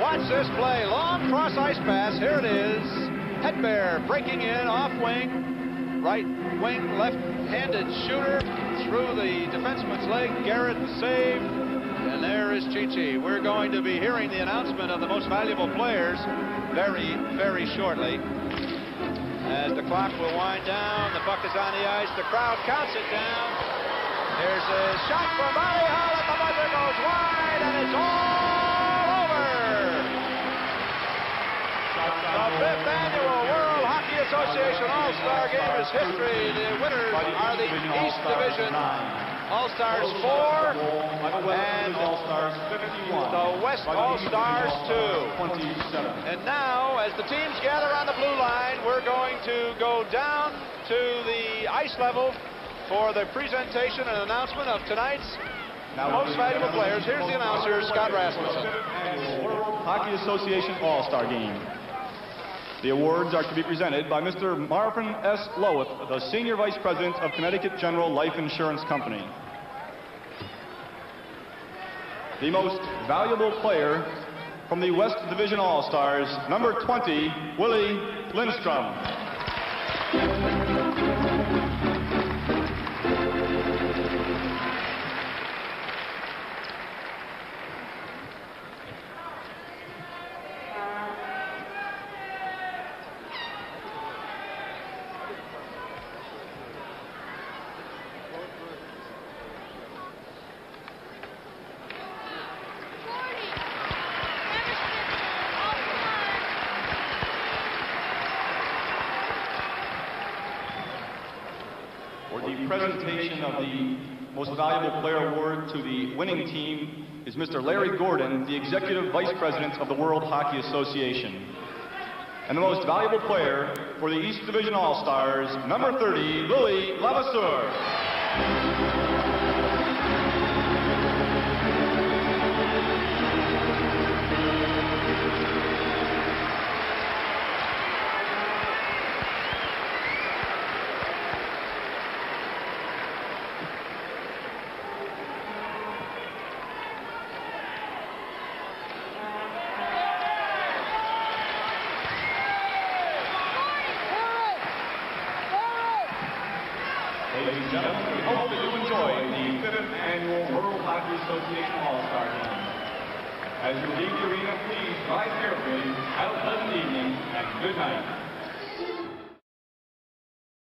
Watch this play. Long cross ice pass. Here it is. Hedberg breaking in off wing. Right wing, left-handed shooter through the defenseman's leg. Garrett save. And there is Chichi. We're going to be hearing the announcement of the most valuable players very, very shortly. As the clock will wind down, the puck is on the ice. The crowd counts it down. There's a shot from Barry Hall at the buzzer goes wide, and it's all over. The fifth annual Association All-Star Game is history. The winners are the East Division All-Stars 4, and All-Stars 51. the West All-Stars 2. And now, as the teams gather on the blue line, we're going to go down to the ice level for the presentation and announcement of tonight's most valuable players. Here's the announcer, Scott Rasmussen. Hockey Association All-Star Game. The awards are to be presented by Mr. Marvin S. Lowith, the Senior Vice President of Connecticut General Life Insurance Company. The most valuable player from the West Division All-Stars, number 20, Willie Lindstrom. For the presentation of the Most Valuable Player Award to the winning team is Mr. Larry Gordon, the Executive Vice President of the World Hockey Association. And the Most Valuable Player for the East Division All-Stars, number 30, Louis Levasseur.